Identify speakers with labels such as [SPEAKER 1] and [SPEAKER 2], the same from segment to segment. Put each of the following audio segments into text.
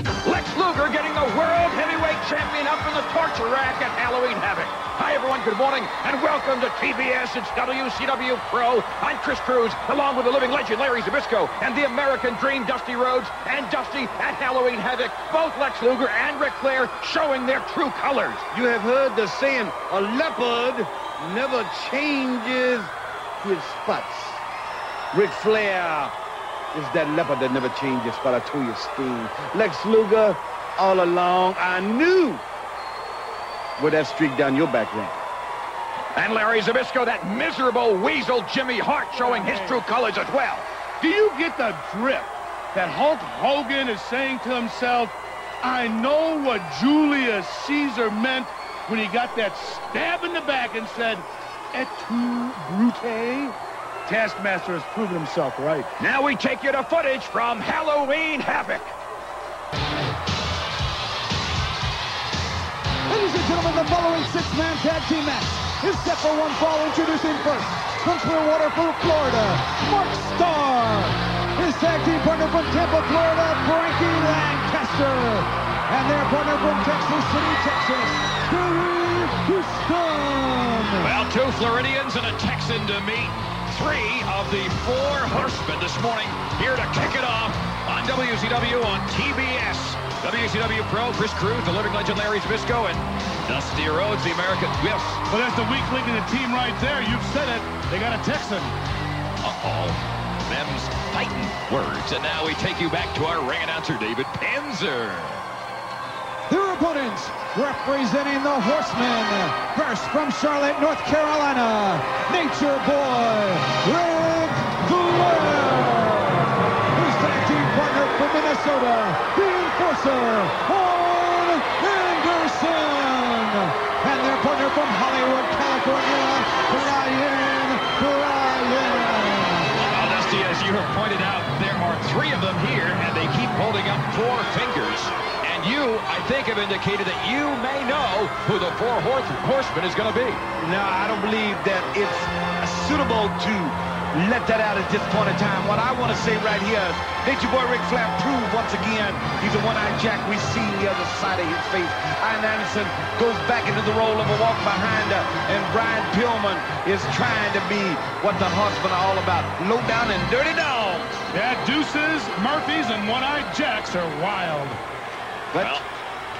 [SPEAKER 1] Lex Luger getting the World Heavyweight Champion up in the torture rack at Halloween Havoc. Hi, everyone. Good morning, and welcome to TBS. It's WCW Pro. I'm Chris Cruz, along with the living legend Larry Zbyszko and the American Dream Dusty Rhodes and Dusty at Halloween Havoc. Both Lex Luger and Ric Flair showing their true colors.
[SPEAKER 2] You have heard the saying, a leopard never changes his spots. Ric Flair is that leopard that never changes, but I told you, Sting. Lex Luger, all along, I knew where that streak down your back ran.
[SPEAKER 1] And Larry Zbyszko, that miserable weasel Jimmy Hart showing his true colors as well.
[SPEAKER 3] Do you get the drift that Hulk Hogan is saying to himself, I know what Julius Caesar meant when he got that stab in the back and said, et tu, Brute? Taskmaster has proven himself right.
[SPEAKER 1] Now we take you to footage from Halloween Havoc.
[SPEAKER 4] Ladies and gentlemen, the following six-man tag team match is set for one fall. Introducing first, from Clearwater, Florida, Mark Starr. His tag team partner from Tampa, Florida, Frankie Lancaster. And their partner from Texas City, Texas, Barry Houston.
[SPEAKER 1] Well, two Floridians and a Texan to meet three of the four horsemen this morning here to kick it off on WCW on TBS. WCW Pro, Chris Cruz, the living legend Larry Zbyszko, and Dusty Rhodes, the American Yes.
[SPEAKER 3] Well, that's the weak link in the team right there. You've said it. They got a Texan.
[SPEAKER 1] Uh-oh. Them's fighting words. And now we take you back to our ring announcer, David Penzer.
[SPEAKER 4] Their opponents, representing the Horsemen, first from Charlotte, North Carolina, Nature Boy, Ric Flair. His tag team partner from Minnesota, the Enforcer, Arn Anderson. And their partner from Hollywood, California, Flyin'
[SPEAKER 1] Brian. Dusty, as you have pointed out, there are three of them here, and they keep holding up four fingers. And you, I think, have indicated that you may know who the four horse horsemen is going to be.
[SPEAKER 2] No, I don't believe that it's suitable to let that out at this point in time. What I want to say right here is Nature Boy Ric Flair proved once again he's a one-eyed jack. We've seen the other side of his face. Arn Anderson goes back into the role of a walk behind her, and Brian Pillman is trying to be what the Horsemen are all about. Low down and dirty dogs.
[SPEAKER 3] Yeah, Deuces, Murphys, and one-eyed Jacks are wild.
[SPEAKER 2] But
[SPEAKER 1] Well,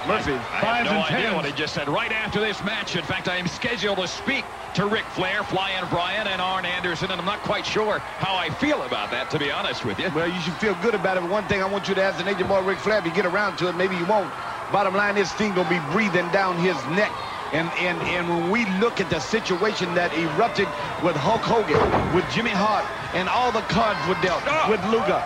[SPEAKER 2] Murphy.
[SPEAKER 1] I have
[SPEAKER 3] Fives
[SPEAKER 1] no idea
[SPEAKER 3] tens.
[SPEAKER 1] what he just said. Right after this match, in fact, I am scheduled to speak to Ric Flair, Flyin' Brian, and Arn Anderson, and I'm not quite sure how I feel about that, to be honest with you.
[SPEAKER 2] Well, you should feel good about it. One thing I want you to ask the Nature Boy Ric Flair, if you get around to it, maybe you won't. Bottom line, this thing gonna be breathing down his neck. And, and, and when we look at the situation that erupted with Hulk Hogan, with Jimmy Hart, and all the cards were dealt
[SPEAKER 1] Stop.
[SPEAKER 2] with Luger,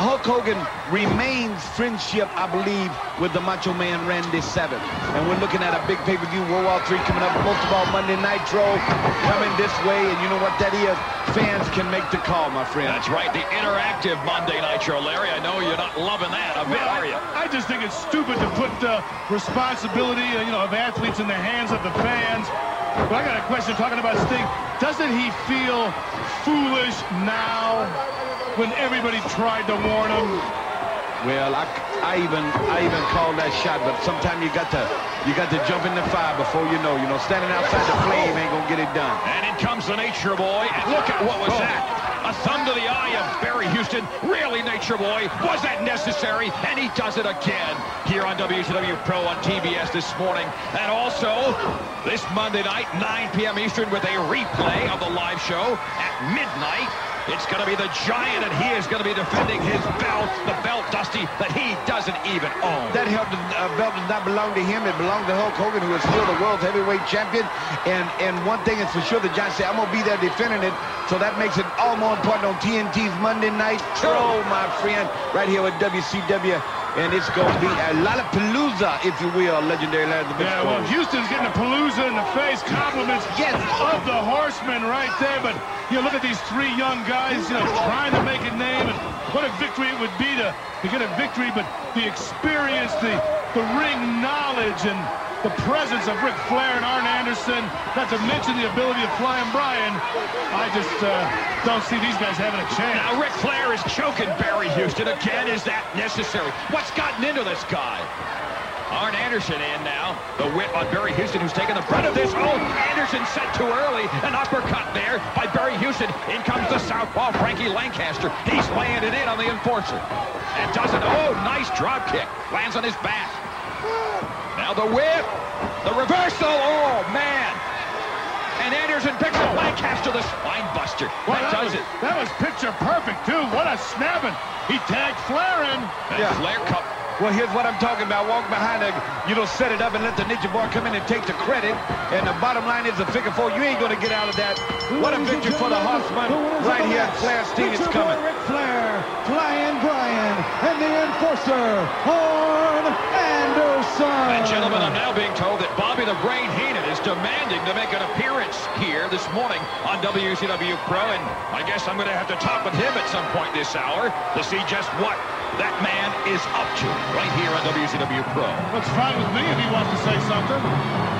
[SPEAKER 2] Hulk Hogan remains friendship, I believe, with the Macho Man Randy Savage. And we're looking at a big pay-per-view, World War III coming up, most of all Monday Nitro coming this way. And you know what that is? Fans can make the call, my friend.
[SPEAKER 1] That's right, the interactive Monday Nitro, Larry. I know you're not loving that a bit,
[SPEAKER 3] Well,
[SPEAKER 1] are you?
[SPEAKER 3] I, I just think it's stupid to put the responsibility, uh, you know, of athletes in the hands of the fans. But I got a question talking about Sting. Doesn't he feel foolish now when everybody tried to warn him?
[SPEAKER 2] Well, I, I even I even called that shot, but sometimes you got to you got to jump in the fire before you know. You know, standing outside the flame ain't gonna get it done.
[SPEAKER 1] And in comes the Nature Boy, and look at what was oh. that? A thumb to the eye of Barry Houston. Really, Nature Boy? Was that necessary? And he does it again here on WCW Pro on TBS this morning. And also, this Monday night, 9 p.m. Eastern, with a replay of the live show at midnight. It's going to be the Giant, and he is going to be defending his belt, the belt, Dusty, that he doesn't even own.
[SPEAKER 2] That help, uh, belt does not belong to him. It belonged to Hulk Hogan, who is still the world's heavyweight champion. And and one thing is for sure, the Giant said, I'm gonna be there defending it. So that makes it all more important on TNT's Monday Night Show, my friend, right here with WCW. And it's gonna be a Lollapalooza, if you will, legendary Larry the
[SPEAKER 3] Yeah, well, Houston's getting a palooza in the face. Compliments
[SPEAKER 2] Yes.
[SPEAKER 3] of the horsemen right there. But, you know, look at these three young guys, you know, trying to make a name. And what a victory it would be to, to get a victory. But the experience, the, the ring knowledge, and the presence of Ric Flair and Arn Anderson, not to mention the ability of Flying Brian, I just uh, don't see these guys having a chance.
[SPEAKER 1] Now, Ric Flair is choking Barry Houston. Again, is that necessary? What's gotten into this guy? Arn Anderson in now. The whip on Barry Houston, who's taking the brunt of this. Oh, Anderson set too early. An uppercut there by Barry Houston. In comes the southpaw, Frankie Lancaster. He's laying it in on the enforcer. And doesn't. Oh, nice drop kick. Lands on his back. Now the whip. The reversal. Oh, man. And Anderson picks up Lancaster, the spine buster.
[SPEAKER 3] Well,
[SPEAKER 1] that,
[SPEAKER 3] that
[SPEAKER 1] does
[SPEAKER 3] was,
[SPEAKER 1] it.
[SPEAKER 3] That was picture perfect, too. What a snapping. He tagged Flair in.
[SPEAKER 1] And
[SPEAKER 2] Yeah.
[SPEAKER 1] Flair cup.
[SPEAKER 2] Well, here's what I'm talking about. Walk behind it. You don't set it up and let the Nature Boy come in and take the credit. And the bottom line is a figure four. You ain't going to get out of that. What a victory for the Horseman.
[SPEAKER 4] the winners of
[SPEAKER 2] Right here.
[SPEAKER 4] match,
[SPEAKER 2] Flair Steen is
[SPEAKER 4] Nature
[SPEAKER 2] coming.
[SPEAKER 4] Ric Flair, Flying Brian, and the enforcer, Arn Anderson.
[SPEAKER 1] And gentlemen, I'm now being told that Bobby the Brain Heenan is demanding to make an appearance here this morning on WCW Pro, and I guess I'm going to have to talk with him at some point this hour to see just what that man is up to right here on WCW Pro.
[SPEAKER 3] Looks fine with me if he wants to say something.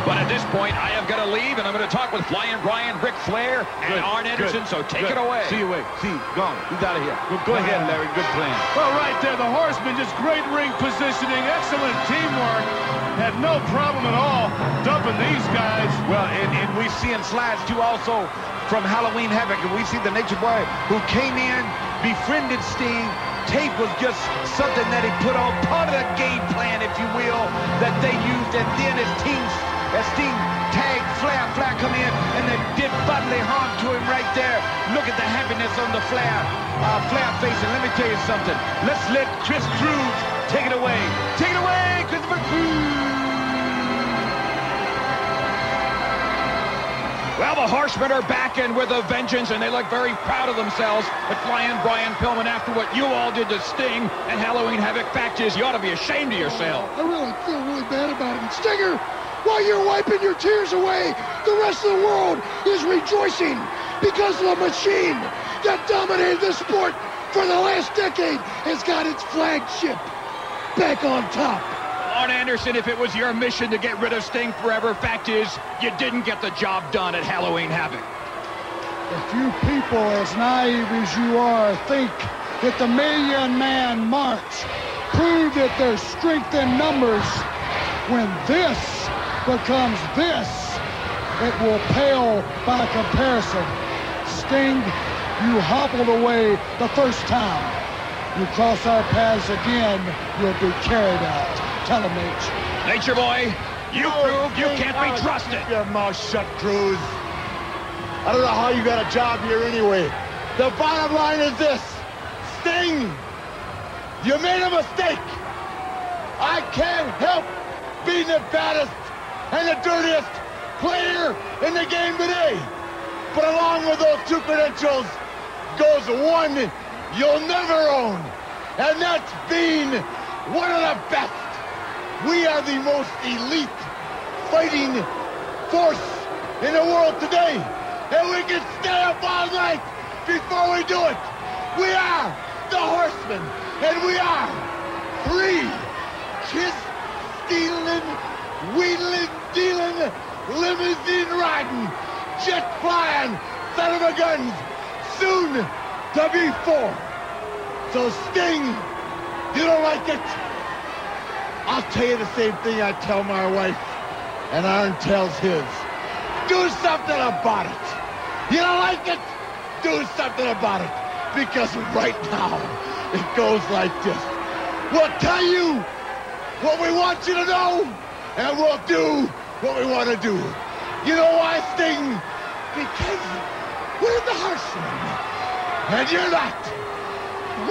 [SPEAKER 1] But at this point, I have got to leave, and I'm going to talk with Flying Brian, Ric Flair, and
[SPEAKER 2] Good,
[SPEAKER 1] Arn Anderson,
[SPEAKER 2] good,
[SPEAKER 1] so take
[SPEAKER 2] good.
[SPEAKER 1] it away.
[SPEAKER 2] See you away. See, gone. He's out of here. Go, go ahead, Larry. Good plan.
[SPEAKER 3] Well, right there, the Horseman, just great ring positioning, excellent teamwork. Had no problem at all dumping these guys.
[SPEAKER 2] Well, and, and we see in slides, too, also from Halloween Havoc, and we see the Nature Boy who came in, befriended Sting. Tape was just something that he put on, part of the game plan, if you will, that they used. And then as Sting, as Sting tagged Flair, Flair come in, and they did bodily harm to him right there. Look at the happiness on the Flair, uh, Flair face. And let me tell you something. Let's let Chris Cruz take it away. Take it away, Christopher Cruz.
[SPEAKER 1] Well, the Horsemen are back in with a vengeance, and they look very proud of themselves at flying Brian Pillman after what you all did to Sting and Halloween Havoc. Fact is, you ought to be ashamed of yourself.
[SPEAKER 5] I really feel really bad about it. And Stinger, while you're wiping your tears away, the rest of the world is rejoicing because the machine that dominated the sport for the last decade has got its flagship back on top.
[SPEAKER 1] Arn Anderson, if it was your mission to get rid of Sting forever, fact is, you didn't get the job done at Halloween Havoc.
[SPEAKER 5] If you people, as naive as you are, think that the Million Man March proved that there's strength in numbers, when this becomes this, it will pale by comparison. Sting, you hobbled away the first time. You cross our paths again, you'll be carried out. Tell him, H.
[SPEAKER 1] Nature Boy, you proved you can't be trusted.
[SPEAKER 6] Keep your mouth shut, Cruz. I don't know how you got a job here anyway. The bottom line is this. Sting, you made a mistake. I can't help being the baddest and the dirtiest player in the game today. But along with those two credentials goes one you'll never own. And that's being one of the best. We are the most elite fighting force in the world today. And we can stay up all night before we do it. We are the horsemen. And we are three kiss stealing, wheeling, dealing, limousine riding, jet flying, son of a guns, soon to be four. So Sting, you don't like it? I'll tell you the same thing I tell my wife, and Arn tells his. Do something about it. You don't like it? Do something about it. Because right now, it goes like this. We'll tell you what we want you to know, and we'll do what we want to do. You know why, Sting? Because we're the horsemen, and you're not.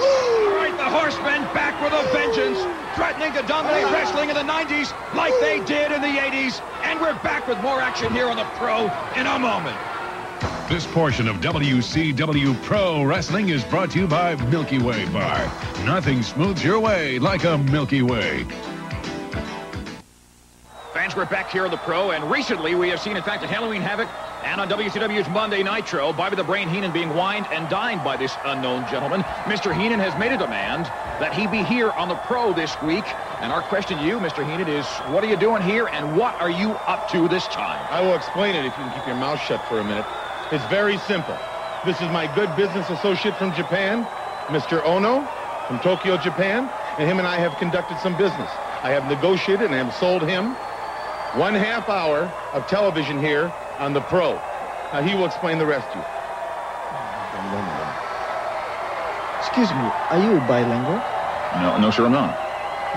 [SPEAKER 1] Right, the Horsemen back with a vengeance, threatening to dominate wrestling in the 90s like they did in the 80s. And we're back with more action here on the Pro in a moment.
[SPEAKER 7] This portion of WCW Pro Wrestling is brought to you by Milky Way Bar. Nothing smooths your way like a Milky Way.
[SPEAKER 1] Fans, we're back here on the Pro, and recently we have seen, in fact, at Halloween Havoc and on WCW's Monday Nitro, Bobby the Brain Heenan being wined and dined by this unknown gentleman. Mr. Heenan has made a demand that he be here on the Pro this week And our question to you, Mr. Heenan, is what are you doing here and what are you up to this time?
[SPEAKER 8] I will explain it if you can keep your mouth shut for a minute. It's very simple. This is my good business associate from Japan, Mr. Onoo from Tokyo, Japan, and him and I have conducted some business. I have negotiated and have sold him one half hour of television here on the Pro. Now, he will explain the rest to you.
[SPEAKER 9] Excuse me, are you bilingual?
[SPEAKER 1] No, no, sir, I'm not.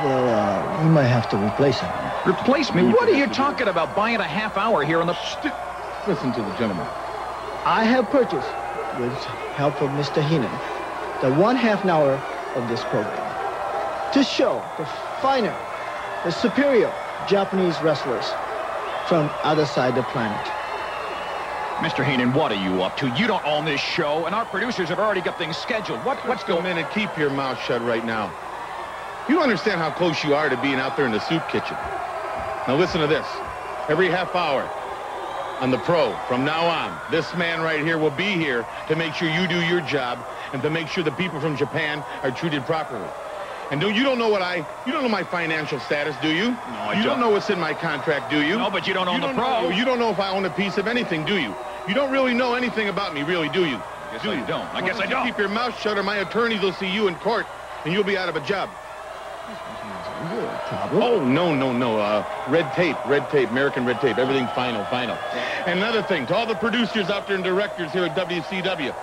[SPEAKER 9] Well, uh, we might have to replace him.
[SPEAKER 1] Replace me? What are you talking about buying a half hour here on the...
[SPEAKER 8] Listen to the gentleman.
[SPEAKER 9] I have purchased, with help of Mr. Heenan, the one half an hour of this program to show the finer, the superior Japanese wrestlers from other side of the planet.
[SPEAKER 1] Mr. Heenan, what are you up to? You don't own this show, and our producers have already got things scheduled. What, what's going
[SPEAKER 8] in and keep your mouth shut right now. You don't understand how close you are to being out there in the soup kitchen. Now listen to this. Every half hour on the pro, from now on, this man right here will be here to make sure you do your job and to make sure the people from Japan are treated properly. And do you don't know what I, you don't know my financial status, do you? No,
[SPEAKER 1] I
[SPEAKER 8] you
[SPEAKER 1] don't.
[SPEAKER 8] You don't know what's in my contract, do you?
[SPEAKER 1] No, but you don't own the
[SPEAKER 8] don't
[SPEAKER 1] pro.
[SPEAKER 8] Know, you don't know if I own a piece of anything, do you? You don't really know anything about me, really, do you?
[SPEAKER 1] Guess
[SPEAKER 8] do
[SPEAKER 1] I
[SPEAKER 8] you?
[SPEAKER 1] don't. I
[SPEAKER 8] Why
[SPEAKER 1] guess I don't.
[SPEAKER 8] You Keep your mouth shut or my attorneys will see you in court and you'll be out of a job. Oh, no, no, no. Uh, red tape, red tape, American red tape. Everything final, final. And another thing, to all the producers out there and directors here at WCW,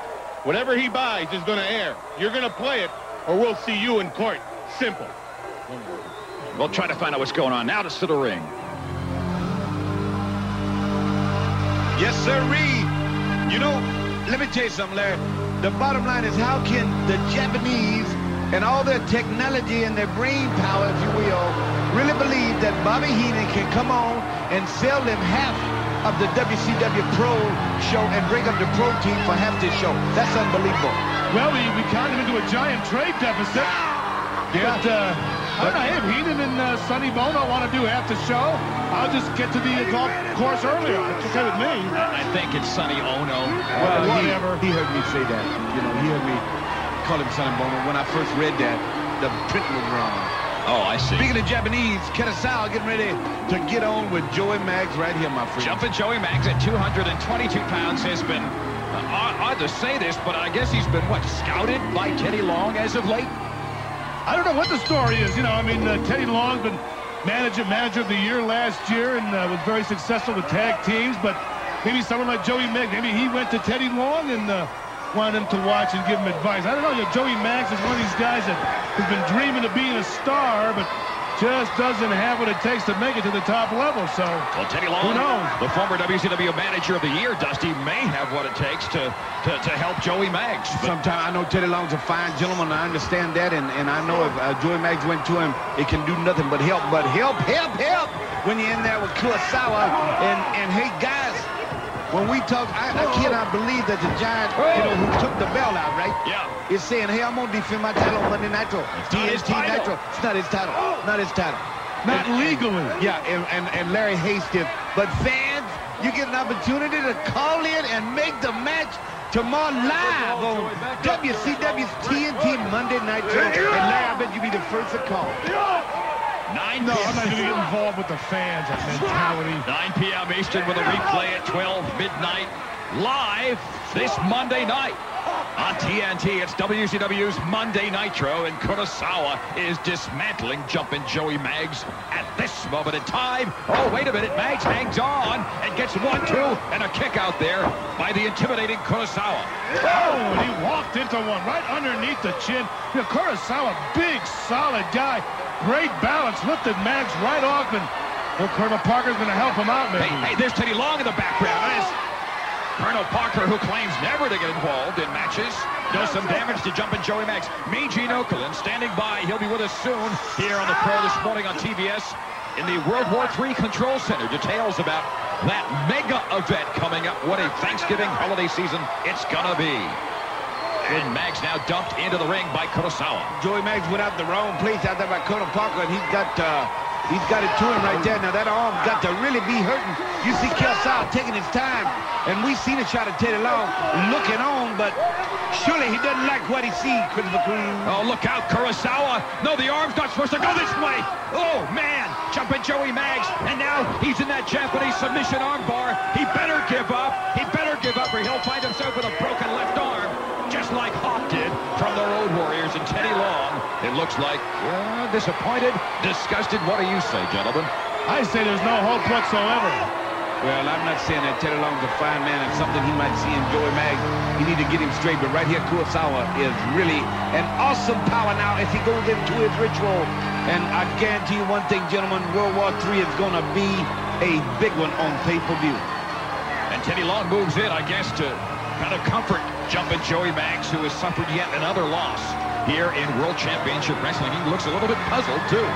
[SPEAKER 8] whatever he buys is going to air. You're going to play it or we'll see you in court. Simple.
[SPEAKER 1] We'll try to find out what's going on. Now to the ring.
[SPEAKER 2] Yes, sirree. You know, let me tell you something, Larry. The bottom line is how can the Japanese and all their technology and their brain power, if you will, really believe that Bobby Heenan can come on and sell them half of the WCW Pro show and bring up the Pro team for half this show? That's unbelievable.
[SPEAKER 3] Well, we, we counted him into a giant trade deficit. But, uh, I don't know, hey, if Heenan and uh, Sonny Bono want to do half the show, I'll just get to the uh, golf course earlier. It's okay with me.
[SPEAKER 1] I think it's Sonny Onoo.
[SPEAKER 2] Well, he-
[SPEAKER 3] whatever.
[SPEAKER 2] He, heard me say that. You know, he heard me call him Sonny Bono. When I first read that, the print was wrong.
[SPEAKER 1] Oh, I see.
[SPEAKER 2] Speaking of Japanese, Kurosawa getting ready to get on with Joey Maggs right here, my friend.
[SPEAKER 1] Jumping Joey Maggs at 222 pounds has been, uh, odd odd to say this, but I guess he's been, what, scouted by Teddy Long as of late?
[SPEAKER 3] I don't know what the story is. You know, I mean, uh, Teddy Long's been manager manager of the year last year and uh, was very successful with tag teams. But maybe someone like Joey Maggs, maybe he went to Teddy Long and uh, wanted him to watch and give him advice. I don't know. You know, Joey Maggs is one of these guys that has been dreaming of being a star, but just doesn't have what it takes to make it to the top level. So
[SPEAKER 1] Well, Teddy Long,
[SPEAKER 3] Who knows?
[SPEAKER 1] the former WCW Manager of the Year, Dusty, may have what it takes to, to, to help Joey Maggs.
[SPEAKER 2] Sometimes I know Teddy Long's a fine gentleman. I understand that, and, and I know if uh, Joey Maggs went to him, it can do nothing but help. But help, help, help when you're in there with Kurosawa. And and hey, guys, when we talk, I, I oh. cannot believe that the Giant, you know, who took the belt out, right?
[SPEAKER 1] Yeah.
[SPEAKER 2] Is saying, hey, I'm gonna defend my title on Monday Nitro.
[SPEAKER 1] not his
[SPEAKER 2] TNT. Nitro. It's not his title. Oh. Not his title.
[SPEAKER 3] not
[SPEAKER 2] And-
[SPEAKER 3] legally.
[SPEAKER 2] yeah, and, and, and Larry Hastings. But fans, you get an opportunity to call in and make the match tomorrow live on WCW's TNT Monday Night Show. And Larry, I bet you be the first to call.
[SPEAKER 1] 9
[SPEAKER 3] No, I'm not going to
[SPEAKER 1] p.m.
[SPEAKER 3] get involved with the fans. That mentality.
[SPEAKER 1] 9 p.m. Eastern with a replay at 12 midnight. Live this Monday night on TNT. It's WCW's Monday Nitro, and Kurosawa is dismantling Jumpin' Joey Maggs at this moment in time. Oh, wait a minute. Maggs hangs on and gets one, two, and a kick out there by the intimidating Kurosawa.
[SPEAKER 3] Oh, and he walked into one right underneath the chin. You know, Kurosawa, big, solid guy. Great balance, lifted Maggs right off, and well, Colonel Parker's going to help him out, maybe.
[SPEAKER 1] Hey, hey, there's Teddy Long in the background. Colonel Parker, who claims never to get involved in matches, does some damage to jumping Joey Maggs. Me, Gene Okerlund, standing by. He'll be with us soon here on the Pro this morning on TBS in the World War III Control Center. Details about that mega event coming up. What a Thanksgiving holiday season it's gonna be. And Maggs now dumped into the ring by Kurosawa.
[SPEAKER 2] Joey Maggs went out the wrong place out there by Colonel Parker, and he's got uh, he's got it to him right there. Now that arm got to really be hurting. You see Kurosawa taking his time, and we seen a shot of Teddy Long looking on, but surely he doesn't like what he sees, Christopher Cruz.
[SPEAKER 1] Oh, look out, Kurosawa. No, the arm's not supposed to go this way. Oh, man. Jumping Joey Maggs, and now he's in that Japanese submission armbar. He better give up. He better give up or he'll find himself with a broken looks like, yeah, disappointed, disgusted. What do you say, gentlemen?
[SPEAKER 6] I say there's no hope whatsoever.
[SPEAKER 2] Well, I'm not saying that Teddy Long's a fine man and something he might see in Joey Maggs. You need to get him straight, but right here, Kurosawa is really an awesome power now as he goes into his ritual. And I guarantee you one thing, gentlemen, World War III is going to be a big one on pay-per-view.
[SPEAKER 1] And Teddy Long moves in, I guess, to kind of comfort jumping Joey Maggs, who has suffered yet another loss here in World Championship Wrestling. He looks a little bit puzzled, too.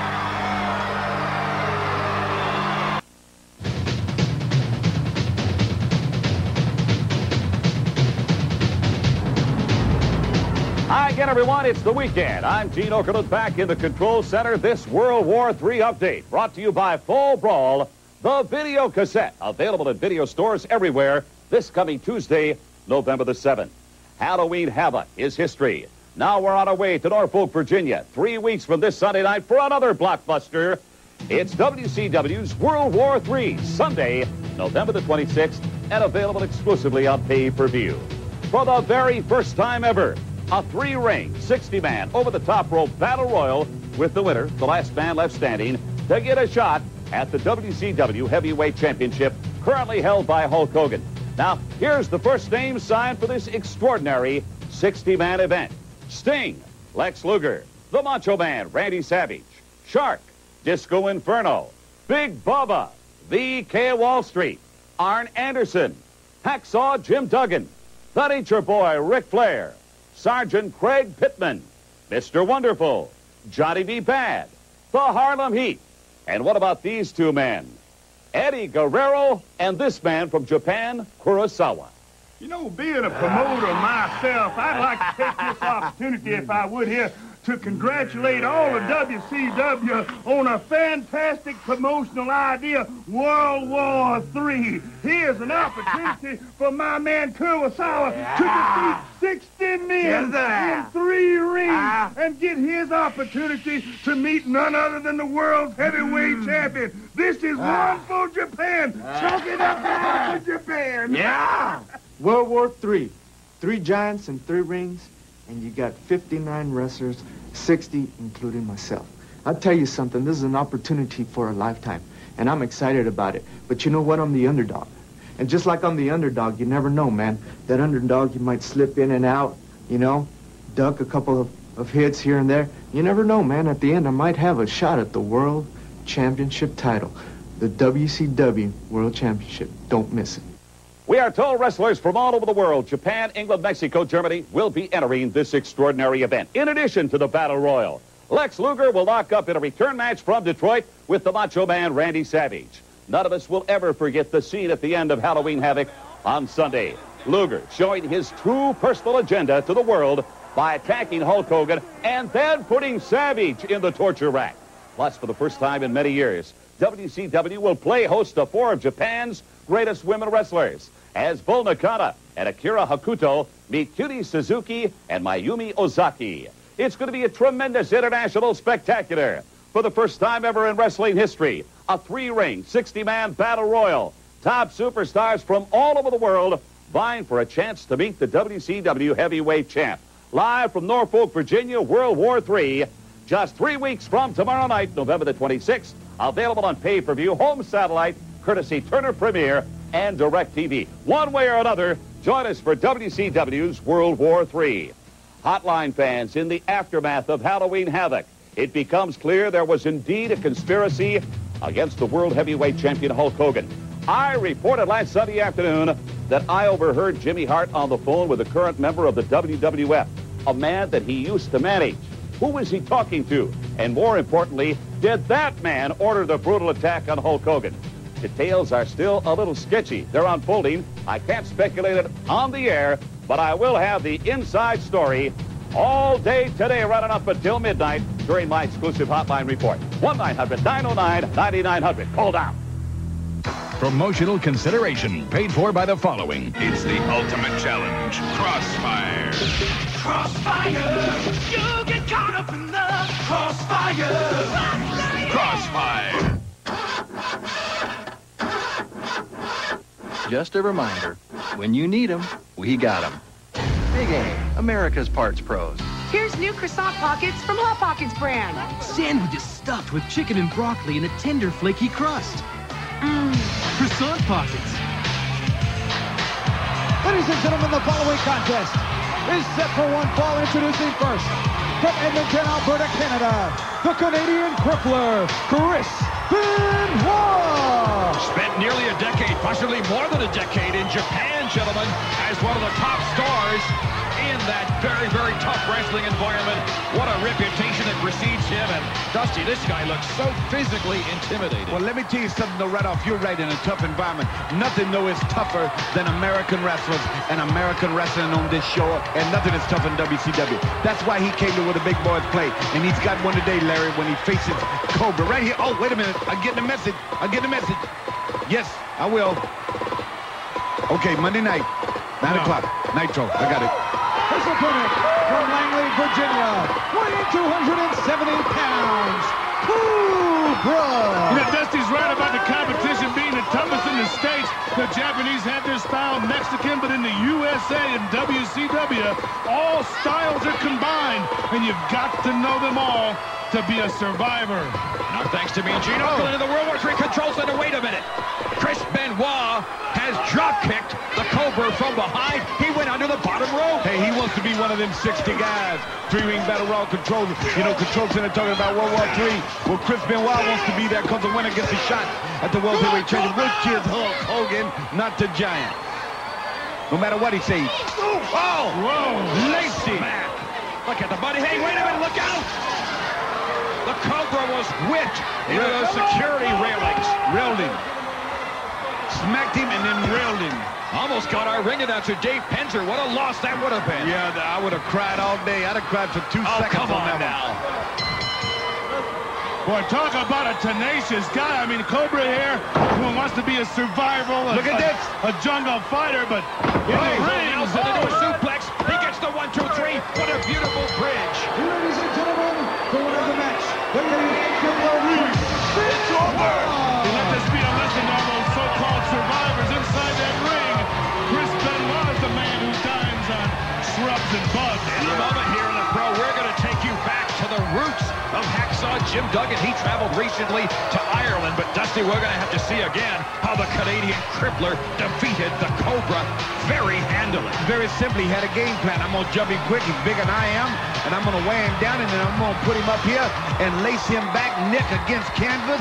[SPEAKER 10] Hi again, everyone. It's the weekend. I'm Gene Okerlund back in the control center. This World War III update brought to you by Full Brawl, the video cassette, available at video stores everywhere this coming Tuesday, November the 7th. Halloween Havoc is history. Now we're on our way to Norfolk, Virginia, three weeks from this Sunday night for another blockbuster. It's WCW's World War III, Sunday, November the 26th, and available exclusively on pay-per-view. For the very first time ever, a three-ring, 60-man, over-the-top rope battle royal with the winner, the last man left standing, to get a shot at the WCW Heavyweight Championship, currently held by Hulk Hogan. Now, here's the first name signed for this extraordinary 60-man event. Sting, Lex Luger, the Macho Man, Randy Savage, Shark, Disco Inferno, Big Bubba, the K Wall Street, Arn Anderson, Hacksaw Jim Duggan, the Nature Boy Ric Flair, Sergeant Craig Pittman, Mr. Wonderful, Johnny B. Bad, the Harlem Heat. And what about these two men? Eddie Guerrero and this man from Japan, Kurosawa.
[SPEAKER 6] You know, being a promoter myself, I'd like to take this opportunity, if I would here, to congratulate all of WCW on a fantastic promotional idea, World War III. Here's an opportunity for my man Kurosawa to defeat 60 men in three rings uh-huh. and get his opportunity to meet none other than the world's heavyweight hmm. champion. This is uh-huh. one for Japan. Chalk it up for Japan.
[SPEAKER 11] Yeah. World War III. Three giants and three rings, and you got 59 wrestlers, 60 including myself. I'll tell you something, this is an opportunity for a lifetime, and I'm excited about it. But you know what? I'm the underdog. And just like I'm the underdog, you never know, man. That underdog, you might slip in and out, you know, duck a couple of, of hits here and there. You never know, man. At the end, I might have a shot at the World Championship title. The WCW World Championship. Don't miss it.
[SPEAKER 10] We are told wrestlers from all over the world, Japan, England, Mexico, Germany, will be entering this extraordinary event. In addition to the Battle Royal, Lex Luger will lock up in a return match from Detroit with the Macho Man Randy Savage. None of us will ever forget the scene at the end of Halloween Havoc on Sunday. Luger showing his true personal agenda to the world by attacking Hulk Hogan and then putting Savage in the torture rack. Plus, for the first time in many years, WCW will play host to four of Japan's greatest women wrestlers as Bull Nakano and Akira Hokuto meet Cutie Suzuki and Mayumi Ozaki. It's going to be a tremendous international spectacular. For the first time ever in wrestling history, a three-ring, 60-man battle royal. Top superstars from all over the world vying for a chance to meet the WCW heavyweight champ. Live from Norfolk, Virginia, World War III, just three weeks from tomorrow night, November the 26th, available on pay-per-view, home satellite, courtesy Turner Premiere and DirecTV. One way or another, join us for WCW's World War III. Hotline fans, in the aftermath of Halloween Havoc, it becomes clear there was indeed a conspiracy against the World Heavyweight Champion Hulk Hogan. I reported last Sunday afternoon that I overheard Jimmy Hart on the phone with a current member of the WWF, a man that he used to manage. Who was he talking to? And more importantly, did that man order the brutal attack on Hulk Hogan? Details are still a little sketchy. They're unfolding. I can't speculate it on the air, but I will have the inside story all day today, running up until midnight during my exclusive hotline report. 1-900-909-9900. Call down.
[SPEAKER 7] Promotional consideration paid for by the following. It's the ultimate challenge. Crossfire.
[SPEAKER 12] Crossfire! You get caught up in the crossfire!
[SPEAKER 7] Crossfire.
[SPEAKER 13] Just a reminder, when you need them, we got them. Big A, America's Parts Pros.
[SPEAKER 14] Here's new croissant pockets from Hot Pockets brand.
[SPEAKER 15] Sandwiches stuffed with chicken and broccoli in a tender, flaky crust. Mmm, croissant pockets.
[SPEAKER 4] Ladies and gentlemen, the following contest is set for one fall. Introducing first, from Edmonton, Alberta, Canada, the Canadian crippler, Chris Benoit.
[SPEAKER 1] Spent nearly a decade, possibly more than a decade in Japan, gentlemen, as one of the top stars in that very, very tough wrestling environment. What a him. And Dusty, this guy looks so physically intimidating.
[SPEAKER 2] Well, let me tell you something though right off. You're right in a tough environment. Nothing though is tougher than American wrestlers and American wrestling on this show. And nothing is tougher than WCW. That's why he came to where the big boys play. And he's got one today, Larry, when he faces Cobra. Right here. Oh, wait a minute. I'm getting a message. I'm getting a message. Yes, I will. Okay, Monday night. 9
[SPEAKER 3] No.
[SPEAKER 2] o'clock. Nitro. I got it.
[SPEAKER 4] His opponent from Langley, Virginia, weighing 270 pounds, Cobra.
[SPEAKER 3] You know, Dusty's right about the competition being the toughest in the States. The Japanese have their style Mexican, but in the USA and WCW, all styles are combined, and you've got to know them all to be a survivor.
[SPEAKER 1] Now, thanks to me and Gene Okerlund in the World War III Control Center. Wait a minute. Chris Benoit has drop-kicked the Cobra from behind. He went under the bottom rope.
[SPEAKER 2] Hey, he wants to be one of them 60 guys. Three-ring battle royal control. You know, control center talking about World War III. Well, Chris Benoit wants to be there because the winner gets a shot at the World Heavyweight Championship, which is Hulk Hogan, not the Giant. No matter what he says. Oh,
[SPEAKER 3] Whoa.
[SPEAKER 2] Lacey.
[SPEAKER 1] Look at the buddy. Hey, wait a minute. Look out. The Cobra was whipped into those security railings.
[SPEAKER 2] Railed him. Smacked him and then railed him.
[SPEAKER 1] Almost got our ring announcer, Dave Penzer. What a loss that would have been.
[SPEAKER 2] Yeah, I would have cried all day. I'd have cried for two
[SPEAKER 1] Oh,
[SPEAKER 2] seconds on,
[SPEAKER 1] on
[SPEAKER 2] that
[SPEAKER 1] now.
[SPEAKER 3] Boy, talk about a tenacious guy. I mean, Cobra here, who wants to be a survival, a,
[SPEAKER 2] Look at
[SPEAKER 3] a,
[SPEAKER 2] this.
[SPEAKER 3] a jungle fighter, but in
[SPEAKER 1] Oh,
[SPEAKER 3] the
[SPEAKER 1] Bill
[SPEAKER 3] ring,
[SPEAKER 1] Nelson into a suplex. He gets the one, two, three. What a beautiful bridge. Jim Duggan. He traveled recently to Ireland, but Dusty, we're going to have to see again how the Canadian crippler defeated the Cobra very handily.
[SPEAKER 2] Very simply, he had a game plan. I'm going to jump him quick. He's bigger than I am. And I'm going to weigh him down, and then I'm going to put him up here and lace him back neck against canvas.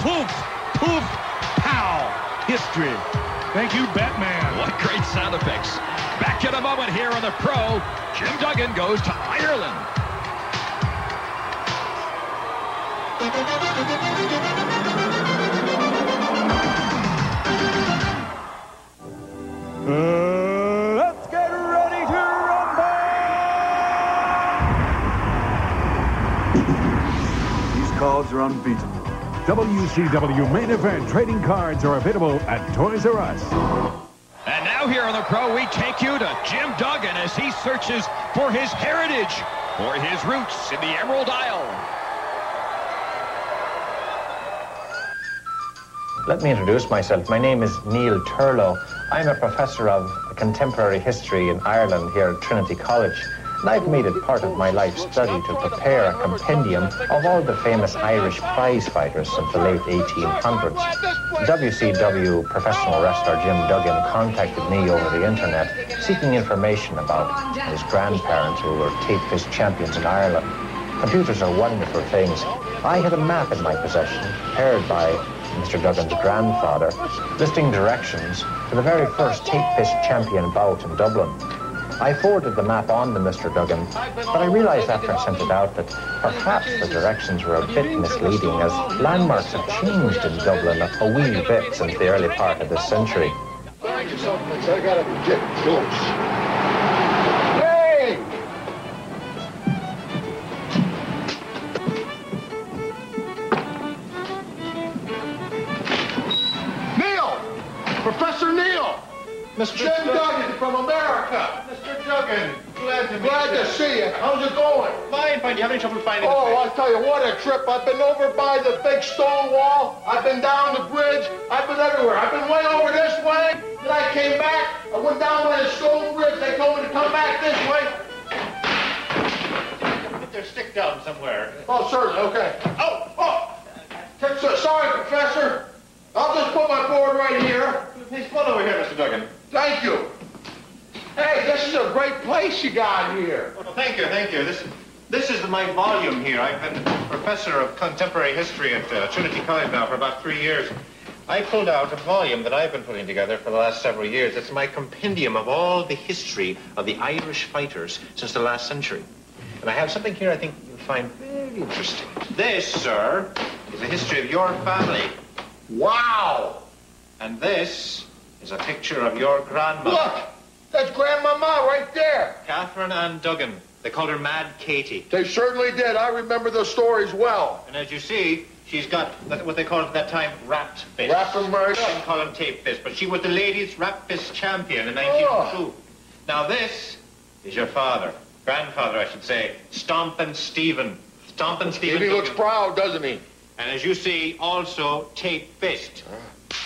[SPEAKER 2] Poof, poof, pow. History.
[SPEAKER 3] Thank you, Batman.
[SPEAKER 1] What great sound effects. Back in a moment here on the pro. Jim Duggan goes to Ireland.
[SPEAKER 16] Are unbeaten.
[SPEAKER 7] WCW main event trading cards are available at Toys R Us.
[SPEAKER 1] And now here on the pro, we take you to Jim Duggan as he searches for his heritage, for his roots in the Emerald Isle.
[SPEAKER 17] Let me introduce myself. My name is Neil Turlow. I'm a professor of contemporary history in Ireland here at Trinity College. And I've made it part of my life study to prepare a compendium of all the famous Irish prize fighters of the late 1800s. WCW professional wrestler Jim Duggan contacted me over the internet seeking information about his grandparents who were tape fist champions in Ireland. Computers are wonderful things. I had a map in my possession, prepared by Mr. Duggan's grandfather, listing directions to the very first tape fist champion bout in Dublin. I forwarded the map on to Mr. Duggan, but I realized after I sent it out that perhaps the directions were a bit misleading as landmarks have changed in Dublin a, a wee bit since the early part of this century.
[SPEAKER 6] Mr. Jim Duggan from America. Mr. Duggan, glad to glad to see you. How's it going? Fine, fine. You have any trouble finding Oh, I'll tell you what a trip. I've been over by the big stone wall. I've been down the bridge. I've been everywhere. I've been way over this way. Then I came back. I went down by the Stone Bridge. They told me to come back this way.
[SPEAKER 18] Put their stick down somewhere.
[SPEAKER 6] Oh, certainly. Okay. Oh, oh. Sorry, Professor. I'll just put my board right here.
[SPEAKER 18] Please pull over here, Mr. Duggan.
[SPEAKER 6] Thank you. Hey, this is a great place you got here.
[SPEAKER 18] Well, thank you, thank you. This, this is my volume here. I've been professor of contemporary history at uh, Trinity College now for about three years. I pulled out a volume that I've been putting together for the last several years. It's my compendium of all the history of the Irish fighters since the last century. And I have something here I think you'll find very interesting. This, sir, is a history of your family.
[SPEAKER 6] Wow.
[SPEAKER 18] And this is a picture of your grandmother.
[SPEAKER 6] Look, that's Grandmama right there.
[SPEAKER 18] Catherine Ann Duggan. They called her Mad Katie.
[SPEAKER 6] They certainly did. I remember those stories well.
[SPEAKER 18] And as you see, she's got what they called at that time wrapped fist.
[SPEAKER 6] Wrap 'em right
[SPEAKER 18] They
[SPEAKER 6] up.
[SPEAKER 18] didn't call them tape fist, but she was the ladies' wrap fist champion in 1902. Now this is your father, grandfather, I should say, Stompin' Stephen. Stompin' Stephen.
[SPEAKER 6] He looks proud, doesn't he?
[SPEAKER 18] And as you see, also tape fist.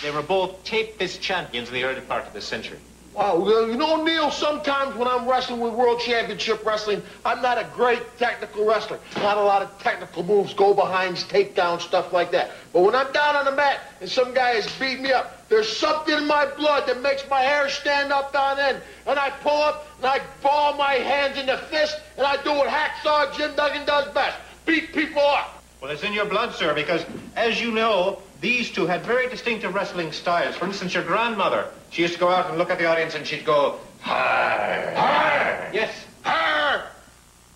[SPEAKER 18] They were both tape fist champions in the early part of this century.
[SPEAKER 6] Wow, well, you know, Neil, sometimes when I'm wrestling with World Championship Wrestling, I'm not a great technical wrestler. Not a lot of technical moves, go behinds, takedown, stuff like that. But when I'm down on the mat and some guy is beating me up, there's something in my blood that makes my hair stand up on end. And I pull up and I ball my hands in the fist and I do what Hacksaw Jim Duggan does best. Beat people up.
[SPEAKER 18] Well, it's in your blood, sir, because as you know, these two had very distinctive wrestling styles. For instance, your grandmother, she used to go out and look at the audience and she'd go, hi, hi. Yes.
[SPEAKER 6] Arr!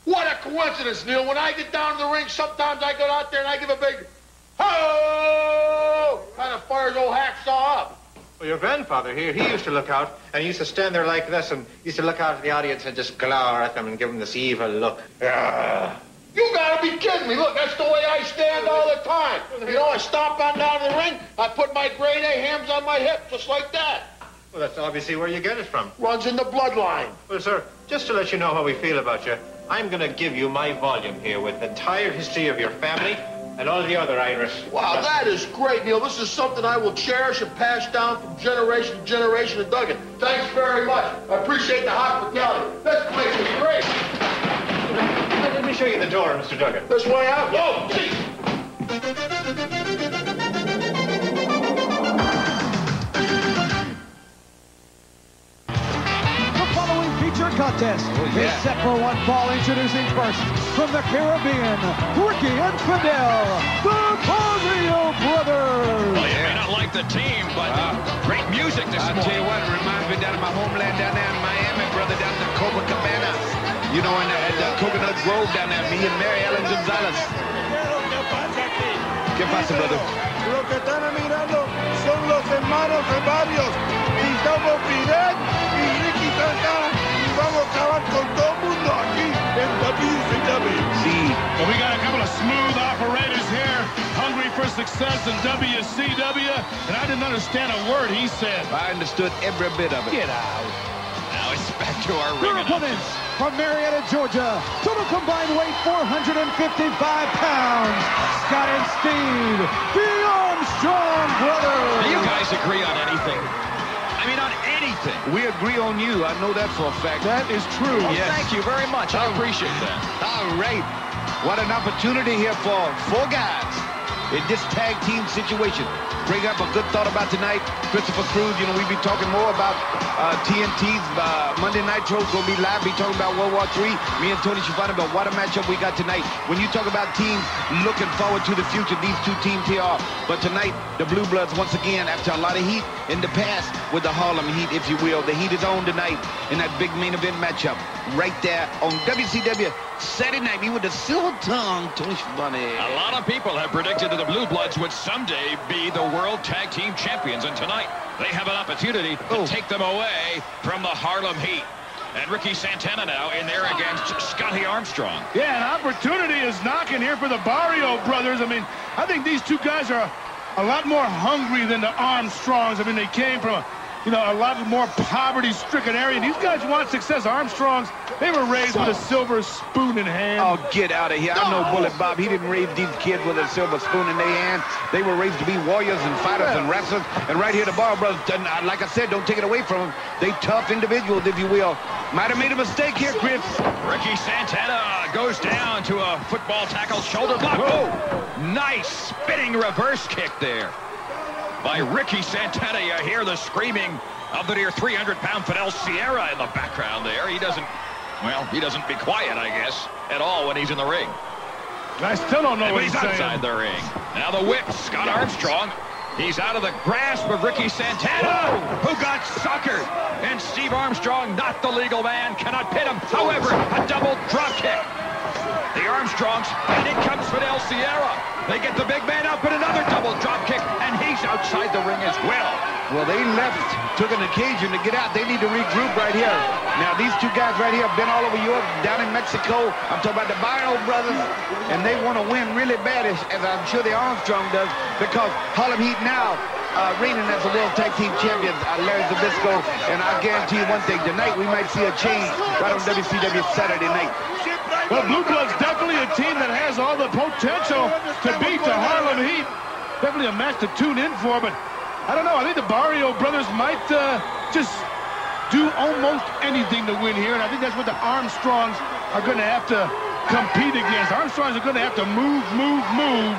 [SPEAKER 6] What a coincidence, Neil. When I get down to the ring, sometimes I go out there and I give a big ho! Kind of fires old hacksaw up.
[SPEAKER 18] Well, your grandfather here, he used to look out and he used to stand there like this and used to look out at the audience and just glower at them and give them this evil look. Ah.
[SPEAKER 6] You gotta be kidding me. Look, that's the way I stand all the time. You know, I stomp on down the ring, I put my grade A hams on my hip, just like that.
[SPEAKER 18] Well, that's obviously where you get it from.
[SPEAKER 6] Runs in the bloodline.
[SPEAKER 18] Well, sir, just to let you know how we feel about you, I'm going to give you my volume here with the entire history of your family and all the other Irish.
[SPEAKER 6] Wow, that is great, Neil. This is something I will cherish and pass down from generation to generation of Duggan. Thanks very much. I appreciate the hospitality. This place is great.
[SPEAKER 18] Let me show you the door, Mr. Duggan.
[SPEAKER 6] This way out? Oh, gee.
[SPEAKER 4] The following feature contest oh, is set for one fall. Introducing first from the Caribbean, Ricky and Fidel, the Barrio Brothers.
[SPEAKER 1] Well, you may not like the team, but great music this
[SPEAKER 2] I'll
[SPEAKER 1] morning.
[SPEAKER 2] tell you what, it reminds me down in my homeland down there in Miami, brother, down in the Copacabana. You know, in the, at the Coconut Grove down there, me and Mary Ellen Gonzalez. ¿Qué pasa, brother?
[SPEAKER 19] Lo que están mirando son los hermanos de varios. Y somos Fidel y Ricky Santana. Y vamos a acabar con todo el mundo aquí en WCW.
[SPEAKER 2] Sí.
[SPEAKER 3] Well, we got a couple of smooth operators here, hungry for success in WCW, and I didn't understand a word he said.
[SPEAKER 2] I understood every bit of it.
[SPEAKER 3] Get out.
[SPEAKER 1] Now it's back to our
[SPEAKER 4] Your
[SPEAKER 1] ring
[SPEAKER 4] opponents from Marietta, Georgia, total combined weight 455 pounds. Scott and Steve, the Armstrong brothers.
[SPEAKER 1] Do you guys agree on anything? I mean, on anything.
[SPEAKER 2] We agree on you. I know that for a fact.
[SPEAKER 3] That is true.
[SPEAKER 1] Well, thank you very much. I oh. appreciate that.
[SPEAKER 2] All right. What an opportunity here for four guys in this tag team situation. Bring up a good thought about tonight. Christopher Cruz, you know, we be talking more about uh, TNT's uh, Monday Nitro. Going to be live, be talking about World War III. Me and Tony Schiavone about what a matchup we got tonight. When you talk about teams looking forward to the future, these two teams here are. But tonight, the Blue Bloods, once again, after a lot of heat in the past with the Harlem Heat, if you will, the heat is on tonight in that big main event matchup right there on WCW Saturday night. Me with the silver tongue, Tony Schiavone.
[SPEAKER 1] A lot of people have predicted that the Blue Bloods would someday be the World Tag Team Champions, and tonight they have an opportunity to oh. take them away from the Harlem Heat. And Ricky Santana now in there against Scotty Armstrong.
[SPEAKER 3] Yeah, an opportunity is knocking here for the Barrio brothers. I mean, I think these two guys are a lot more hungry than the Armstrongs. I mean, they came from a, you know, a lot of more poverty-stricken area. These guys want success. Armstrongs, they were raised with a silver spoon in hand.
[SPEAKER 2] Oh, get out of here. I know Bullet Bob. He didn't raise these kids with a silver spoon in their hand. They were raised to be warriors and fighters and wrestlers. And right here, the Bar Brothers, uh, like I said, don't take it away from them. They tough individuals, if you will. Might have made a mistake here, Chris.
[SPEAKER 1] Ricky Santana goes down to a football tackle shoulder block. Oh, nice spinning reverse kick there by Ricky Santana. You hear the screaming of the near 300-pound Fidel Sierra in the background there. He doesn't, well, he doesn't be quiet, I guess, at all when he's in the ring.
[SPEAKER 3] I still don't know
[SPEAKER 1] And
[SPEAKER 3] what
[SPEAKER 1] he's
[SPEAKER 3] he's
[SPEAKER 1] outside the ring. Now the whip, Scott Armstrong. He's out of the grasp of Ricky Santana, who got suckered. And Steve Armstrong, not the legal man, cannot pin him. However, a double drop kick. The Armstrongs, and in comes Fidel Sierra. They get the big man up in another double drop kick, and outside the ring as well.
[SPEAKER 2] Well, they left, took an occasion to get out. They need to regroup right here. Now, these two guys right here have been all over Europe, down in Mexico. I'm talking about the Barrio brothers, and they want to win really bad, as, as I'm sure the Armstrong does, because Harlem Heat now uh, reigning as the World Tag Team Champions, uh, Larry Zbyszko, and I guarantee you one thing, tonight we might see a change right on WCW Saturday night.
[SPEAKER 3] Well, Blue Bloods definitely a team that has all the potential to beat the Harlem Heat. Definitely a match to tune in for, but I don't know. I think the Barrio brothers might uh, just do almost anything to win here, and I think that's what the Armstrongs are going to have to compete against. Armstrongs are going to have to move, move, move,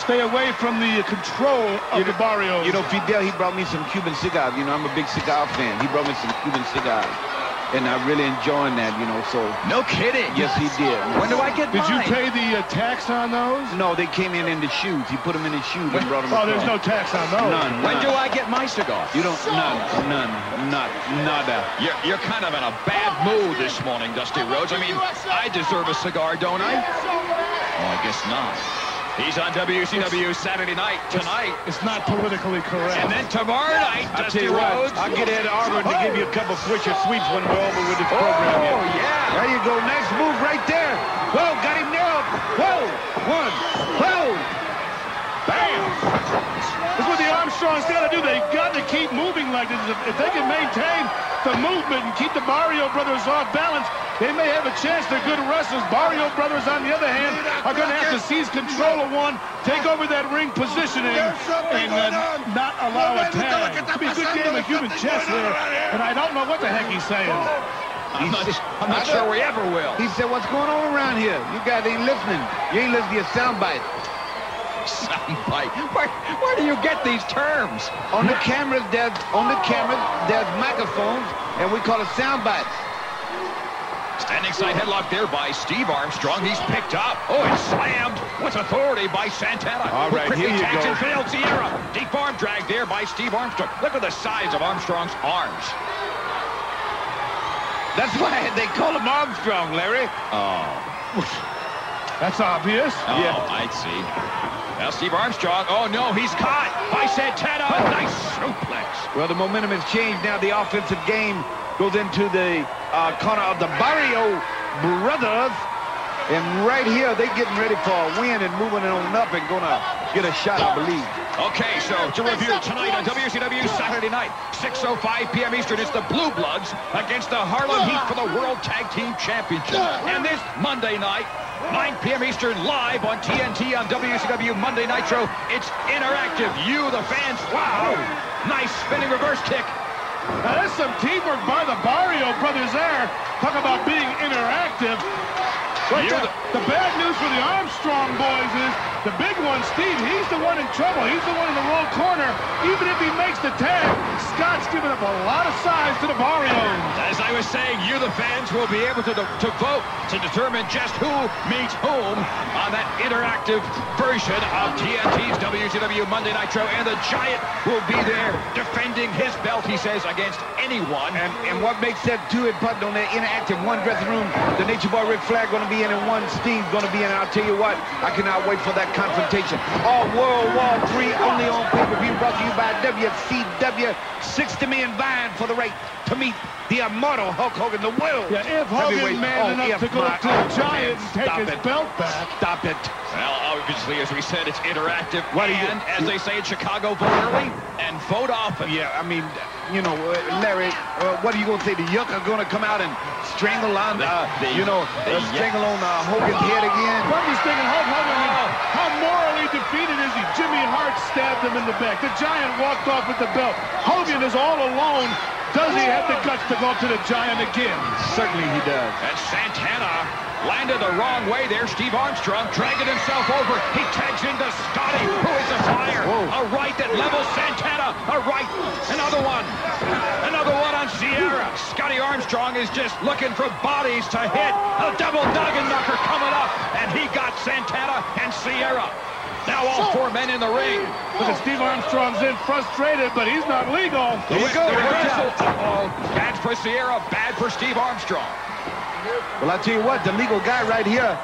[SPEAKER 3] stay away from the control of the Barrios.
[SPEAKER 2] You know, Fidel, he brought me some Cuban cigars. You know, I'm a big cigar fan. He brought me some Cuban cigars. And I'm really enjoying that, you know, so.
[SPEAKER 1] No kidding.
[SPEAKER 2] Yes, he did.
[SPEAKER 1] When do I get
[SPEAKER 3] Did you pay the uh, tax on those?
[SPEAKER 2] No, they came in in the shoes. He put them in his shoes and brought them
[SPEAKER 3] Oh, there's no tax on those.
[SPEAKER 2] None.
[SPEAKER 1] When
[SPEAKER 2] none.
[SPEAKER 1] do I get my cigar?
[SPEAKER 2] You don't, none, none, not, nada.
[SPEAKER 1] You're, you're kind of in a bad mood this morning, Dusty Rhodes. I mean, I deserve a cigar, don't I? Oh, I guess not. He's on WCW Saturday night tonight.
[SPEAKER 3] It's not politically correct.
[SPEAKER 1] And then tomorrow night,
[SPEAKER 2] I'll tell
[SPEAKER 1] Dusty
[SPEAKER 2] you what, I'll get Ed Arbor to give you a couple Swisher Sweets when we're over with this oh, program.
[SPEAKER 1] Oh, yeah.
[SPEAKER 2] There you go. Nice move right there. Whoa, got him nailed. Whoa, one, whoa.
[SPEAKER 3] Bam! That's what the Armstrongs got to do. They got to keep moving like this. If- If they can maintain the movement and keep the Barrio brothers off balance, they may have a chance. They're good wrestlers. Barrio brothers, on the other hand, are going to have to seize control of one, take over that ring positioning, and uh, not allow a tag. It'll be a good game of human chess there, and I don't know what the heck he's saying.
[SPEAKER 1] I'm not, I'm not sure we ever will.
[SPEAKER 2] He said, what's going on around here? You guys ain't listening. You ain't listening to your soundbite.
[SPEAKER 1] Soundbite. Where, where do you get these terms?
[SPEAKER 2] On the cameras, there's, on the cameras, there's microphones, and we call it soundbites.
[SPEAKER 1] Standing side headlock there by Steve Armstrong. He's picked up. Oh, and slammed with authority by Santana.
[SPEAKER 2] All right,
[SPEAKER 1] who
[SPEAKER 2] right,
[SPEAKER 1] quickly
[SPEAKER 2] here you go.
[SPEAKER 1] in Sierra. Deep arm drag there by Steve Armstrong. Look at the size of Armstrong's arms.
[SPEAKER 2] That's why they call him Armstrong, Larry.
[SPEAKER 1] Oh.
[SPEAKER 3] That's obvious.
[SPEAKER 1] Oh, I see. Now Steve Armstrong. Oh, no, he's caught by Santana. Nice suplex.
[SPEAKER 2] Well, the momentum has changed now. The offensive game goes into the uh, corner of the Barrio brothers. And right here, they're getting ready for a win and moving it on up and going to get a shot, I believe.
[SPEAKER 1] Okay, so to review tonight on WCW Saturday night, 6.05 p.m. Eastern, it's the Blue Bloods against the Harlem Heat for the World Tag Team Championship. And this Monday night, 9 p.m. Eastern, live on TNT on WCW Monday Nitro, it's interactive. You, the fans, wow! Nice spinning reverse kick.
[SPEAKER 3] Now, there's some teamwork by the Barrio brothers there. Talk about being interactive. Right
[SPEAKER 1] You're.
[SPEAKER 3] The bad news for the Armstrong boys is the big one, Steve, he's the one in trouble. He's the one in the wrong corner. Even if he makes the tag, Scott's giving up a lot of size to the Barrios.
[SPEAKER 1] As I was saying, you, the fans, will be able to, to vote to determine just who meets whom on that interactive version of TNT's WCW Monday Night Nitro. And the Giant will be there defending his belt, he says, against anyone.
[SPEAKER 2] And, and what makes that too important on that interactive one dressing room, the Nature Boy Ric Flair going to be in and one Steve going to be in. And I'll tell you what, I cannot wait for that confrontation. All World War III only on pay-per-view brought to you by WCW. 60 men vying for the right to meet the immortal Hulk Hogan, the world.
[SPEAKER 3] Yeah, if Hogan
[SPEAKER 2] heavyweight-
[SPEAKER 3] man
[SPEAKER 2] Oh,
[SPEAKER 3] enough
[SPEAKER 2] if
[SPEAKER 3] to go up to the Giant
[SPEAKER 2] man,
[SPEAKER 3] and take his
[SPEAKER 2] it.
[SPEAKER 3] belt back.
[SPEAKER 2] Stop it.
[SPEAKER 1] Well, obviously, as we said, it's interactive.
[SPEAKER 2] What do you-
[SPEAKER 1] and, as they say in Chicago, vote early, and vote off it.
[SPEAKER 2] Yeah, I mean, you know, uh, Larry, uh, what are you going to say? The Yuck are going to come out and strangle on, uh,
[SPEAKER 1] the-
[SPEAKER 2] you know,
[SPEAKER 1] the
[SPEAKER 2] uh, strangle on uh, Hogan's head again?
[SPEAKER 3] I'm just thinking, Hulk Hogan, I mean, how morally defeated is he? Jimmy Hart stabbed him in the back. The Giant walked off with the belt. Hogan is all alone. Does he have the guts to go to the Giant again?
[SPEAKER 2] Certainly he does.
[SPEAKER 1] And Santana landed the wrong way there. Steve Armstrong dragging himself over. He tags into Scotty, who is a fire. A right that levels Santana. A right. Another one. Another one on Sierra. Scotty Armstrong is just looking for bodies to hit. A double noggin knocker coming up. And he got Santana and Sierra. Now all four men in the ring.
[SPEAKER 3] Look at Steve Armstrong's in frustrated, but he's not legal.
[SPEAKER 1] The, the reversal. Uh-oh. Bad for Sierra, bad for Steve Armstrong.
[SPEAKER 2] Well, I tell you what, the legal guy right here,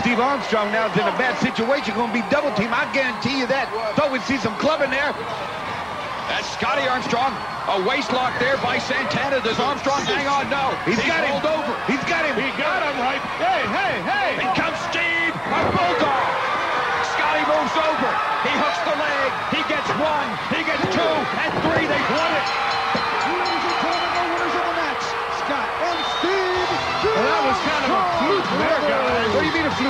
[SPEAKER 2] Steve Armstrong now is in a bad situation, going to be double team. I guarantee you that. Thought we'd see some clubbing there.
[SPEAKER 1] That's Scotty Armstrong. A waist lock there by Santana. Does Armstrong hang on? No.
[SPEAKER 2] He's got him.
[SPEAKER 1] over.
[SPEAKER 2] He's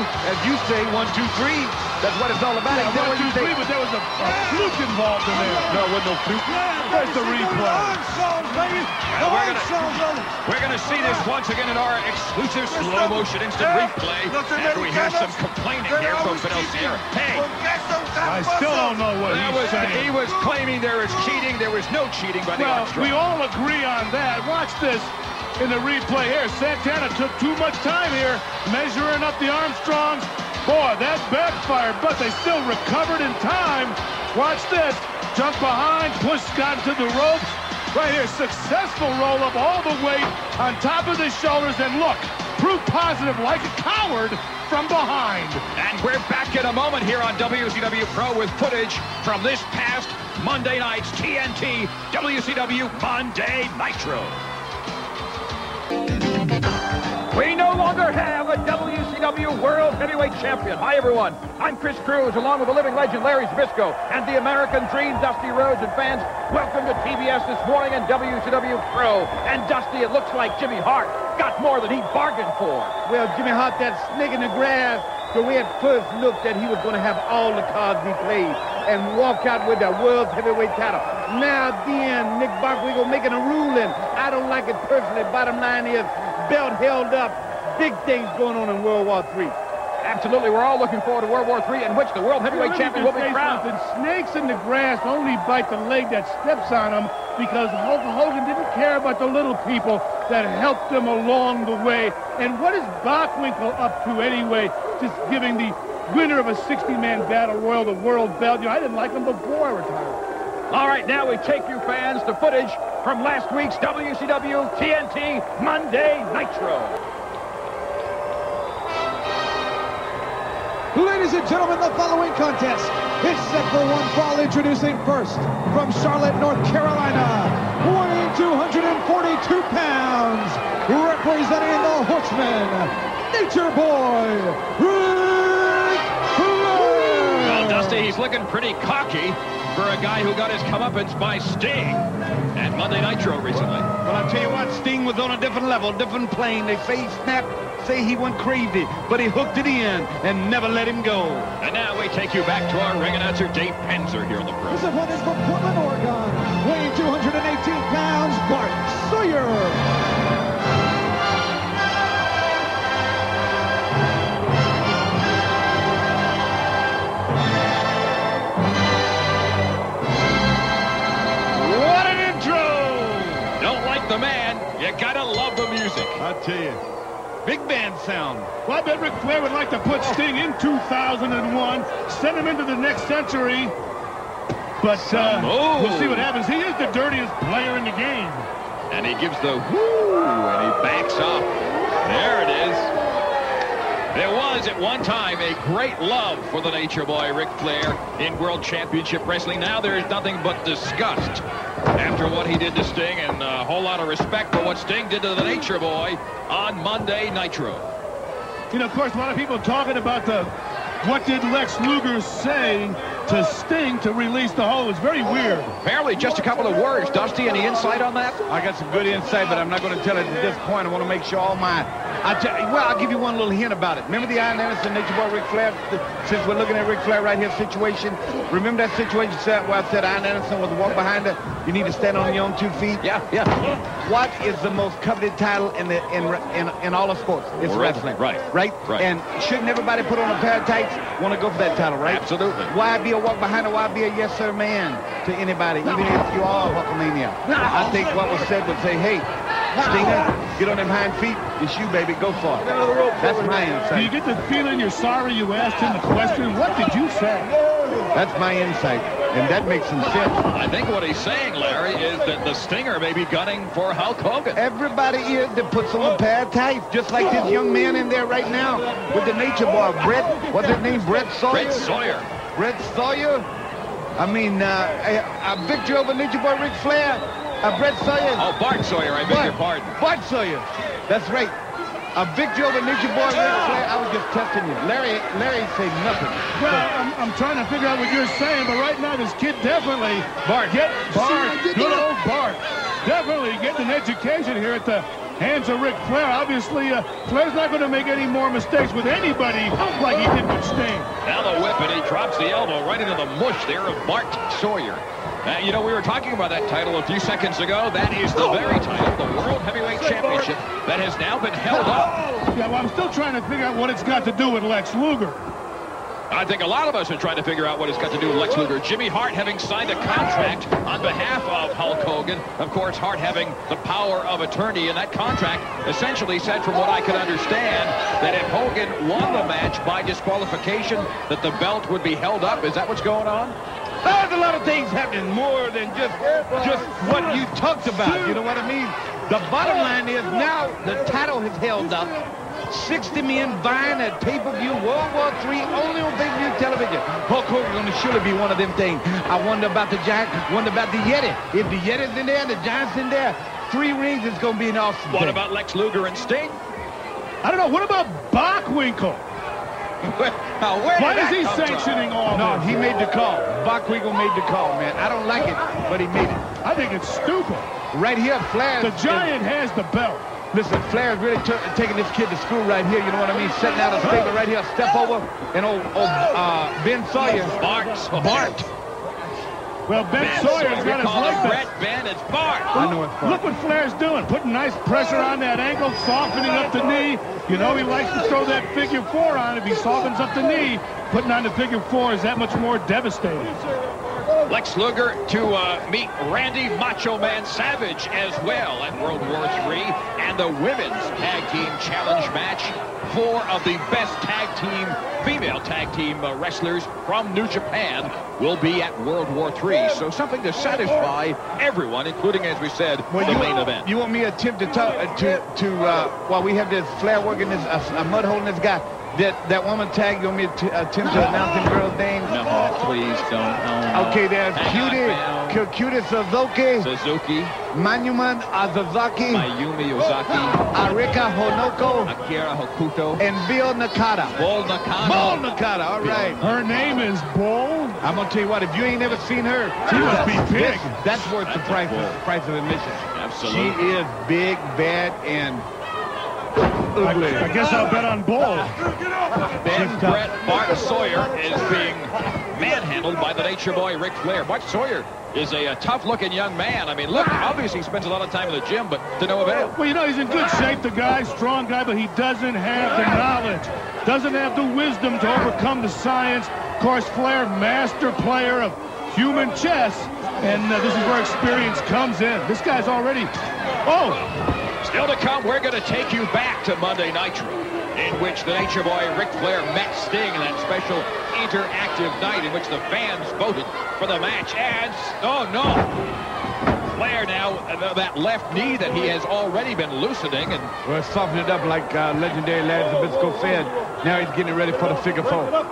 [SPEAKER 2] you mean a fluke? As you say, one, two, three. That's what it's all about.
[SPEAKER 3] Yeah,
[SPEAKER 2] Is that
[SPEAKER 3] one,
[SPEAKER 2] what
[SPEAKER 3] two,
[SPEAKER 2] you say?
[SPEAKER 3] three, but there was a, a fluke involved in there.
[SPEAKER 2] No, it wasn't no fluke.
[SPEAKER 3] Where's the replay?
[SPEAKER 1] Well, we're gonna, we're gonna see this once again in our exclusive slow motion instant replay after we hear some complaining here from Fidel Sierra. Hey,
[SPEAKER 3] I still don't know what
[SPEAKER 1] that
[SPEAKER 3] he's
[SPEAKER 1] was
[SPEAKER 3] saying.
[SPEAKER 1] he was claiming there is cheating. There was no cheating by the
[SPEAKER 3] Well,
[SPEAKER 1] Armstrong.
[SPEAKER 3] we all agree on that. Watch this in the replay here. Santana took too much time here measuring up the Armstrongs. Boy, that backfired, but they still recovered in time. Watch this. Jump behind, push Scott to the ropes. Right here, successful roll-up all the way on top of the shoulders. And look, proof positive like a coward from behind.
[SPEAKER 1] And we're back in a moment here on WCW Pro with footage from this past Monday night's TNT WCW Monday Nitro. We no longer have a WCW World Heavyweight Champion. Hi, everyone. I'm Chris Cruz, along with the living legend Larry Zbyszko and the American Dream, Dusty Rhodes, and fans. Welcome to TBS this morning and WCW Pro. And Dusty, it looks like Jimmy Hart got more than he bargained for.
[SPEAKER 20] Well, Jimmy Hart, that snake in the grass, the way it first looked that he was going to have all the cards he played and walk out with that world heavyweight title. Now then, Nick Bockwinkel making a ruling. I don't like it personally. Bottom line is, belt held up. Big things going on in World War III.
[SPEAKER 1] Absolutely, we're all looking forward to World War III, in which the World Heavyweight Champion will be crowned.
[SPEAKER 3] something. Snakes in the grass only bite the leg that steps on them because Hulk Hogan didn't care about the little people that helped them along the way. And what is Bockwinkel up to anyway? Just giving the winner of a 60-man battle royal the world belt. You know, I didn't like him before I retired.
[SPEAKER 1] All right, now we take you fans to footage from last week's WCW TNT Monday Nitro.
[SPEAKER 4] Ladies and gentlemen, the following contest is set for one fall. Introducing first from Charlotte, North Carolina, weighing 242 pounds, representing the Horsemen, Nature Boy, Ric Flair.
[SPEAKER 1] Well, Dusty, he's looking pretty cocky for a guy who got his comeuppance by Sting at Monday Nitro recently.
[SPEAKER 2] Well, I'll tell you what, Sting was on a different level, different plane. They say he snapped, say he went crazy, but he hooked it in and never let him go.
[SPEAKER 1] And now we take you back to our ring announcer, Dave Penzer, here on the pro.
[SPEAKER 4] His opponent from Portland, Oregon, weighing 218 pounds,
[SPEAKER 1] music.
[SPEAKER 3] I tell you, big band sound. Well, I bet Ric Flair would like to put Sting in 2001, send him into the next century. But uh, we'll see what happens. He is the dirtiest player in the game.
[SPEAKER 1] And he gives the whoo, and he backs up. There it is. There was at one time a great love for the Nature Boy, Ric Flair, in World Championship Wrestling. Now there is nothing but disgust after what he did to Sting and a whole lot of respect for what Sting did to the Nature Boy on Monday Nitro.
[SPEAKER 3] You know, of course, a lot of people talking about the what did Lex Luger say to Sting to release the hold. It's very weird.
[SPEAKER 1] Apparently just a couple of words. Dusty, any insight on that?
[SPEAKER 2] I got some good insight, but I'm not going to tell it at this point. I want to make sure all my... I tell, well, I'll give you one little hint about it. Remember the Arn Anderson, Nature Boy, Ric Flair? Since we're looking at Ric Flair right here situation, remember that situation where I said Arn Anderson was walk behind her? You need to stand on your own two feet?
[SPEAKER 1] Yeah, yeah.
[SPEAKER 2] What is the most coveted title in the in in, in all of sports? It's
[SPEAKER 1] World,
[SPEAKER 2] wrestling.
[SPEAKER 1] right,
[SPEAKER 2] Right?
[SPEAKER 1] right.
[SPEAKER 2] And shouldn't everybody put on a pair of tights? Want to go for that title, right?
[SPEAKER 1] Absolutely.
[SPEAKER 2] Why be a walk behind her? Why be a yes sir man to anybody, even if you are a Hulkamania? I think what was said would say, hey, Stinger, get on them hind feet. It's you, baby. Go for it. That's my insight.
[SPEAKER 3] Do you get the feeling you're sorry you asked him the question? What did you say?
[SPEAKER 2] That's my insight, and that makes some sense.
[SPEAKER 1] I think what he's saying, Larry, is that the Stinger may be gunning for Hulk Hogan.
[SPEAKER 2] Everybody here that puts on a pair of tights, just like this young man in there right now with the nature boy, Brett. What's his name? Brett Sawyer.
[SPEAKER 1] Brett Sawyer.
[SPEAKER 2] Brett Sawyer. I mean, uh, a, a victory over Nature Boy Ric Flair. Uh, Brett Sawyer.
[SPEAKER 1] Oh, Bart Sawyer, I beg
[SPEAKER 2] Bart,
[SPEAKER 1] your pardon.
[SPEAKER 2] Bart Sawyer. That's right. A victory over Nature Boy Ric I was just testing you. Larry, Larry say nothing.
[SPEAKER 3] Well, I'm, I'm trying to figure out what you're saying, but right now this kid definitely
[SPEAKER 1] Bart.
[SPEAKER 3] get Bart, good old Bart, definitely getting an education here at the hands of Ric Flair. Obviously, uh, Flair's not going to make any more mistakes with anybody like he did with Sting.
[SPEAKER 1] Now the whip, and he drops the elbow right into the mush there of Bart Sawyer. Uh, you know, we were talking about that title a few seconds ago. That is the very title, the World Heavyweight Championship, that has now been held up.
[SPEAKER 3] Yeah, well, I'm still trying to figure out what it's got to do with Lex Luger.
[SPEAKER 1] I think a lot of us are trying to figure out what it's got to do with Lex Luger. Jimmy Hart having signed a contract on behalf of Hulk Hogan. Of course, Hart having the power of attorney, and that contract essentially said, from what I could understand, that if Hogan won the match by disqualification, that the belt would be held up. Is that what's going on?
[SPEAKER 2] There's a lot of things happening more than just just what you talked about. You know what I mean? The bottom line is now the title has held up. 60 men vying at pay-per-view World War III only on pay-per-view television. Hulk Hogan going to surely be one of them things. I wonder about the Giant, wonder about the Yeti. If the Yeti's in there, the Giant's in there, three rings is going to be an awesome
[SPEAKER 1] What
[SPEAKER 2] thing.
[SPEAKER 1] about Lex Luger and Sting?
[SPEAKER 3] I don't know. What about Bockwinkel?
[SPEAKER 1] Now, where
[SPEAKER 3] Why is he
[SPEAKER 1] come from?
[SPEAKER 3] sanctioning all
[SPEAKER 2] No,
[SPEAKER 3] this?
[SPEAKER 2] he made the call. Bockwinkel made the call, man. I don't like it, but he made it.
[SPEAKER 3] I think it's stupid.
[SPEAKER 2] Right here, Flair.
[SPEAKER 3] The Giant has the belt.
[SPEAKER 2] Listen, Flair is really taking this kid to school right here. You know what I mean? Setting out a statement right here. Step over. And old, old uh, Ben Sawyer.
[SPEAKER 1] Bart.
[SPEAKER 2] Bart.
[SPEAKER 3] Well, Ben,
[SPEAKER 1] Ben
[SPEAKER 3] Sawyer's
[SPEAKER 1] Sawyer,
[SPEAKER 3] got his
[SPEAKER 1] call
[SPEAKER 3] leg
[SPEAKER 1] him
[SPEAKER 3] back.
[SPEAKER 1] Brett Ben, it's Bart.
[SPEAKER 2] I know it's Bart.
[SPEAKER 3] Look what Flair's doing. Putting nice pressure on that ankle, softening up the knee. You know he likes to throw that figure four on. If he softens up the knee, putting on the figure four is that much more devastating.
[SPEAKER 1] Lex Luger to uh, meet Randy Macho Man Savage as well at World War III. And the women's tag team challenge match. Four of the best tag team, female tag team uh, wrestlers from New Japan will be at World War III. So something to satisfy everyone, including, as we said,
[SPEAKER 2] Well,
[SPEAKER 1] the
[SPEAKER 2] you,
[SPEAKER 1] main event.
[SPEAKER 2] You want me to attempt to talk uh, to to uh, while we have this Flair working this uh, a mud hole in this guy. That that woman tag. You want me to t- attempt to announce them girls' names?
[SPEAKER 1] No, please don't. No, no.
[SPEAKER 2] Okay, there's
[SPEAKER 1] Hang on,
[SPEAKER 2] Cutie,
[SPEAKER 1] man.
[SPEAKER 2] Suzuki,
[SPEAKER 1] Suzuki,
[SPEAKER 2] Manuman Azazaki,
[SPEAKER 1] Mayumi Ozaki,
[SPEAKER 2] Arika Honoko,
[SPEAKER 1] Akira Hokuto,
[SPEAKER 2] and Bill Nakata.
[SPEAKER 1] Bull Nakano.
[SPEAKER 2] Bull Nakata, all right.
[SPEAKER 3] Her name is Bull.
[SPEAKER 2] I'm gonna tell you what, if you ain't never seen her,
[SPEAKER 3] She must be
[SPEAKER 2] this-
[SPEAKER 3] big.
[SPEAKER 2] that's worth the
[SPEAKER 1] That's a
[SPEAKER 2] price of, price of admission.
[SPEAKER 1] Absolutely.
[SPEAKER 2] She is big, bad, and
[SPEAKER 3] I,
[SPEAKER 2] ugly.
[SPEAKER 3] I guess I'll bet on Bull.
[SPEAKER 1] Ben Brett Bart Sawyer is being manhandled by the Nature Boy Ric Flair. Bart Sawyer is a, a tough-looking young man. I mean, look, ah. obviously he spends a lot of time in the gym, but to no avail.
[SPEAKER 3] Well, you know, he's in good ah. shape, the guy, strong guy, but he doesn't have the ah. knowledge, doesn't have the wisdom to overcome the science. Of course, Flair, master player of human chess, and uh, this is where experience comes in. This guy's already... Oh,
[SPEAKER 1] Still to come, we're going to take you back to Monday Nitro, in which the Nature Boy Ric Flair met Sting in that special interactive night in which the fans voted for the match. And, oh no, Flair now, uh, that left knee that he has already been loosening, and
[SPEAKER 2] Well, soften it up like uh, legendary Larry Zbyszko said. Now he's getting ready for the figure four.
[SPEAKER 1] oh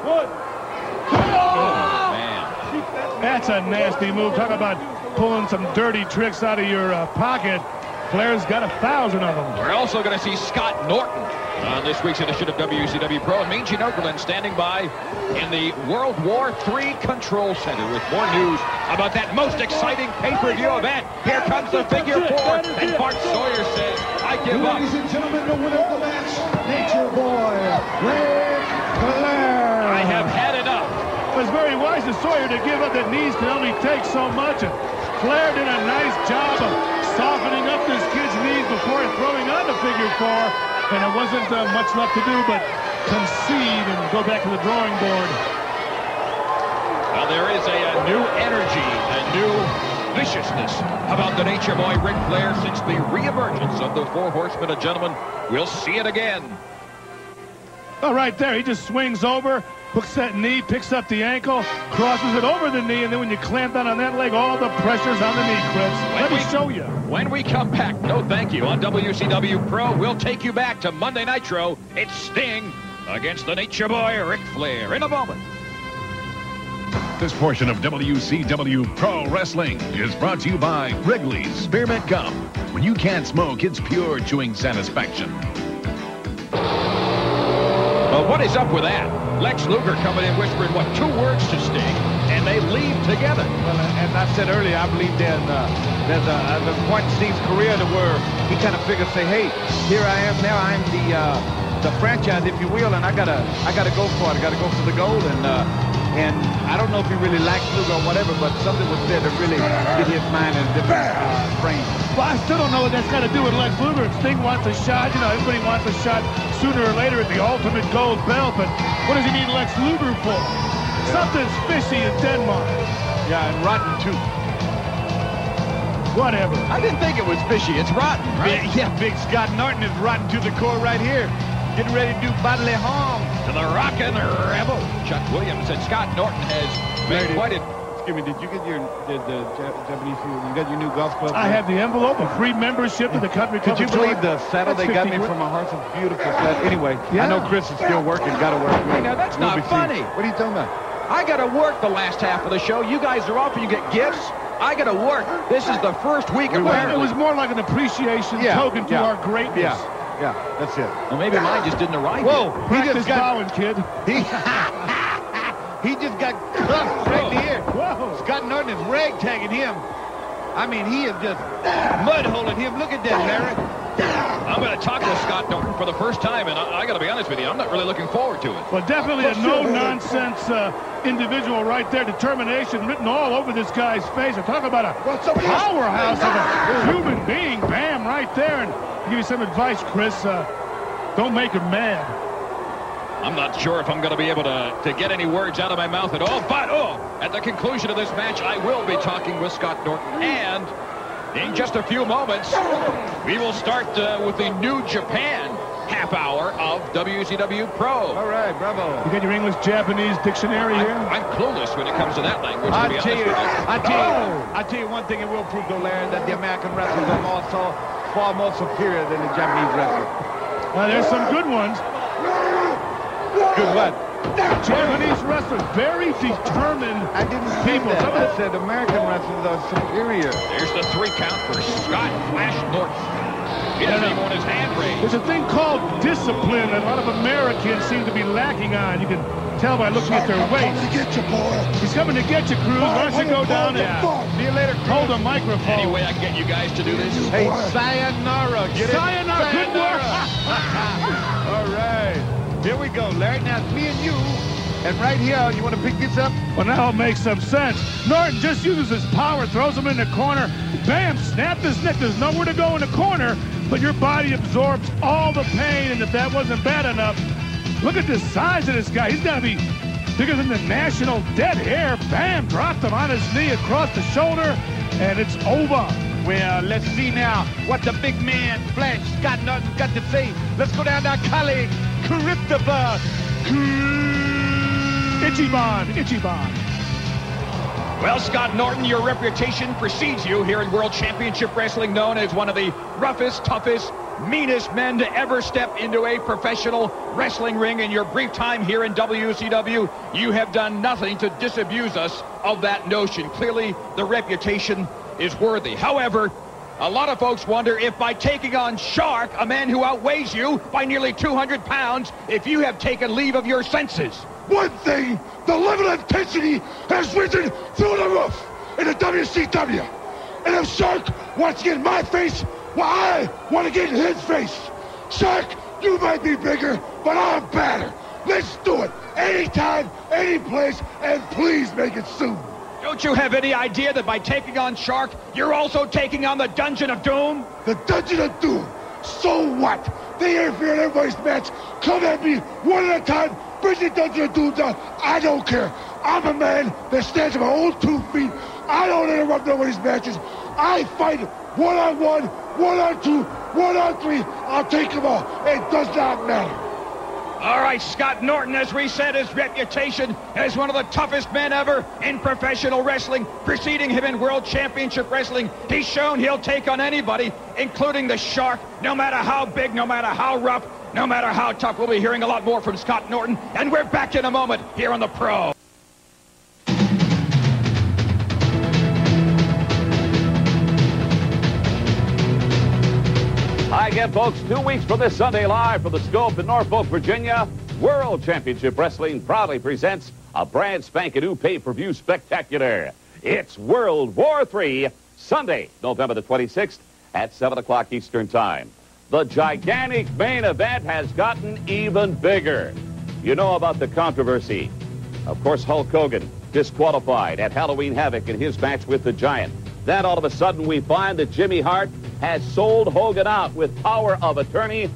[SPEAKER 1] man.
[SPEAKER 3] that's a nasty move. Talk about pulling some dirty tricks out of your uh, pocket. Flair's got a thousand of them.
[SPEAKER 1] We're also going to see Scott Norton on this week's edition of WCW Pro. And Mean Gene Okerlund standing by in the World War III Control Center with more news about that most exciting pay-per-view event. Here comes the figure four, and Bart Sawyer says, I give up.
[SPEAKER 4] Ladies and gentlemen, the winner of the match, Nature Boy, Ric Flair.
[SPEAKER 1] I have had enough.
[SPEAKER 3] It was very wise of Sawyer to give up that knees can only take so much. And Flair did a nice job of softening up this kid's knees before throwing on the figure four. And it wasn't uh, much left to do but concede and go back to the drawing board.
[SPEAKER 1] Well, there is a, a new energy, a new viciousness about the Nature Boy Ric Flair since the reemergence of the Four Horsemen. A gentleman, we'll see it again.
[SPEAKER 3] Oh, right there, he just swings over, hooks that knee, picks up the ankle, crosses it over the knee, and then when you clamp down on that leg, all the pressure's on the knee, Chris. Let me show you.
[SPEAKER 1] When we come back, no thank you, on WCW Pro, we'll take you back to Monday Nitro. It's Sting against the Nature Boy Ric Flair in a moment.
[SPEAKER 7] This portion of WCW Pro Wrestling is brought to you by Wrigley's Spearmint Gum. When you can't smoke, it's pure chewing satisfaction.
[SPEAKER 1] What is up with that? Lex Luger coming in whispering, what, two words to Sting, and they leave together.
[SPEAKER 2] Well, and I said earlier, I believe there's a, there's a, a point in Sting's career to where he kind of figures, say, hey, here I am now, I'm the uh, the franchise, if you will, and I gotta I gotta go for it. I gotta go for the gold, and uh, and I don't know if he really likes Luger or whatever, but something was there to really get his mind in a different uh, frame.
[SPEAKER 3] Well, I still don't know what that's got to do with Lex Luger. If Sting wants a shot, you know, everybody wants a shot sooner or later at the ultimate gold belt, but what does he need Lex Luger for? Something's fishy in Denmark.
[SPEAKER 2] Yeah, and rotten too.
[SPEAKER 3] Whatever.
[SPEAKER 1] I didn't think it was fishy. It's rotten, right?
[SPEAKER 2] Big, yeah, Big Scott Norton is rotten to the core right here. Getting ready to do bodily harm.
[SPEAKER 1] To the rockin' rebel. Chuck Williams and Scott Norton has made quite a...
[SPEAKER 2] Excuse me, did you get your did the Japanese, you got your new golf club?
[SPEAKER 3] I have the envelope of free membership to the country
[SPEAKER 2] Could
[SPEAKER 3] club.
[SPEAKER 2] you believe the saddle they got
[SPEAKER 3] 50
[SPEAKER 2] me
[SPEAKER 3] quid.
[SPEAKER 2] from a horse? It's beautiful saddle. Anyway,
[SPEAKER 3] Yeah.
[SPEAKER 2] I know Chris is still working. Got to work.
[SPEAKER 1] Hey, now, that's
[SPEAKER 2] We'll
[SPEAKER 1] not
[SPEAKER 2] be seeing-
[SPEAKER 1] funny.
[SPEAKER 2] What are you talking about?
[SPEAKER 1] I got to work the last half of the show. You guys are off and you get gifts. I got to work. This is the first week of
[SPEAKER 3] Well, it was more like an appreciation
[SPEAKER 2] Yeah,
[SPEAKER 3] token to
[SPEAKER 2] yeah,
[SPEAKER 3] our greatness.
[SPEAKER 2] Yeah, yeah, that's it.
[SPEAKER 1] Well, maybe mine just didn't arrive
[SPEAKER 2] Whoa,
[SPEAKER 1] yet.
[SPEAKER 2] he just got
[SPEAKER 3] bowing, kid.
[SPEAKER 2] he, he just got cuffed right here.
[SPEAKER 3] Whoa.
[SPEAKER 2] Scott Norton is ragtagging him. I mean, he is just mudholing him. Look at that, Larry.
[SPEAKER 1] I'm going to talk to Scott Norton for the first time, and I, I got to be honest with you, I'm not really looking forward to it.
[SPEAKER 3] Well, definitely a no-nonsense uh, individual right there. Determination written all over this guy's face. And talk about a powerhouse of a human being. Bam, right there. And I'll give you some advice, Chris. Uh, don't make him mad.
[SPEAKER 1] I'm not sure if I'm going to be able to, to get any words out of my mouth at all, but oh, at the conclusion of this match, I will be talking with Scott Norton. And in just a few moments, we will start uh, with the New Japan half hour of WCW Pro.
[SPEAKER 2] All right, bravo.
[SPEAKER 3] You got your English-Japanese dictionary
[SPEAKER 1] I'm,
[SPEAKER 3] here?
[SPEAKER 1] I'm clueless when it comes to that language, to
[SPEAKER 2] I
[SPEAKER 1] be
[SPEAKER 2] tell
[SPEAKER 1] honest
[SPEAKER 2] you,
[SPEAKER 1] with you.
[SPEAKER 2] I tell you, I tell you one thing it will prove, though, Larry, that the American wrestlers are also far more superior than the Japanese wrestlers.
[SPEAKER 3] Uh, there's some good ones.
[SPEAKER 2] Good what?
[SPEAKER 3] Japanese wrestlers, very determined
[SPEAKER 2] I didn't say
[SPEAKER 3] people.
[SPEAKER 2] that.
[SPEAKER 3] Some of
[SPEAKER 2] I said American wrestlers are superior.
[SPEAKER 1] There's the three count for Scott Flash Norton. He doesn't even want his hand raised.
[SPEAKER 3] There's a thing called discipline that a lot of Americans seem to be lacking on. You can tell by looking at their waist.
[SPEAKER 19] get you, boy.
[SPEAKER 3] He's coming to get you, Cruz. Why don't you go down and
[SPEAKER 2] See you later, Cruz.
[SPEAKER 3] hold the microphone?
[SPEAKER 1] Any way I can get you guys to do this?
[SPEAKER 2] Hey, sayonara. Get it?
[SPEAKER 3] Sayonara. Good work.
[SPEAKER 2] All right. Here we go, Larry. Now it's me and you. And right here, you want to pick this up?
[SPEAKER 3] Well, now it makes some sense. Norton just uses his power, throws him in the corner. Bam, snap his neck. There's nowhere to go in the corner, but your body absorbs all the pain. And if that wasn't bad enough, look at the size of this guy. He's got to be bigger than the national dead hair. Bam, dropped him on his knee across the shoulder, and it's over.
[SPEAKER 2] Well, let's see now what the big man, Flash got Norton's got to say. Let's go down to our colleague, Christopher.
[SPEAKER 3] Ichiban, Ichiban.
[SPEAKER 1] Well, Scott Norton, your reputation precedes you here in World Championship Wrestling, known as one of the roughest, toughest, meanest men to ever step into a professional wrestling ring. In your brief time here in WCW, you have done nothing to disabuse us of that notion. Clearly, the reputation is worthy. However, A lot of folks wonder if by taking on Shark, a man who outweighs you by nearly 200 pounds, if you have taken leave of your senses.
[SPEAKER 19] One thing, the level of intensity has risen through the roof in the WCW. And if Shark wants to get in my face, well, I want to get in his face. Shark, you might be bigger, but I'm better. Let's do it. Anytime, any place, and please make it soon.
[SPEAKER 1] Don't you have any idea that by taking on Shark, you're also taking on the Dungeon of Doom?
[SPEAKER 19] The Dungeon of Doom? So what? They interfere in everybody's match. Come at me one at a time. Bring the Dungeon of Doom down. I don't care. I'm a man that stands on my own two feet. I don't interrupt nobody's matches. I fight one-on-one, one-on-two, one-on-three. I'll take them all. It does not matter.
[SPEAKER 1] All right, Scott Norton has reset his reputation as one of the toughest men ever in professional wrestling. Preceding him in World Championship Wrestling, he's shown he'll take on anybody, including the Shark, no matter how big, no matter how rough, no matter how tough. We'll be hearing a lot more from Scott Norton, and we're back in a moment here on The Pro.
[SPEAKER 10] Hi again, folks. Two weeks from this Sunday, live from the Scope in Norfolk, Virginia, World Championship Wrestling proudly presents a brand spanking new pay-per-view spectacular. It's World War III, Sunday, November the 26th at 7 o'clock Eastern Time. The gigantic main event has gotten even bigger. You know about the controversy. Of course, Hulk Hogan disqualified at Halloween Havoc in his match with the Giant. Then all of a sudden we find that Jimmy Hart has sold Hogan out with power of attorney,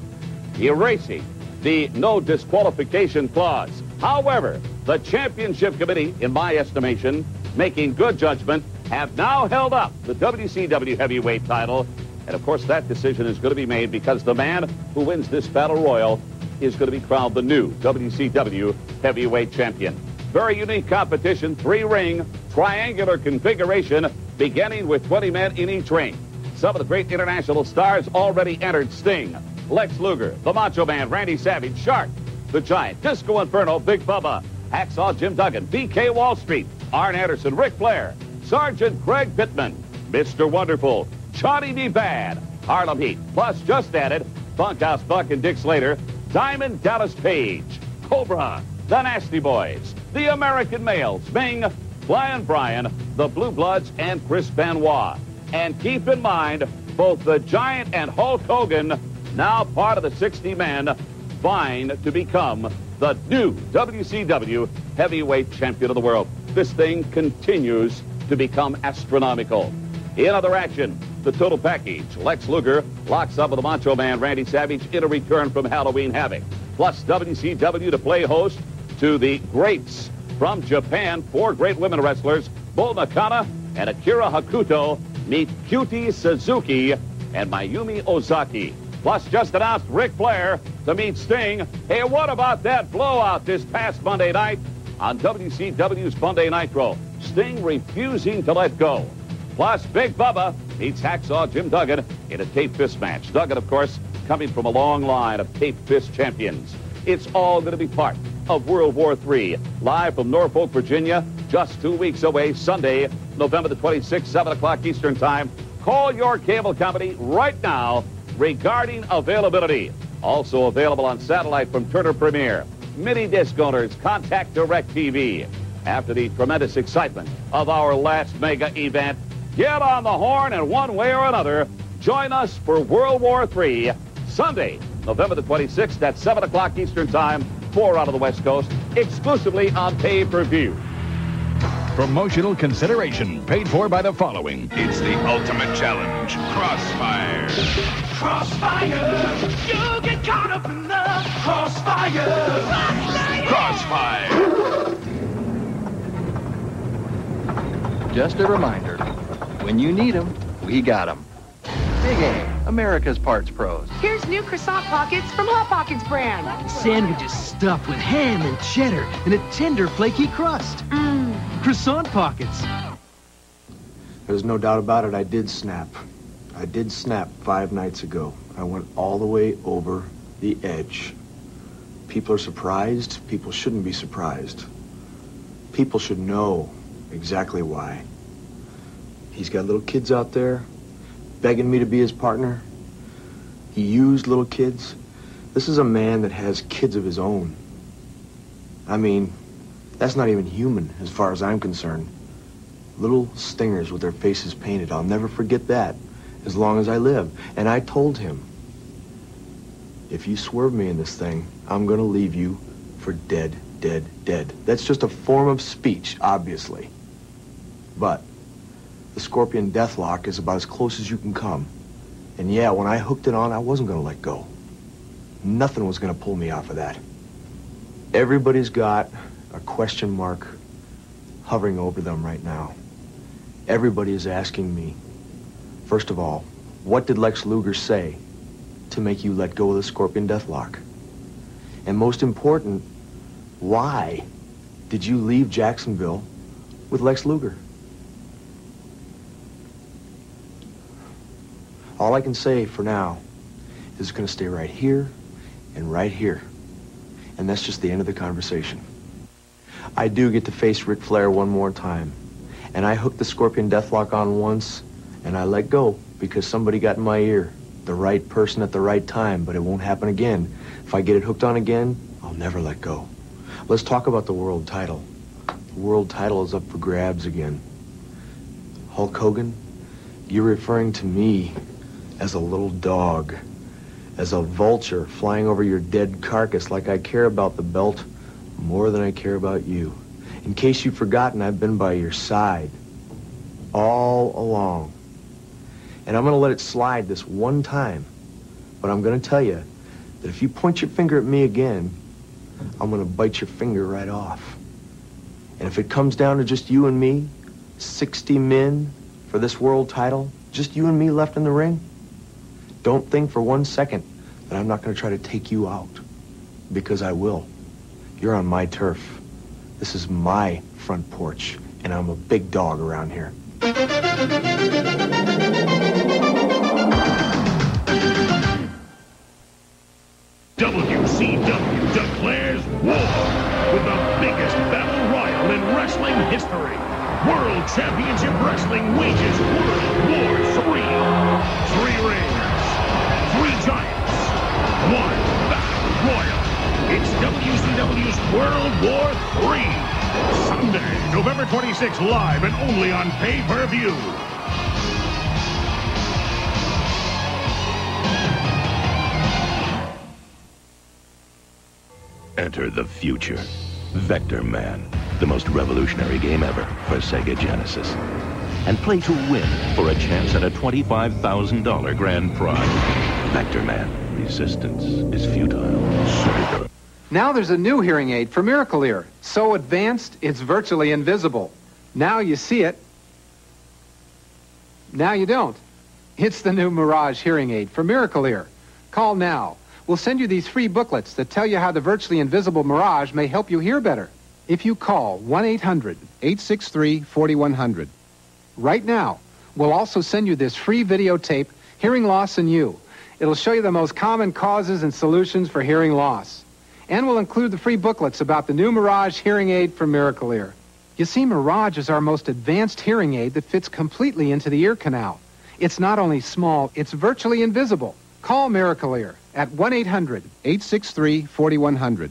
[SPEAKER 10] erasing the no disqualification clause. However, the championship committee, in my estimation, making good judgment, have now held up the WCW heavyweight title. And of course, that decision is going to be made because the man who wins this battle royal is going to be crowned the new WCW heavyweight champion. Very unique competition, three ring, triangular configuration, beginning with 20 men in each ring. Some of the great international stars already entered Sting, Lex Luger, the Macho Man, Randy Savage, Shark, the Giant, Disco Inferno, Big Bubba, Hacksaw Jim Duggan, BK Wall Street, Arn Anderson, Ric Flair, Sergeant Craig Pittman, Mr. Wonderful, Johnny B. Bad, Harlem Heat, plus just added Bunkhouse Buck and Dick Slater, Diamond Dallas Page, Cobra, the Nasty Boys, the American Males, Meng, Flying Brian, the Blue Bloods, and Chris Benoit. And keep in mind, both the Giant and Hulk Hogan, now part of the 60 men, vying to become the new WCW heavyweight champion of the world. This thing continues to become astronomical. In other action, the total package. Lex Luger locks up with the Macho Man Randy Savage in a return from Halloween Havoc. Plus WCW to play host to the greats from Japan, four great women wrestlers, Bull Nakano and Akira Hokuto, meet Cutie Suzuki and Mayumi Ozaki. Plus, just announced Ric Flair to meet Sting. Hey, what about that blowout this past Monday night on WCW's Monday Nitro? Sting refusing to let go. Plus, Big Bubba meets Hacksaw Jim Duggan in a tape fist match. Duggan, of course, coming from a long line of tape fist champions. It's all going to be part of World War III. Live from Norfolk, Virginia, just two weeks away, Sunday, November the 26th, 7 o'clock Eastern Time. Call your cable company right now regarding availability. Also available on satellite from Turner Premier. Mini disc owners, contact DirecTV. After the tremendous excitement of our last mega event, get on the horn and one way or another, join us for World War III, Sunday, November the 26th at 7 o'clock Eastern Time, 4 out of the West Coast, exclusively on pay-per-view.
[SPEAKER 7] Promotional consideration paid for by the following. It's the ultimate challenge, Crossfire.
[SPEAKER 12] Crossfire. You get caught up in the crossfire.
[SPEAKER 7] Crossfire.
[SPEAKER 13] Just a reminder, when you need them, we got them. Big A, America's Parts Pros.
[SPEAKER 14] Here's new croissant pockets from Hot Pockets brand.
[SPEAKER 15] Sandwiches stuffed with ham and cheddar and a tender, flaky crust. Mmm. Croissant pockets.
[SPEAKER 16] There's no doubt about it, I did snap. I did snap five nights ago. I went all the way over the edge. People are surprised. People shouldn't be surprised. People should know exactly why. He's got little kids out there. Begging me to be his partner. He used little kids. This is a man that has kids of his own. I mean, that's not even human as far as I'm concerned. Little stingers with their faces painted. I'll never forget that as long as I live. And I told him, if you swerve me in this thing, I'm going to leave you for dead, dead, dead. That's just a form of speech, obviously. But the Scorpion Deathlock is about as close as you can come. And yeah, when I hooked it on, I wasn't going to let go. Nothing was going to pull me off of that. Everybody's got a question mark hovering over them right now. Everybody is asking me, first of all, what did Lex Luger say to make you let go of the Scorpion Deathlock? And most important, why did you leave Jacksonville with Lex Luger? All I can say for now is it's going to stay right here and right here. And that's just the end of the conversation. I do get to face Ric Flair one more time. And I hooked the Scorpion Deathlock on once, and I let go because somebody got in my ear. The right person at the right time, but it won't happen again. If I get it hooked on again, I'll never let go. Let's talk about the world title. The world title is up for grabs again. Hulk Hogan, you're referring to me as a little dog, as a vulture flying over your dead carcass like I care about the belt more than I care about you. In case you've forgotten, I've been by your side all along. And I'm going to let it slide this one time. But I'm going to tell you that if you point your finger at me again, I'm going to bite your finger right off. And if it comes down to just you and me, 60 men for this world title, just you and me left in the ring, don't think for one second that I'm not going to try to take you out. Because I will. You're on my turf. This is my front porch, and I'm a big dog around here.
[SPEAKER 19] WCW declares war with the biggest battle royal in wrestling history. World Championship Wrestling wages World War III. Three rings, three giants, one battle royal. It's WCW's World War III. Sunday, November 26th, live and only on pay-per-view.
[SPEAKER 21] Enter the future. Vector Man, the most revolutionary game ever for Sega Genesis. And play to win for a chance at a $25,000 grand prize. Vector Man, resistance is futile.
[SPEAKER 22] Now there's a new hearing aid for Miracle Ear. So advanced, it's virtually invisible. Now you see it. Now you don't. It's the new Mirage hearing aid for Miracle Ear. Call now. We'll send you these free booklets that tell you how the virtually invisible Mirage may help you hear better. If you call 1-800-863-4100. Right now, we'll also send you this free videotape, Hearing Loss and You. It'll show you the most common causes and solutions for hearing loss. And we'll include the free booklets about the new Mirage hearing aid from Miracle Ear. You see, Mirage is our most advanced hearing aid that fits completely into the ear canal. It's not only small, it's virtually invisible. Call Miracle Ear at 1-800-863-4100.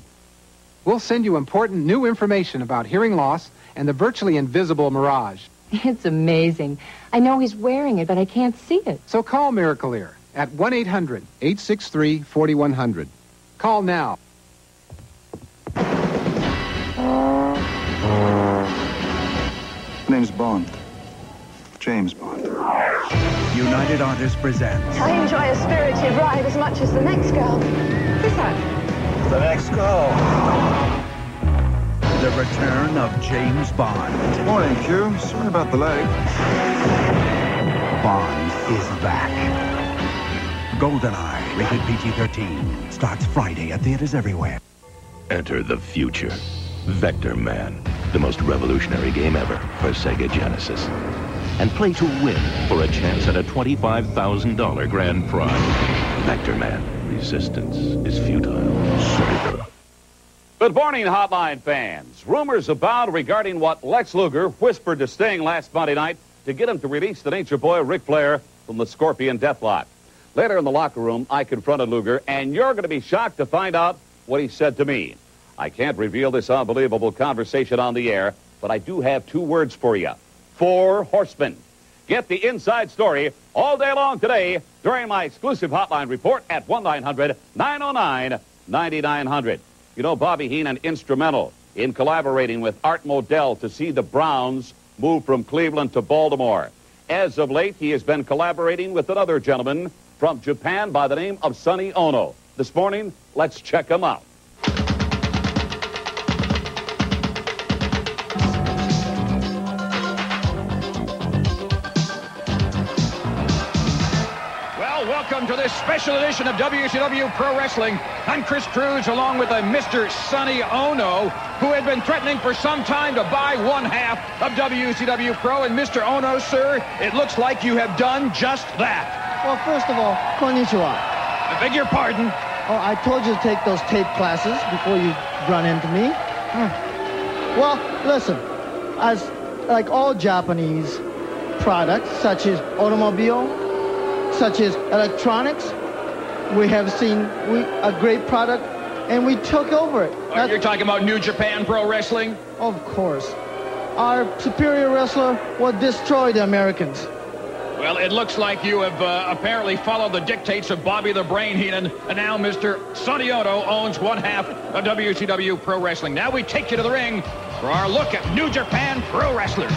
[SPEAKER 22] We'll send you important new information about hearing loss and the virtually invisible Mirage.
[SPEAKER 23] It's amazing. I know he's wearing it, but I can't see it.
[SPEAKER 22] So call Miracle Ear at 1-800-863-4100. Call now.
[SPEAKER 24] Name's Bond. James Bond.
[SPEAKER 25] United Artists presents
[SPEAKER 26] I enjoy a spirited ride as much as the next girl. Who's that?
[SPEAKER 24] The next girl.
[SPEAKER 25] the return of James Bond.
[SPEAKER 24] Morning, Q. Sorry about the leg.
[SPEAKER 25] Bond is back. GoldenEye, rated PG-13, starts Friday at theaters everywhere.
[SPEAKER 21] Enter the future. Vector Man, the most revolutionary game ever for Sega Genesis. And play to win for a chance at a $25,000 grand prize. Vector Man, resistance is futile. Sega.
[SPEAKER 10] Good morning, Hotline fans. Rumors abound regarding what Lex Luger whispered to Sting last Monday night to get him to release the Nature Boy Ric Flair from the Scorpion Deathlock. Later in the locker room, I confronted Luger, and you're going to be shocked to find out what he said to me. I can't reveal this unbelievable conversation on the air, but I do have two words for you. Four horsemen. Get the inside story all day long today during my exclusive hotline report at 1-900-909-9900. You know, Bobby Heenan instrumental in collaborating with Art Modell to see the Browns move from Cleveland to Baltimore. As of late, he has been collaborating with another gentleman from Japan by the name of Sonny Onoo. This morning, let's check him out.
[SPEAKER 1] Well, welcome to this special edition of WCW Pro Wrestling. I'm Chris Cruz along with a Mr. Sonny Onoo, who had been threatening for some time to buy one half of WCW Pro. And Mr. Onoo, sir, it looks like you have done just that.
[SPEAKER 9] Well, first of all, konnichiwa.
[SPEAKER 1] I beg your pardon.
[SPEAKER 9] Oh, I told you to take those tape classes before you run into me. Well, listen, as like all Japanese products, such as automobile, such as electronics, we have seen we, a great product, and we took over it.
[SPEAKER 1] Oh, you're talking about New Japan Pro Wrestling?
[SPEAKER 9] Of course. Our superior wrestler will destroy the Americans.
[SPEAKER 1] Well, it looks like you have uh, apparently followed the dictates of Bobby the Brain Heenan, and now Mr. Sonny Onoo owns one half of WCW Pro Wrestling. Now we take you to the ring for our look at New Japan Pro Wrestlers.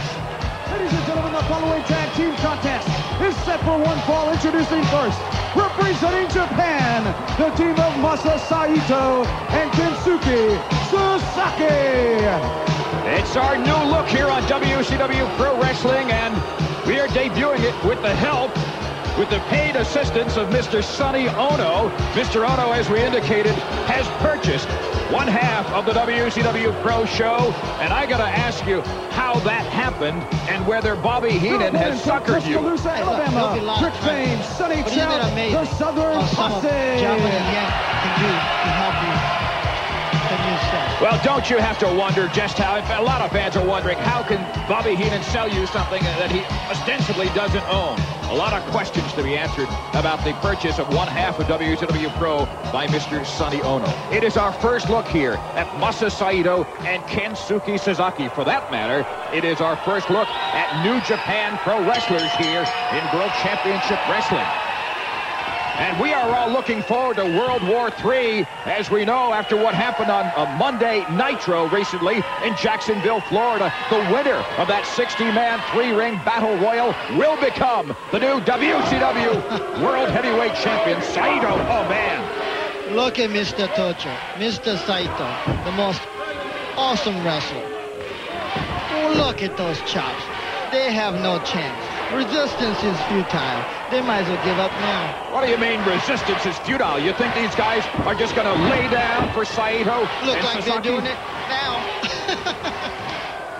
[SPEAKER 4] Ladies and gentlemen, the following tag team contest is set for one fall. Introducing first, representing Japan, the team of Masa Saito and Kensuke Sasaki.
[SPEAKER 1] It's our new look here on WCW Pro Wrestling, and we are debuting it with the help, with the paid assistance of Mr. Sonny Onoo. Mr. Onoo, as we indicated, has purchased one half of the WCW Pro show, and I got to ask you how that happened and whether Bobby Heenan has suckered you.
[SPEAKER 4] Tuscaloosa, Alabama, Rick Fame, Sonny
[SPEAKER 9] But isn't it
[SPEAKER 4] Chow, the Southern
[SPEAKER 9] how
[SPEAKER 4] Posse.
[SPEAKER 1] Well, don't you have to wonder just how, a lot of fans are wondering, how can Bobby Heenan sell you something that he ostensibly doesn't own? A lot of questions to be answered about the purchase of one half of WCW Pro by Mr. Sonny Onoo. It is our first look here at Masa Saito and Kensuke Sasaki. For that matter, it is our first look at New Japan Pro Wrestlers here in World Championship Wrestling. And we are all looking forward to World War III, as we know after what happened on a Monday Nitro recently in Jacksonville, Florida. The winner of that 60-man three-ring battle royal will become the new WCW World Heavyweight Champion, Saito. Oh, man.
[SPEAKER 9] Look at Mr. Tocho, Mr. Saito, the most awesome wrestler. Look at those chops. They have no chance. Resistance is futile. They might as well give up now.
[SPEAKER 1] What do you mean resistance is futile? You think these guys are just going to lay down for Saito
[SPEAKER 9] Look like
[SPEAKER 1] Sasaki?
[SPEAKER 9] they're doing it now.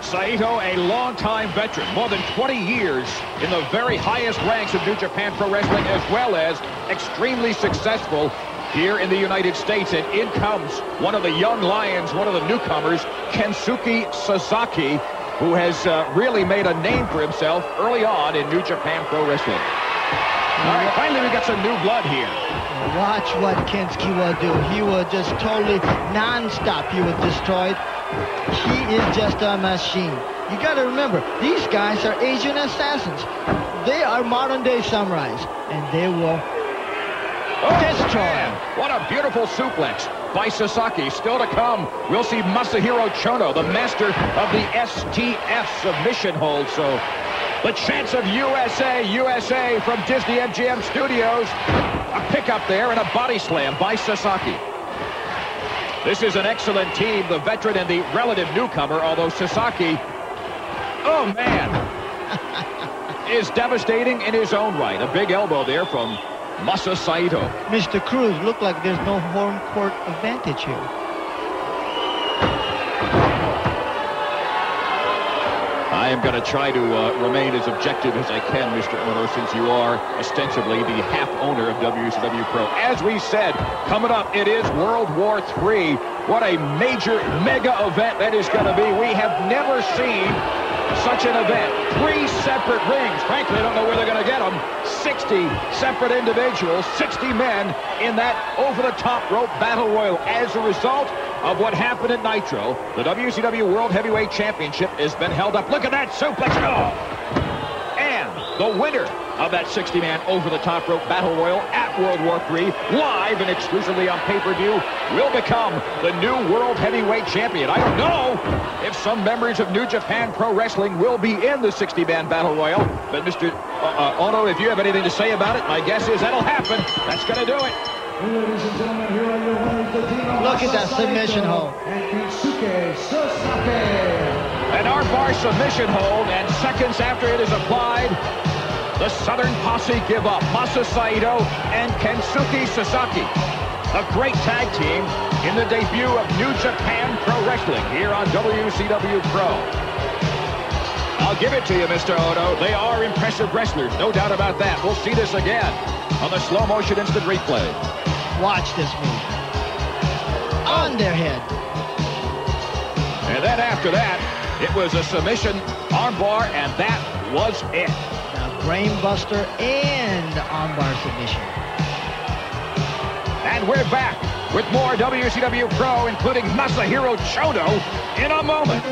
[SPEAKER 1] Saito, a longtime veteran, more than 20 years in the very highest ranks of New Japan Pro Wrestling, as well as extremely successful here in the United States. And in comes one of the young lions, one of the newcomers, Kensuke Sasaki, who has uh, really made a name for himself early on in New Japan Pro Wrestling. All right, finally we got some new blood here.
[SPEAKER 9] Watch what Kensuke will do. He will just totally non-stop. He will destroy it. He is just a machine. You got to remember, these guys are Asian assassins. They are modern-day samurais, and they will destroy.
[SPEAKER 1] Man, what a beautiful suplex by Sasaki. Still to come, we'll see Masahiro Chono, the master of the STF submission hold. So the chance of USA, USA from Disney MGM Studios. A pickup there and a body slam by Sasaki. This is an excellent team, the veteran and the relative newcomer, although Sasaki, oh man, is devastating in his own right. A big elbow there from Masa Saito.
[SPEAKER 9] Mr. Cruz, look like there's no home court advantage here.
[SPEAKER 1] I am going to try to uh, remain as objective as I can, Mr. Onoo, since you are ostensibly the half owner of WCW Pro. As we said, coming up, it is World War III. What a major mega event that is going to be. We have never seen such an event. Three separate rings. Frankly, I don't know where they're going to get them. 60 separate individuals, 60 men in that over-the-top rope battle royal. As a result of what happened at Nitro, the WCW World Heavyweight Championship has been held up. Look at that suplex. Oh! And the winner of that 60-man over-the-top rope battle royal at World War III, live and exclusively on pay-per-view, will become the new World Heavyweight Champion. I don't know if some members of New Japan Pro Wrestling will be in the 60-man battle royal, but Mr. Uh, uh, Onoo, if you have anything to say about it, my guess is that'll happen. That's going to do it.
[SPEAKER 9] Look at that submission hold.
[SPEAKER 1] An armbar submission hold, and seconds after it is applied, the Southern Posse give up. Masa Saito and Kensuke Sasaki. A great tag team in the debut of New Japan Pro Wrestling here on WCW Pro. I'll give it to you, Mr. Onoo. They are impressive wrestlers, no doubt about that. We'll see this again on the slow motion instant replay.
[SPEAKER 9] Watch this move. On their head.
[SPEAKER 1] And then after that, it was a submission armbar, and that was it.
[SPEAKER 9] Brainbuster and armbar submission.
[SPEAKER 1] And we're back with more WCW Pro, including Masahiro Chono, in a moment.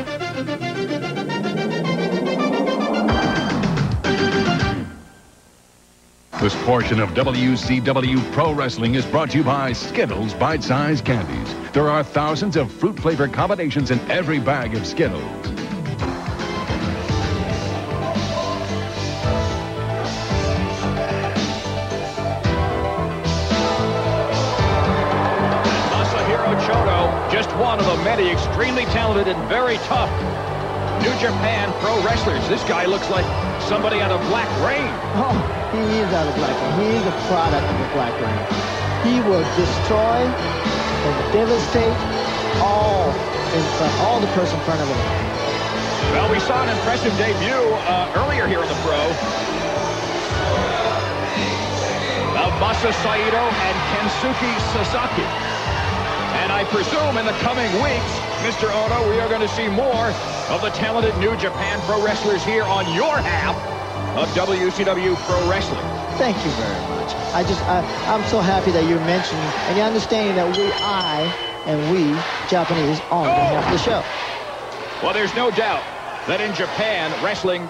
[SPEAKER 7] This portion of WCW Pro Wrestling is brought to you by Skittles Bite Size Candies. There are thousands of fruit flavor combinations in every bag of Skittles.
[SPEAKER 1] Talented and very tough New Japan pro wrestlers. This guy looks like somebody out of Black Rain.
[SPEAKER 9] Oh, he is out of Black Rain. He is a product of the Black Rain. He will destroy and devastate all in front, all the person in front of him.
[SPEAKER 1] Well, we saw an impressive debut uh, earlier here in the pro. Of Masa Saito and Kensuke Sasaki. And I presume in the coming weeks, Mr. Onoo, we are going to see more of the talented New Japan Pro Wrestlers here on your half of WCW Pro Wrestling.
[SPEAKER 9] Thank you very much. I just, I, I'm so happy that you're mentioning and you're understanding that we, I, and we, Japanese, own the half of the show.
[SPEAKER 1] Well, there's no doubt that in Japan, wrestling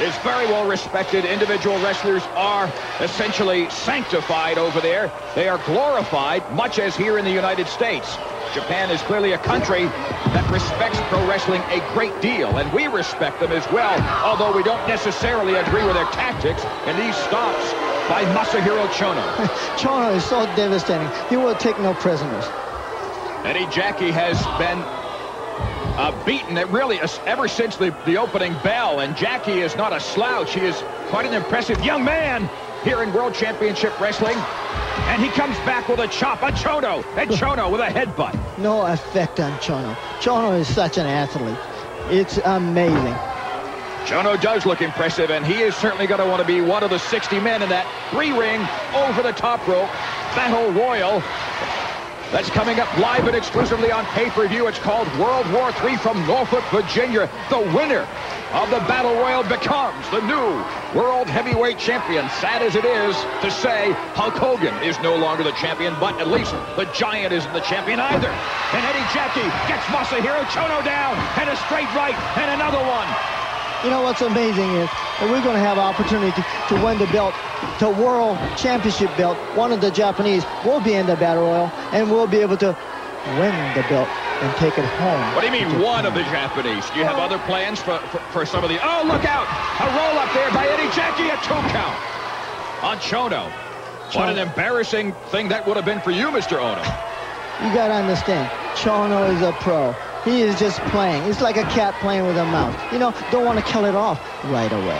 [SPEAKER 1] is very well respected. Individual wrestlers are essentially sanctified over there. They are glorified, much as here in the United States. Japan is clearly a country that respects pro wrestling a great deal, and we respect them as well, although we don't necessarily agree with their tactics and these stops by Masahiro Chono.
[SPEAKER 9] Chono is so devastating. He will take no prisoners.
[SPEAKER 1] Eddie Jackie has been uh, beaten it really ever since the, the opening bell, and Jackie is not a slouch. He is quite an impressive young man here in World Championship Wrestling. And he comes back with a chop on Chono, and Chono with a headbutt.
[SPEAKER 9] No effect on Chono. Chono is such an athlete. It's amazing.
[SPEAKER 1] Chono does look impressive, and he is certainly going to want to be one of the 60 men in that three-ring, over-the-top rope battle royal that's coming up live and exclusively on pay-per-view. It's called World War III from Norfolk, Virginia. The winner of the Battle Royal becomes the new World Heavyweight Champion. Sad as it is to say, Hulk Hogan is no longer the champion, but at least the Giant isn't the champion either. And Eddie Jackie gets Masahiro Chono down, and a straight right, and another one.
[SPEAKER 9] You know what's amazing is that we're going to have opportunity to win the belt, the world championship belt. One of the Japanese will be in the battle royal, and we'll be able to win the belt and take it home.
[SPEAKER 1] What do you mean one of the Japanese? Do you have other plans for, for, for some of the... Oh, look out! A roll up there by Eddie Jackie, a two count on Chono. What an embarrassing thing that would have been for you, Mr. Onoo.
[SPEAKER 9] You got to understand, Chono is a pro. He is just playing. It's like a cat playing with a mouse. You know, don't want to kill it off right away.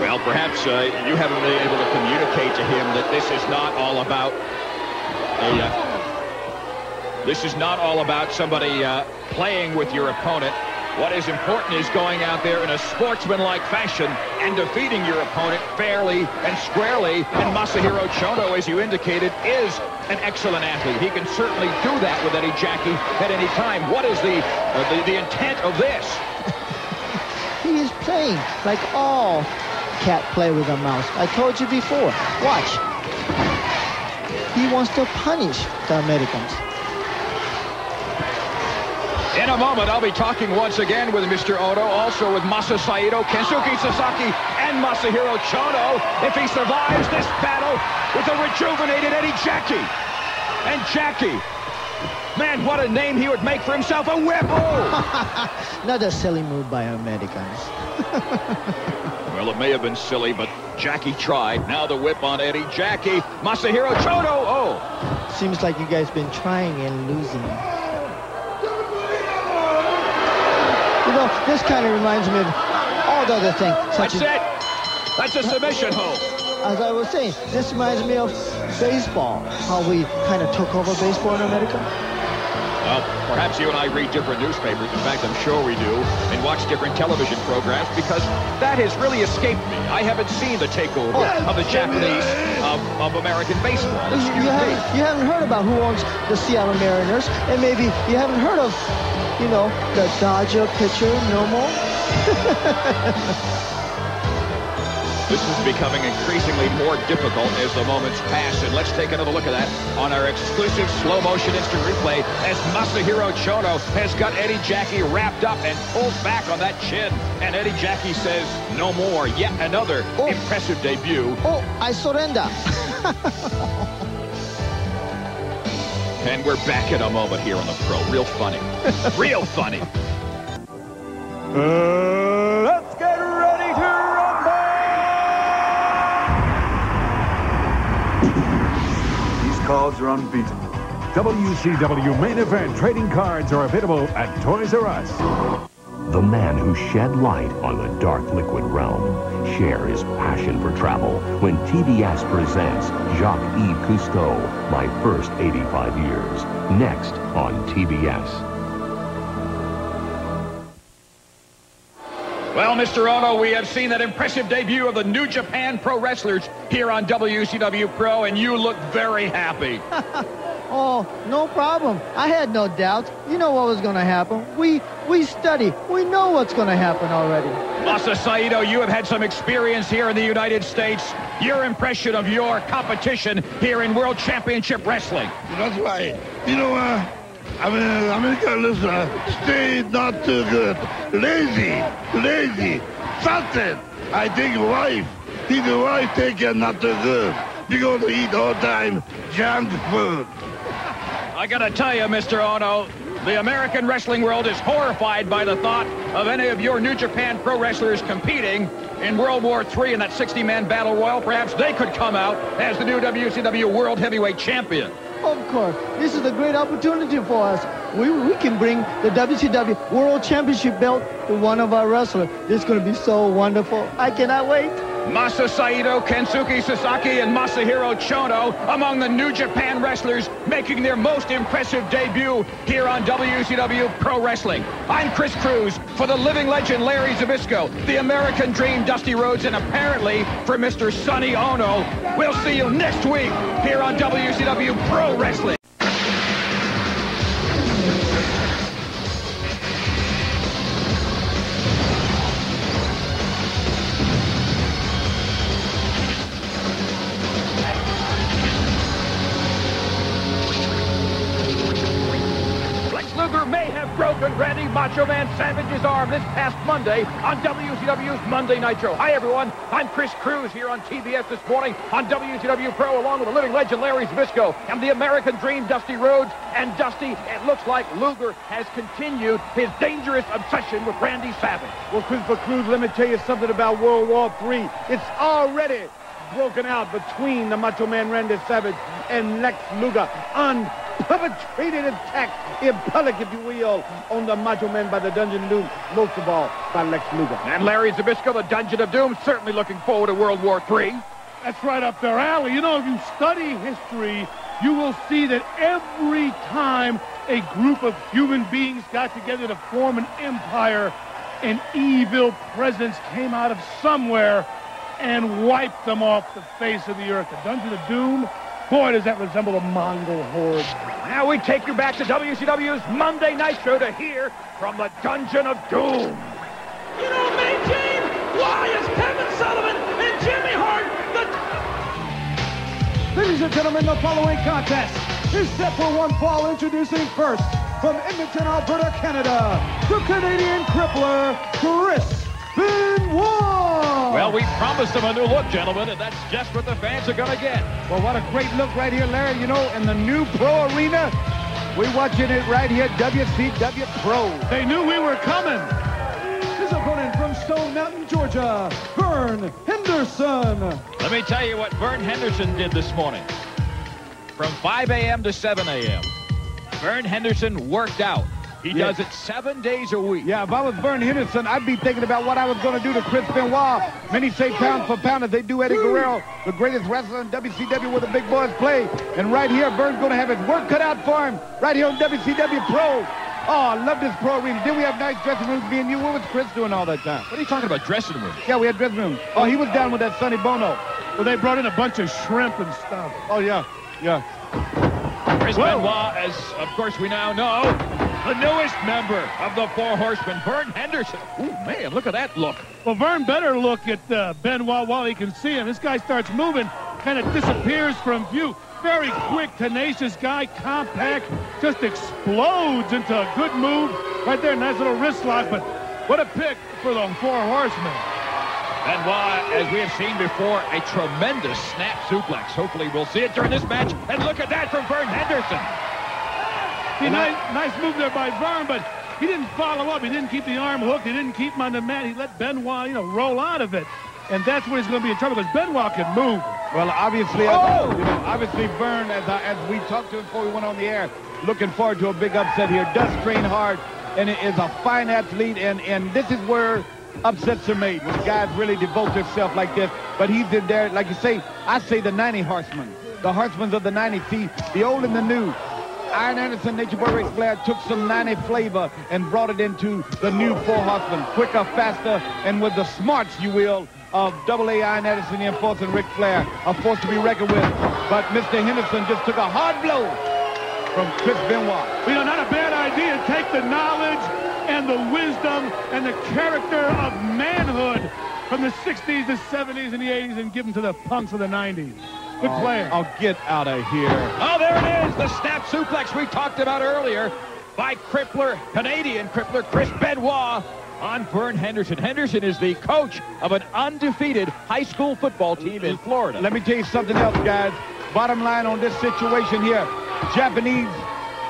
[SPEAKER 1] Well, perhaps uh, you haven't been able to communicate to him that this is not all about a, uh, this is not all about somebody uh, playing with your opponent. What is important is going out there in a sportsmanlike fashion and defeating your opponent fairly and squarely. And Masahiro Chono, as you indicated, is an excellent athlete. He can certainly do that with any Jackie at any time. What is the, uh, the, the intent of this?
[SPEAKER 9] He is playing Like all cat play with a mouse. I told you before. Watch. He wants to punish the Americans.
[SPEAKER 1] In a moment, I'll be talking once again with Mr. Onoo, also with Masa Saito, Kensuke Sasaki, and Masahiro Chono if he survives this battle with the rejuvenated Eddie Jackie. And Jackie, man, what a name he would make for himself, a whip! Oh!
[SPEAKER 9] Another silly move by Americans.
[SPEAKER 1] well, it may have been silly, but Jackie tried. Now the whip on Eddie Jackie. Masahiro Chono, oh!
[SPEAKER 9] Seems like you guys been trying and losing. You know, this kind of reminds me of all the other things.
[SPEAKER 1] Such That's as, it. That's a submission hold.
[SPEAKER 9] As I was saying, this reminds me of baseball, how we kind of took over baseball in America.
[SPEAKER 1] Well, perhaps you and I read different newspapers. In fact, I'm sure we do, and watch different television programs because that has really escaped me. I haven't seen the takeover oh. of the Japanese of, of American baseball.
[SPEAKER 9] You haven't, you haven't heard about who owns the Seattle Mariners, and maybe you haven't heard of you know, the Dodger pitcher no more?
[SPEAKER 1] this is becoming increasingly more difficult as the moments pass, and let's take another look at that on our exclusive slow-motion instant replay as Masahiro Chono has got Eddie Jackie wrapped up and pulled back on that chin. And Eddie Jackie says, no more. Yet another oh. impressive debut.
[SPEAKER 9] Oh, I surrender.
[SPEAKER 1] And we're back in a moment here on the Pro. Real funny. Real funny.
[SPEAKER 2] Uh, let's get ready to rumble!
[SPEAKER 24] These cards are unbeatable.
[SPEAKER 7] WCW main event trading cards are available at Toys R Us
[SPEAKER 21] the man who shed light on the dark liquid realm. Share his passion for travel when TBS presents Jacques-Yves Cousteau, My First 85 Years, next on TBS.
[SPEAKER 1] Well, Mr. Onoo, we have seen that impressive debut of the New Japan Pro Wrestlers here on WCW Pro, and you look very happy.
[SPEAKER 9] Oh, no problem. I had no doubts. You know what was going to happen. We we study. We know what's going to happen already.
[SPEAKER 1] Masa Saito, you have had some experience here in the United States. Your impression of your competition here in World Championship Wrestling.
[SPEAKER 19] That's right. You know, uh, I mean, America listener, stay not too good. Lazy, lazy, something. I think wife. Think the wife take care not too good. You go to eat all time junk food.
[SPEAKER 1] I gotta tell you, Mr. Onoo, the American wrestling world is horrified by the thought of any of your New Japan pro wrestlers competing in World War III in that 60-man battle royal. Perhaps they could come out as the new WCW World Heavyweight Champion.
[SPEAKER 9] Of course. This is a great opportunity for us. We, we can bring the WCW World Championship belt to one of our wrestlers. This is going to be so wonderful. I cannot wait.
[SPEAKER 1] Masa Saito, Kensuke Sasaki, and Masahiro Chono among the New Japan wrestlers making their most impressive debut here on WCW Pro Wrestling. I'm Chris Cruz for the living legend Larry Zbyszko, the American Dream Dusty Rhodes, and apparently for Mr. Sonny Onoo. We'll see you next week here on WCW Pro Wrestling. Macho Man Savage's arm this past Monday on WCW's Monday Nitro. Hi, everyone. I'm Chris Cruz here on TBS this morning on WCW Pro, along with the living legend Larry Zbyszko and the American Dream Dusty Rhodes. And Dusty, it looks like Luger has continued his dangerous obsession with Randy Savage.
[SPEAKER 20] Well, Christopher Cruz, let me tell you something about World War III. It's already broken out between the Macho Man Randy Savage and Lex Luger. Un perpetrated attack in public, if you will, on the Macho Man by the Dungeon of Doom, most of all by Lex Luger.
[SPEAKER 1] And Larry Zbyszko, the Dungeon of Doom, certainly looking forward to World War III.
[SPEAKER 3] That's right up their alley. You know, if you study history, you will see that every time a group of human beings got together to form an empire, an evil presence came out of somewhere and wiped them off the face of the earth. The Dungeon of Doom, boy, does that resemble a Mongol horde.
[SPEAKER 1] Now we take you back to WCW's Monday Night Show to hear from the Dungeon of Doom.
[SPEAKER 12] You know, Mean Gene, why is Kevin Sullivan and Jimmy Hart the...
[SPEAKER 4] Ladies and gentlemen, the following contest is set for one fall introducing first from Edmonton, Alberta, Canada, the Canadian crippler, Chris
[SPEAKER 1] well, we promised them a new look, gentlemen, and that's just what the fans are going to get.
[SPEAKER 2] Well, what a great look right here, Larry. You know, in the new pro arena, we're watching it right here, WCW Pro.
[SPEAKER 3] They knew we were coming.
[SPEAKER 4] His opponent from Stone Mountain, Georgia, Vern Henderson.
[SPEAKER 1] Let me tell you what Vern Henderson did this morning. From 5 a.m. to 7 a.m., Vern Henderson worked out. He
[SPEAKER 2] Yes.
[SPEAKER 1] does it seven days a week.
[SPEAKER 2] Yeah, if I was Vern Henderson, I'd be thinking about what I was going to do to Chris Benoit. Many say pound for pound as they do Eddie Guerrero, the greatest wrestler in WCW where the big boys play. And right here, Vern's going to have his work cut out for him right here on WCW Pro. Oh, I love this pro arena. Then we have nice dressing rooms being you. What was Chris doing all that time?
[SPEAKER 1] What are you talking about, dressing room?
[SPEAKER 2] Yeah, we had dressing rooms. Oh, he was down with that Sonny Bono.
[SPEAKER 3] Well, they brought in a bunch of shrimp and stuff.
[SPEAKER 2] Oh, yeah, yeah.
[SPEAKER 1] Chris
[SPEAKER 3] Whoa.
[SPEAKER 1] Benoit, as of course we now know, the newest member of the Four Horsemen, Vern Henderson. Ooh, man, look at that look.
[SPEAKER 3] Well, Vern better look at uh, Benoit while he can see him. This guy starts moving, kind of disappears from view. Very quick, tenacious guy, compact, just explodes into a good move. Right there, nice little wrist lock, but what a pick for the Four Horsemen.
[SPEAKER 1] Benoit, as we have seen before, a tremendous snap suplex. Hopefully we'll see it during this match. And look at that from Vern Henderson.
[SPEAKER 3] See, nice, nice move there by Vern, but he didn't follow up. He didn't keep the arm hooked. He didn't keep him on the mat. He let Benoit, you know, roll out of it. And that's where he's going to be in trouble because Benoit can move.
[SPEAKER 2] Well, obviously, uh,
[SPEAKER 3] Oh!
[SPEAKER 2] you know, obviously, Vern, as, I, as we talked to him before we went on the air, looking forward to a big upset here. Does train hard, and is a fine athlete, and, and this is where upsets are made, when guys really devote themselves like this. But he's in there, like you say, I say the 90 horsemen, the horsemen of the 90s, see, the old and the new. Arn Anderson, Nature Boy Ric Flair took some 90 flavor and brought it into the new Four Horsemen. Quicker, faster, and with the smarts, you will, of Double A Arn Anderson, the enforcer, and Ric Flair, a force to be reckoned with. But Mr. Henderson just took a hard blow from Chris Benoit.
[SPEAKER 3] You know, not a bad idea. Take the knowledge and the wisdom and the character of manhood from the 60s, the 70s, and the 80s and give them to the punks of the 90s. Good
[SPEAKER 2] Oh,
[SPEAKER 3] player.
[SPEAKER 2] Oh, get out of here.
[SPEAKER 1] Oh, there it is, the snap suplex we talked about earlier by crippler, Canadian crippler Chris Benoit on Vern Henderson. Henderson is the coach of an undefeated high school football team in Florida.
[SPEAKER 2] Let me tell you something else, guys. Bottom line on this situation here, Japanese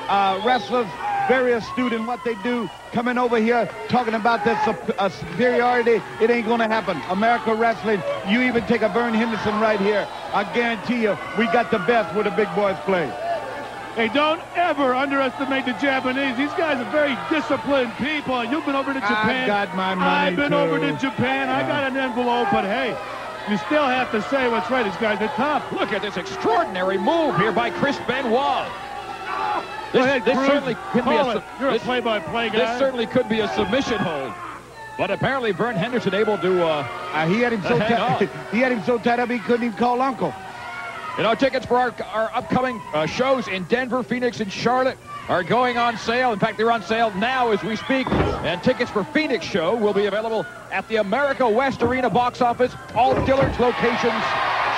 [SPEAKER 2] uh, wrestlers, very astute in what they do, coming over here talking about their sup- uh, superiority. It ain't going to happen. America Wrestling, you even take a Vern Henderson right here. I guarantee you, we got the best where the big boys play.
[SPEAKER 3] Hey, don't ever underestimate the Japanese. These guys are very disciplined people. You've been over to Japan.
[SPEAKER 2] I
[SPEAKER 3] Japan.
[SPEAKER 2] got my money,
[SPEAKER 3] I've been over to Japan. I got an envelope, but hey, you still have to say what's right. These guys are tough.
[SPEAKER 1] Look at this extraordinary move here by Chris Benoit.
[SPEAKER 3] Go
[SPEAKER 1] This,
[SPEAKER 3] ahead,
[SPEAKER 1] this
[SPEAKER 3] Cruz.
[SPEAKER 1] certainly could be a,
[SPEAKER 3] it. You're a play-by-play guy.
[SPEAKER 1] This certainly could be a submission hold. But apparently Vern Henderson able to uh,
[SPEAKER 2] Uh, he had him so tight. he had him so tied up he couldn't even call Uncle.
[SPEAKER 1] You know, tickets for our, our upcoming uh, shows in Denver, Phoenix, and Charlotte are going on sale. In fact, they're on sale now as we speak. And tickets for Phoenix show will be available at the America West Arena box office, all Dillard's locations.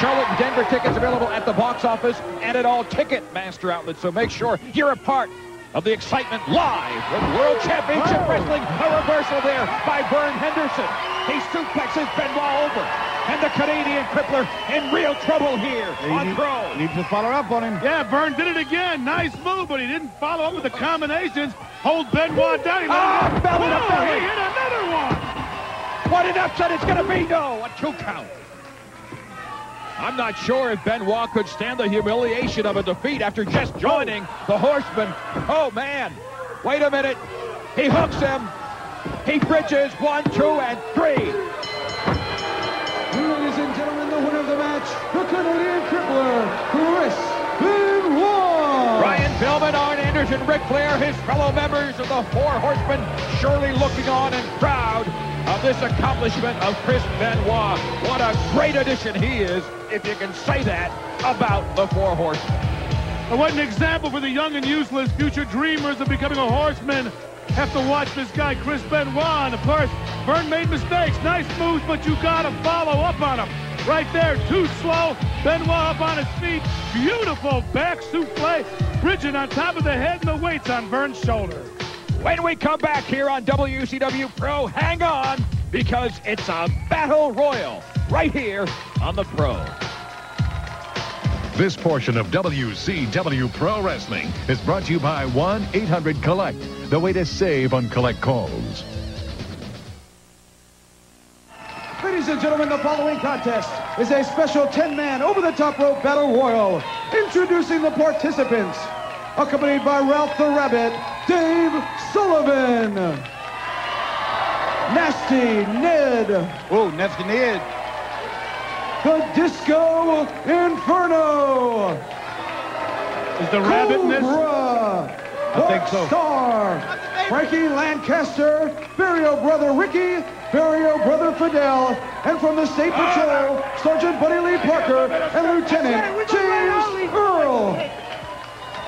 [SPEAKER 1] Charlotte and Denver tickets available at the box office and at all Ticketmaster outlets. So make sure you're a part of the excitement live with World Championship Wrestling. A reversal there by Vern Henderson. He suplexes Benoit over. And the Canadian crippler in real trouble here on Pro.
[SPEAKER 2] Needs to follow up on him.
[SPEAKER 3] Yeah, Vern did it again. Nice move, but he didn't follow up with the combinations. Hold Benoit down. He let
[SPEAKER 1] Ah,
[SPEAKER 3] him go.
[SPEAKER 1] belly to
[SPEAKER 3] Oh,
[SPEAKER 1] belly.
[SPEAKER 3] He hit another one.
[SPEAKER 1] What an upset it's going to be. No, a two count. I'm not sure if Benoit could stand the humiliation of a defeat after just joining the Horsemen. Oh, man. Wait a minute. He hooks him. He bridges one, two, and three.
[SPEAKER 4] Ladies and gentlemen, the winner of the match, the Canadian crippler, Chris
[SPEAKER 1] Pillman, Arn Anderson, Ric Flair, his fellow members of the Four Horsemen, surely looking on and proud of this accomplishment of Chris Benoit. What a great addition he is, if you can say that about the Four Horsemen.
[SPEAKER 3] And what an example for the young and useless future dreamers of becoming a horseman. Have to watch this guy, Chris Benoit. And of course, Vern made mistakes. Nice moves, but you got to follow up on them. Right there. Too slow. Benoit up on his feet. Beautiful back souffle. Bridging on top of the head and the weights on Vern's shoulder.
[SPEAKER 1] When we come back here on WCW Pro, hang on because it's a battle royal right here on the Pro.
[SPEAKER 7] This portion of WCW Pro Wrestling is brought to you by 1-800-COLLECT, the way to save on collect calls.
[SPEAKER 4] Ladies and gentlemen, the following contest is a special 10-man over-the-top rope battle royal. Introducing the participants, accompanied by Ralph the Rabbit, Dave Sullivan, Nasty Ned.
[SPEAKER 2] Oh, Nasty Ned.
[SPEAKER 4] The Disco Inferno.
[SPEAKER 3] Is the rabbit in this?
[SPEAKER 4] Cobra.
[SPEAKER 3] I think so.
[SPEAKER 4] Star. Frankie Lancaster, Barrio Brother Ricky, Barrio Brother Fidel, and from the State Patrol, Sergeant Buddy Lee Parker and Lieutenant James Earl.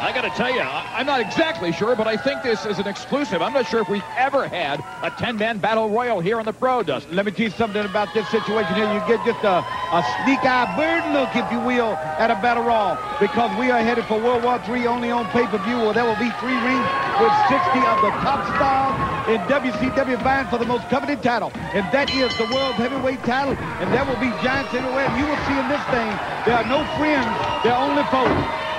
[SPEAKER 1] I got to tell you, I'm not exactly sure, but I think this is an exclusive. I'm not sure if we've ever had a 10-man battle royal here on the Pro, Dustin.
[SPEAKER 2] Let me you something about this situation here. You get just a, a sneak-eye bird look, if you will, at a battle royal. Because we are headed for World War III only on pay-per-view. Well, there will be three rings with 60 of the top stars in WCW vying for the most coveted title. And that is the World Heavyweight title. And there will be giants everywhere. You will see in this thing, there are no friends. There are only foes.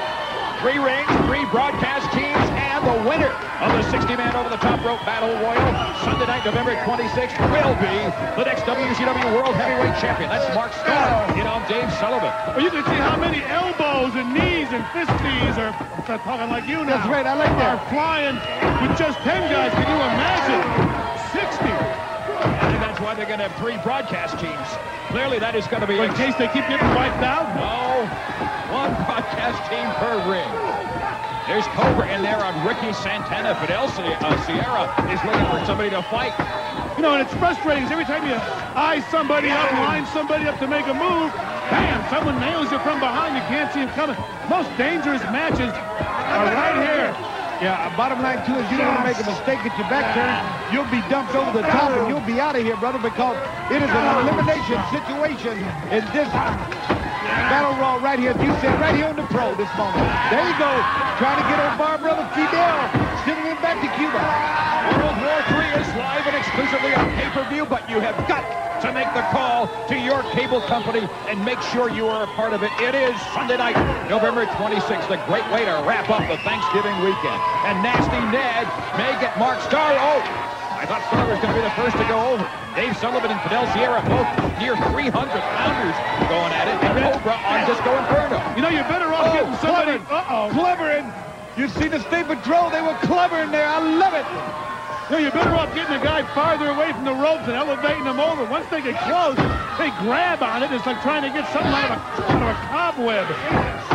[SPEAKER 1] Three rings, three broadcast teams, and the winner of the 60-man over-the-top rope battle royal Sunday night, November 26th, will be the next WCW World Heavyweight Champion. That's Mark Starr oh. in on Dave Sullivan.
[SPEAKER 3] Well, you can see how many elbows and knees and fist knees are I'm talking like you now.
[SPEAKER 2] That's right, I like that.
[SPEAKER 3] Are flying with just 10 guys. Can you imagine? 60.
[SPEAKER 1] I think that's why they're going to have three broadcast teams. Clearly, that is going to be...
[SPEAKER 3] In case they keep getting wiped out?
[SPEAKER 1] No. One broadcast team per ring. There's Cobra in there on Ricky Santana. Fidel Sie- uh, Sierra is looking for somebody to fight.
[SPEAKER 3] You know, and it's frustrating. 'cause Every time you eye somebody up, line somebody up to make a move, bam, someone nails you from behind. You can't see him coming. Most dangerous matches are right here.
[SPEAKER 2] Yeah, bottom line too is you don't want to make a mistake at your back turn. You'll be dumped over the top and you'll be out of here, brother, because it is an elimination situation in this battle royal right here. as You said right here on the pro this moment. There you go. Trying to get over our brother Fidel. Sending him back to Cuba.
[SPEAKER 1] World War III is live and exclusively on pay-per-view, but you have got to make the call to your cable company and make sure you are a part of it. It is Sunday night, November 26th, a great way to wrap up the Thanksgiving weekend. And Nasty Ned may get Mark Starr. Oh, I thought Starr was going to be the first to go over. Dave Sullivan and Fidel Sierra both near 300 pounders going at it. And Cobra on Disco Inferno.
[SPEAKER 3] You know, you're better off oh, getting somebody. Uh-oh.
[SPEAKER 2] Clevering. You see the State Patrol, they were clevering there. I love it.
[SPEAKER 3] You know, you're better off getting a guy farther away from the ropes and elevating them over. Once they get close, they grab on it. It's like trying to get something out of a, out of a cobweb.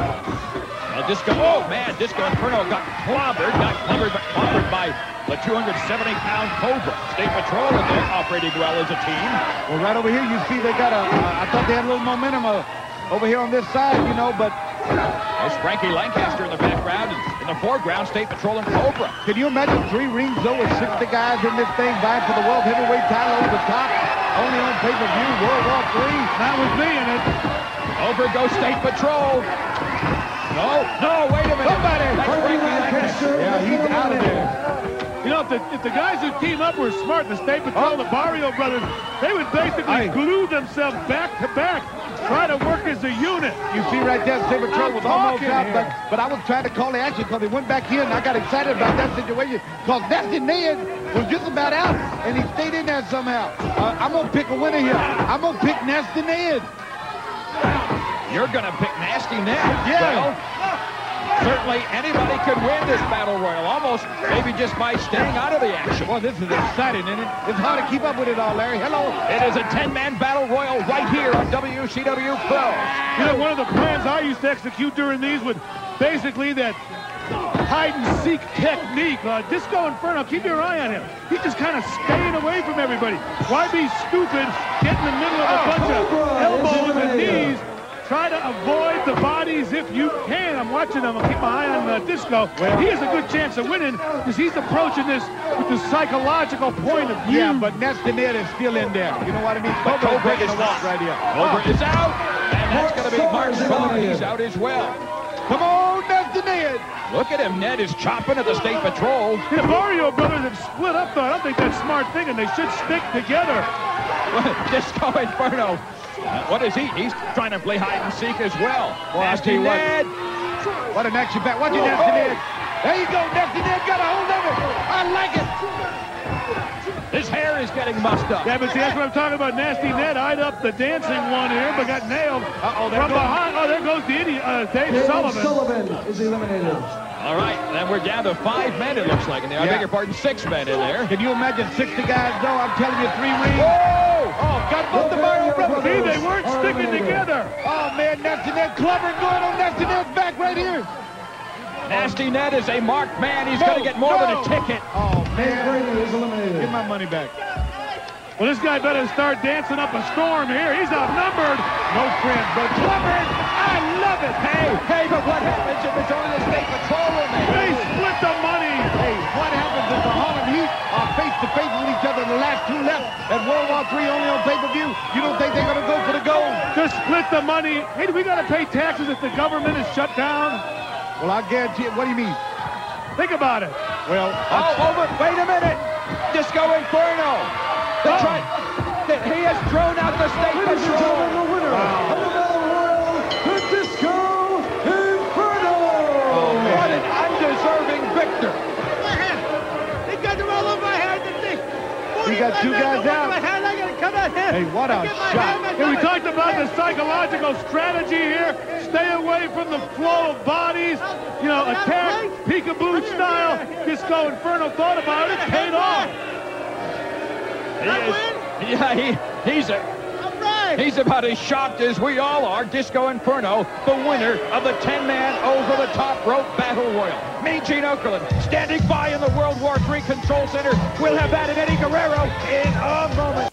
[SPEAKER 1] Disco, oh man, Disco Inferno got clobbered, not clobbered, but clobbered by the 270-pound Cobra. State Patrol, and they're operating well as a team.
[SPEAKER 2] Well, right over here, you see they got a, uh, I thought they had a little momentum uh, over here on this side, you know, but
[SPEAKER 1] There's Frankie Lancaster in the background, and in the foreground, State Patrol and Cobra.
[SPEAKER 2] can you imagine three rings, though, with 60 guys in this thing vying for the World Heavyweight title over the top? Only on pay-per-view, World War III.
[SPEAKER 3] Not with me in it.
[SPEAKER 1] Over goes State Patrol. No, no, wait a minute.
[SPEAKER 2] Somebody!
[SPEAKER 1] That's Frankie Lancaster.
[SPEAKER 2] Yeah, he's out of there.
[SPEAKER 3] You know, if the, if the guys who team up were smart, the State Patrol, the Barrio brothers, they would basically glue themselves back to back, try to work as a unit.
[SPEAKER 2] You see right there, State Patrol
[SPEAKER 3] I'm
[SPEAKER 2] was almost out, but, but I was trying to call the action because he went back in, and I got excited about that situation because Nasty Ned was just about out, and he stayed in there somehow. Uh, I'm going to pick a winner here. I'm going to pick Nasty Ned.
[SPEAKER 1] You're going to pick Nasty now.
[SPEAKER 2] Yeah.
[SPEAKER 1] Well, certainly anybody could win this battle royal, almost maybe just by staying out of the action.
[SPEAKER 2] Well, this is exciting, isn't it? It's hard to keep up with it all, Larry. Hello.
[SPEAKER 1] It is a 10-man battle royal right here on WCW Pro.
[SPEAKER 3] You know, one of the plans I used to execute during these was basically that hide-and-seek technique. Uh, Disco Inferno, keep your eye on him. He's just kind of staying away from everybody. Why be stupid, get in the middle of a bunch of elbows and knees, try to avoid the bodies if you can. I'm watching him. I'll keep my eye on uh, Disco. he has a good chance of winning because he's approaching this with the psychological point of view.
[SPEAKER 20] Yeah, but Nasty Ned is still in there. You know what I mean?
[SPEAKER 1] But
[SPEAKER 20] Cobra's
[SPEAKER 1] Cobra is
[SPEAKER 20] the
[SPEAKER 1] not.
[SPEAKER 20] right here.
[SPEAKER 1] Cobra is out, and that's going to be Mark Strong. He's out as well.
[SPEAKER 20] Come on, Nasty Ned.
[SPEAKER 1] Look at him. Ned is chopping at the State Patrol.
[SPEAKER 3] The Barrio brothers have split up, though. I don't think that's smart thing, and They should stick together.
[SPEAKER 1] Disco Inferno. What is he? He's trying to play hide and seek as well.
[SPEAKER 20] Well, I
[SPEAKER 1] Nasty
[SPEAKER 20] tell you what.
[SPEAKER 1] Ned.
[SPEAKER 20] What an action back. Watch it,
[SPEAKER 1] Oh,
[SPEAKER 20] Nasty
[SPEAKER 1] oh.
[SPEAKER 20] Ned. There you go. Nasty Ned got a hold of it. I like it.
[SPEAKER 1] His hair is getting mussed up.
[SPEAKER 3] Yeah, but see, that's what I'm talking about. Nasty Ned eyed up the dancing one here, but got nailed
[SPEAKER 20] Uh-oh, there
[SPEAKER 3] from
[SPEAKER 20] goes-
[SPEAKER 3] behind. Oh, there goes the idiot, uh, Dave,
[SPEAKER 4] Dave
[SPEAKER 3] Sullivan.
[SPEAKER 4] Sullivan is eliminated.
[SPEAKER 1] All right, then we're down to five men, it looks like in there. I
[SPEAKER 20] Yeah.
[SPEAKER 1] beg your pardon, six men in there.
[SPEAKER 20] Can you imagine 60 guys? No, I'm telling you, three rings.
[SPEAKER 1] Whoa!
[SPEAKER 20] Oh, got both the Barrio brothers.
[SPEAKER 3] See, they weren't sticking together.
[SPEAKER 20] Oh, man, Nasty Ned clobbering going on Nasty Ned's back right here.
[SPEAKER 1] Nasty Ned is a marked man. He's
[SPEAKER 20] No,
[SPEAKER 1] going to get more than a ticket.
[SPEAKER 20] Oh, man.
[SPEAKER 4] Brady is eliminated.
[SPEAKER 20] Get my money back.
[SPEAKER 3] Well, this guy better start dancing up a storm here. He's outnumbered.
[SPEAKER 20] No friends, but
[SPEAKER 3] Clevered. I love it.
[SPEAKER 1] Hey, hey, but what happens if it's only the State Patrol
[SPEAKER 3] They
[SPEAKER 1] remaining?
[SPEAKER 3] split the money.
[SPEAKER 20] Hey, what happens if the Harlem Heat are face to face with each other the last two left at World War III only on pay-per-view? You don't think they're going to go for the gold?
[SPEAKER 3] Just split the money. Hey, do we got to pay taxes if the government is shut down?
[SPEAKER 20] Well, I guarantee it. What do you mean?
[SPEAKER 3] Think about it.
[SPEAKER 20] Well,
[SPEAKER 1] Oh, oh over. Wait a minute. Disco Inferno. The
[SPEAKER 3] Oh.
[SPEAKER 1] tri- the- he has thrown out the State
[SPEAKER 4] Ladies and gentlemen, the winner of the Battle the Disco Inferno.
[SPEAKER 1] Oh, what an undeserving victor.
[SPEAKER 20] You got two guys out. Hey, what a shot.
[SPEAKER 3] Hey, we talked about the psychological strategy here. Stay away from the flow of bodies. You know, attack peekaboo style. Disco Inferno thought about it. Paid off.
[SPEAKER 1] He is, yeah, he, he's a, He's about as shocked as we all are. Disco Inferno, the winner of the 10-man over-the-top rope battle royal. Me, Gene Okerlund, standing by in the World War III Control Center. We'll have that at Eddie Guerrero in a moment.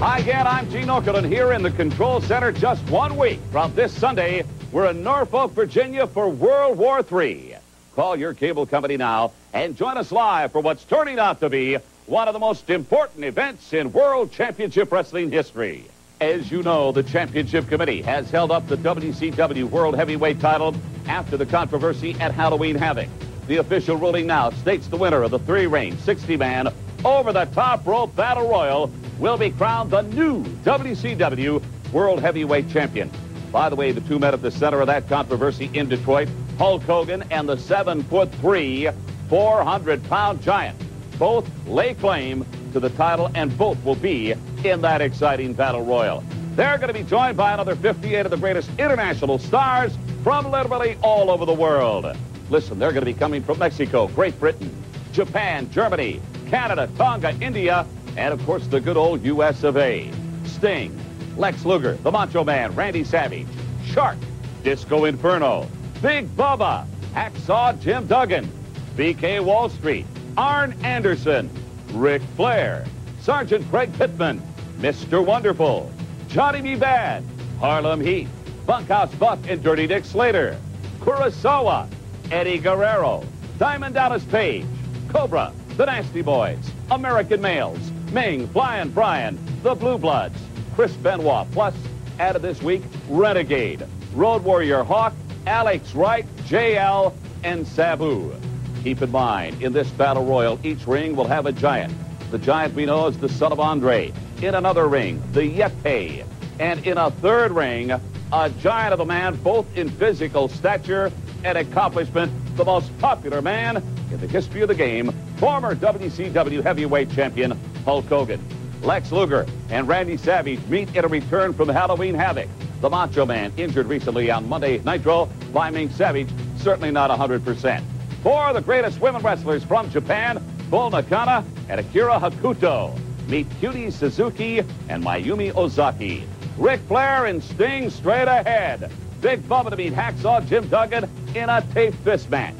[SPEAKER 10] Hi again, I'm Gene Okerlund here in the Control Center just one week from this Sunday. We're in Norfolk, Virginia for World War III. Call your cable company now and join us live for what's turning out to be one of the most important events in World Championship Wrestling history. As you know, the Championship Committee has held up the WCW World Heavyweight title after the controversy at Halloween Havoc. The official ruling now states the winner of the three-ring 60-man over-the-top rope battle royal will be crowned the new WCW World Heavyweight Champion. By the way, the two men at the center of that controversy in Detroit, Hulk Hogan and the seven-foot-three, 400-pound giant, both lay claim to the title and both will be in that exciting battle royal. They're going to be joined by another 58 of the greatest international stars from literally all over the world. Listen, they're going to be coming from Mexico, Great Britain, Japan, Germany, Canada, Tonga, India, and of course the good old U.S. of A. Sting, Lex Luger, the Macho Man, Randy Savage, Shark, Disco Inferno, Big Bubba, Hacksaw Jim Duggan, BK Wall Street, Arn Anderson, Ric Flair, Sergeant Craig Pittman, Mr. Wonderful, Johnny B. Bad, Harlem Heat, Bunkhouse Buck and Dirty Dick Slater, Kurosawa, Eddie Guerrero, Diamond Dallas Page, Cobra, the Nasty Boys, American Males, Meng, Flyin' Brian, the Blue Bloods, Chris Benoit, plus added this week, Renegade, Road Warrior Hawk, Alex Wright, JL, and Sabu. Keep in mind, in this battle royal, each ring will have a giant. The giant we know is the son of Andre. In another ring, the Yeti. And in a third ring, a giant of a man, both in physical stature and accomplishment, the most popular man in the history of the game, former WCW heavyweight champion Hulk Hogan. Lex Luger and Randy Savage meet in a return from Halloween Havoc. The Macho Man, injured recently on Monday Nitro by Meng Savage, certainly not 100%. Four of the greatest women wrestlers from Japan, Bull Nakano and Akira Hokuto. Meet Cutie Suzuki and Mayumi Ozaki. Ric Flair and Sting straight ahead. Big Bubba to meet Hacksaw Jim Duggan in a tape fist match.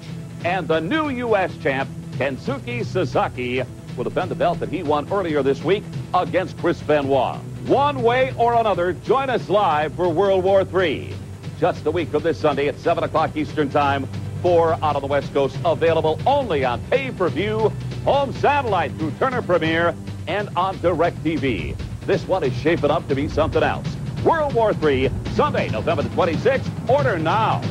[SPEAKER 10] And the new U.S. champ, Kensuke Sasaki, will defend the belt that he won earlier this week against Chris Benoit. One way or another, join us live for World War III. Just a week from this Sunday at 7 o'clock Eastern Time, four out on the West Coast, available only on pay-per-view, home satellite through Turner Premiere, and on DirecTV. This one is shaping up to be something else. World War III, Sunday, November the 26th. Order now.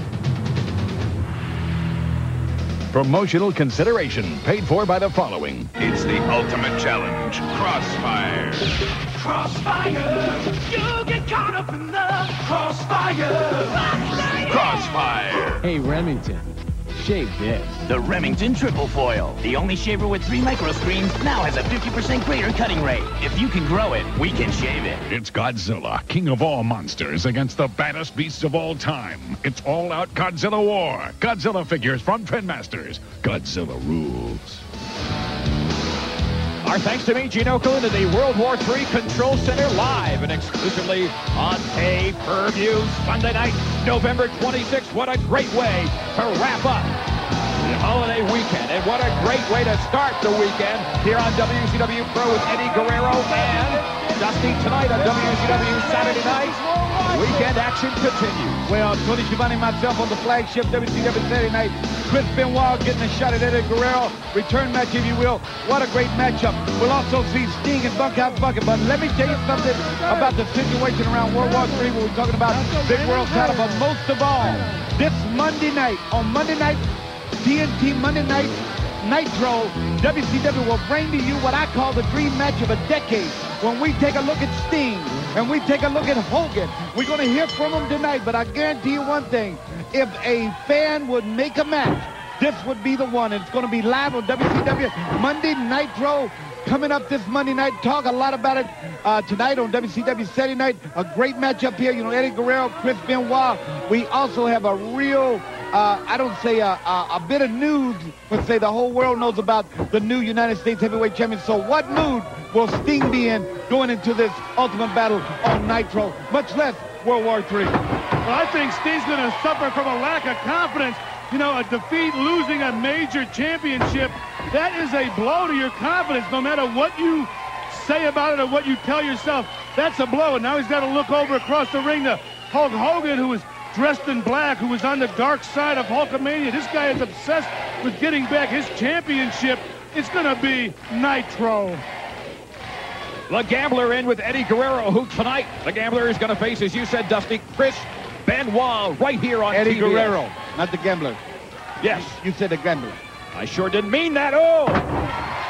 [SPEAKER 7] Promotional consideration paid for by the following.
[SPEAKER 27] It's the ultimate challenge, Crossfire.
[SPEAKER 12] Crossfire, you get caught up in the crossfire.
[SPEAKER 27] Crossfire.
[SPEAKER 15] Hey, Remington, shave this.
[SPEAKER 28] The Remington Triple Foil, the only shaver with three micro screens, now has a 50% greater cutting rate. If you can grow it, we can shave it.
[SPEAKER 7] It's Godzilla, king of all monsters, against the baddest beasts of all time. It's all-out Godzilla war. Godzilla figures from Trendmasters. Godzilla rules.
[SPEAKER 1] Our thanks to me, Gene Okerlund, at the World War III Control Center live and exclusively on pay-per-view Sunday night, November 26th. What a great way to wrap up the holiday weekend. And what a great way to start the weekend here on WCW Pro with Eddie Guerrero and Dusty tonight on WCW Saturday night. Weekend action continues.
[SPEAKER 2] Well, Tony Schiavone and myself on the flagship WCW Saturday night. Chris Benoit getting a shot at Eddie Guerrero. Return match, if you will. What a great matchup. We'll also see Sting and Bunkhouse Bucket. But let me tell you something about the situation around World War III when we're talking about big world title. But most of all, this Monday night, on Monday night, TNT Monday night Nitro, WCW will bring to you what I call the dream match of a decade. When we take a look at Sting and we take a look at Hogan, we're going to hear from him tonight. But I guarantee you one thing: if a fan would make a match, this would be the one. It's going to be live on WCW Monday Nitro. Coming up this Monday night, talk a lot about it uh, tonight on WCW Saturday night. A great matchup here. You know, Eddie Guerrero, Chris Benoit. We also have a real uh, I don't say a, a, a, bit of news, but say the whole world knows about the new United States Heavyweight Champion. So what mood will Sting be in going into this ultimate battle on Nitro, much less World War III?
[SPEAKER 3] Well, I think Sting's going to suffer from a lack of confidence. You know, a defeat, losing a major championship, that is a blow to your confidence, no matter what you say about it or what you tell yourself. That's a blow. And now he's got to look over across the ring to Hulk Hogan, who is dressed in black, who was on the dark side of Hulkamania. This guy is obsessed with getting back his championship. It's going to be Nitro.
[SPEAKER 1] The Gambler in with Eddie Guerrero, who tonight the Gambler is going to face, as you said, Dusty, Chris Benoit, right here on
[SPEAKER 2] Eddie
[SPEAKER 1] TBS.
[SPEAKER 2] Guerrero, not the Gambler.
[SPEAKER 1] Yes.
[SPEAKER 2] You said the Gambler.
[SPEAKER 1] I sure didn't mean that. Oh!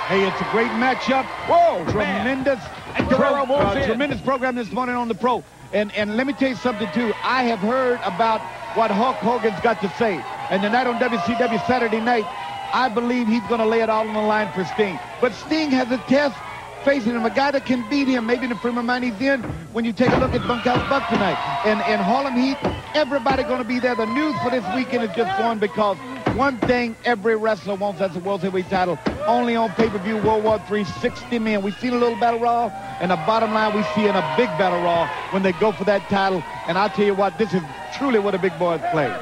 [SPEAKER 2] Hey, it's a great matchup.
[SPEAKER 1] Whoa,
[SPEAKER 2] tremendous,
[SPEAKER 1] And Guerrero
[SPEAKER 2] pro,
[SPEAKER 1] moves
[SPEAKER 2] uh,
[SPEAKER 1] in.
[SPEAKER 2] tremendous program this morning on the Pro. And and let me tell you something too. I have heard about what Hulk Hogan's got to say. And tonight on WCW Saturday night, I believe he's going to lay it all on the line for Sting. But Sting has a test facing him, a guy that can beat him. Maybe in the frame of mind he's in when you take a look at Bunkhouse Buck tonight. And and Harlem Heat, everybody going to be there. The news for this weekend is just one because one thing every wrestler wants that's a World Heavyweight title. Only on pay-per-view World War III, 60 men. We've seen a little Battle Raw, and the bottom line we see in a big Battle Raw when they go for that title. And I'll tell you what, this is truly what a big boy play.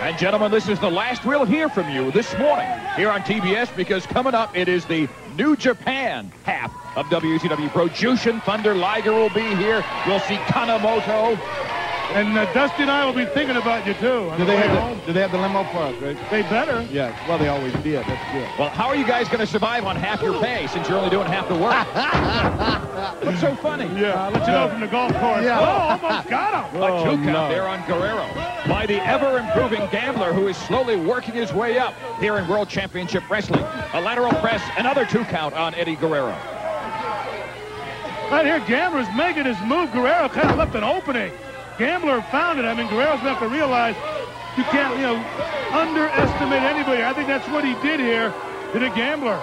[SPEAKER 1] And gentlemen, this is the last we'll hear from you this morning here on TBS because coming up it is the New Japan half of WCW Pro. Jushin Thunder Liger will be here. We'll see Kanemoto.
[SPEAKER 3] And uh, Dusty and I will be thinking about you, too.
[SPEAKER 2] Do
[SPEAKER 3] the
[SPEAKER 2] they have the, do they have the limo for us, right?
[SPEAKER 3] They better.
[SPEAKER 2] Yeah, well, they always did. That's good.
[SPEAKER 1] Well, how are you guys going to survive on half your pay since you're only doing half the work? What's so funny?
[SPEAKER 3] Yeah, I'll let you know from the golf course.
[SPEAKER 1] Yeah.
[SPEAKER 3] Oh, almost got him.
[SPEAKER 1] A
[SPEAKER 2] Oh,
[SPEAKER 1] two count
[SPEAKER 2] no.
[SPEAKER 1] there on Guerrero by the ever-improving gambler who is slowly working his way up here in World Championship Wrestling. A lateral press, another two count on Eddie Guerrero.
[SPEAKER 3] Right here, Gambler's making his move. Guerrero kind of left an opening. Gambler found it. I mean, Guerrero's going to have to realize you can't, you know, underestimate anybody. I think that's what he did here to the Gambler.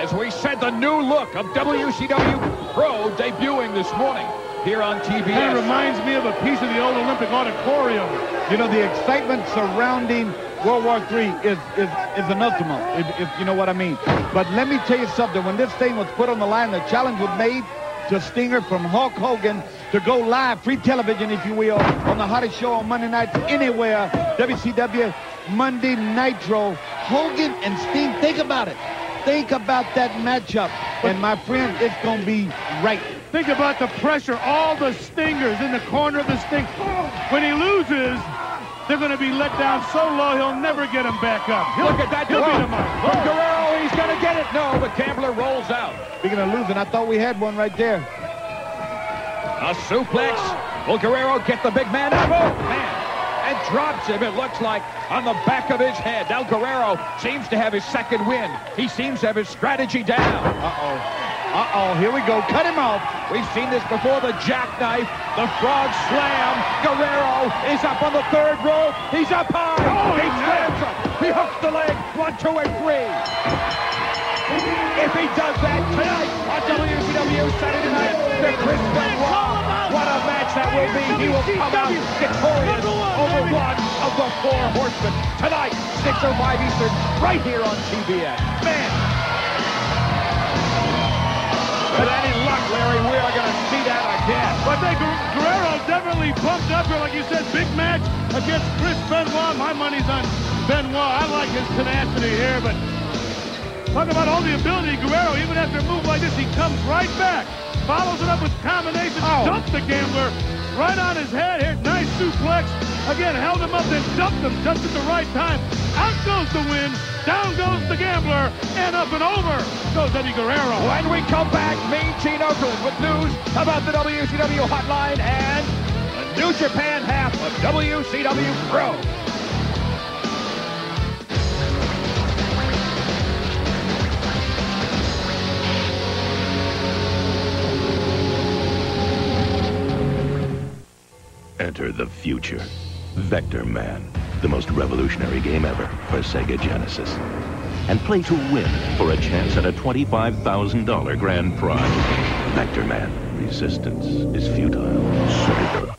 [SPEAKER 1] As we said, the new look of WCW Pro debuting this morning here on
[SPEAKER 3] TV. of
[SPEAKER 1] TBS.
[SPEAKER 3] reminds me of a piece of the old Olympic auditorium.
[SPEAKER 2] You know, the excitement surrounding World War III is is is anathema, if, if you know what I mean. But let me tell you something. When this thing was put on the line, the challenge was made to Stinger from Hulk Hogan to go live, free television, if you will, on the hottest show on Monday nights anywhere, WCW Monday Nitro. Hogan and Sting, think about it. think about that matchup. And my friend, it's going to be right.
[SPEAKER 3] Think about the pressure, all the stingers in the corner of the sting. When he loses, they're going to be let down so low he'll never get them back up. He'll,
[SPEAKER 1] Look at that.
[SPEAKER 3] He'll beat
[SPEAKER 1] Whoa.
[SPEAKER 3] them up.
[SPEAKER 1] From Guerrero, he's going to get it. No, but Gambler rolls out.
[SPEAKER 2] Speaking of losing, I thought we had one right there.
[SPEAKER 1] A suplex. Will Guerrero get the big man up? Oh, man. And drops him, it looks like, on the back of his head. Now Guerrero seems to have his second win. He seems to have his strategy down.
[SPEAKER 2] Uh-oh. Uh-oh, here we go. Cut him off.
[SPEAKER 1] We've seen this before, the jackknife, the frog slam. Guerrero is up on the third rope. He's up high.
[SPEAKER 3] Oh,
[SPEAKER 1] he slams him. He hooks the leg. One, two, and three. If he does that tonight on WCW Saturday night, the Chris Benoit, what a match that will be. He will come out victorious over one of the four horsemen. Tonight, 6.05 Eastern, right here on TBS. Man, with any luck, Larry, we are going to see that again.
[SPEAKER 3] But they, Guer- Guerrero definitely pumped up here, like you said, big match against Chris Benoit. My money's on Benoit. I like his tenacity here, but talk about all the ability, Guerrero, even after a move like this, he comes right back, follows it up with combinations, oh. dumped the gambler right on his head here. Nice suplex. Again, held him up, then dumped him just at the right time. Out goes the win. Down goes the gambler. And up and over goes Eddie Guerrero.
[SPEAKER 1] When we come back, Mean Gene Okerlund with news about the WCW hotline and the New Japan half of WCW Pro.
[SPEAKER 21] Enter the future. Vectorman, the most revolutionary game ever for Sega Genesis. And play to win for a chance at a $25,000 grand prize. Vectorman, resistance is futile. Sega.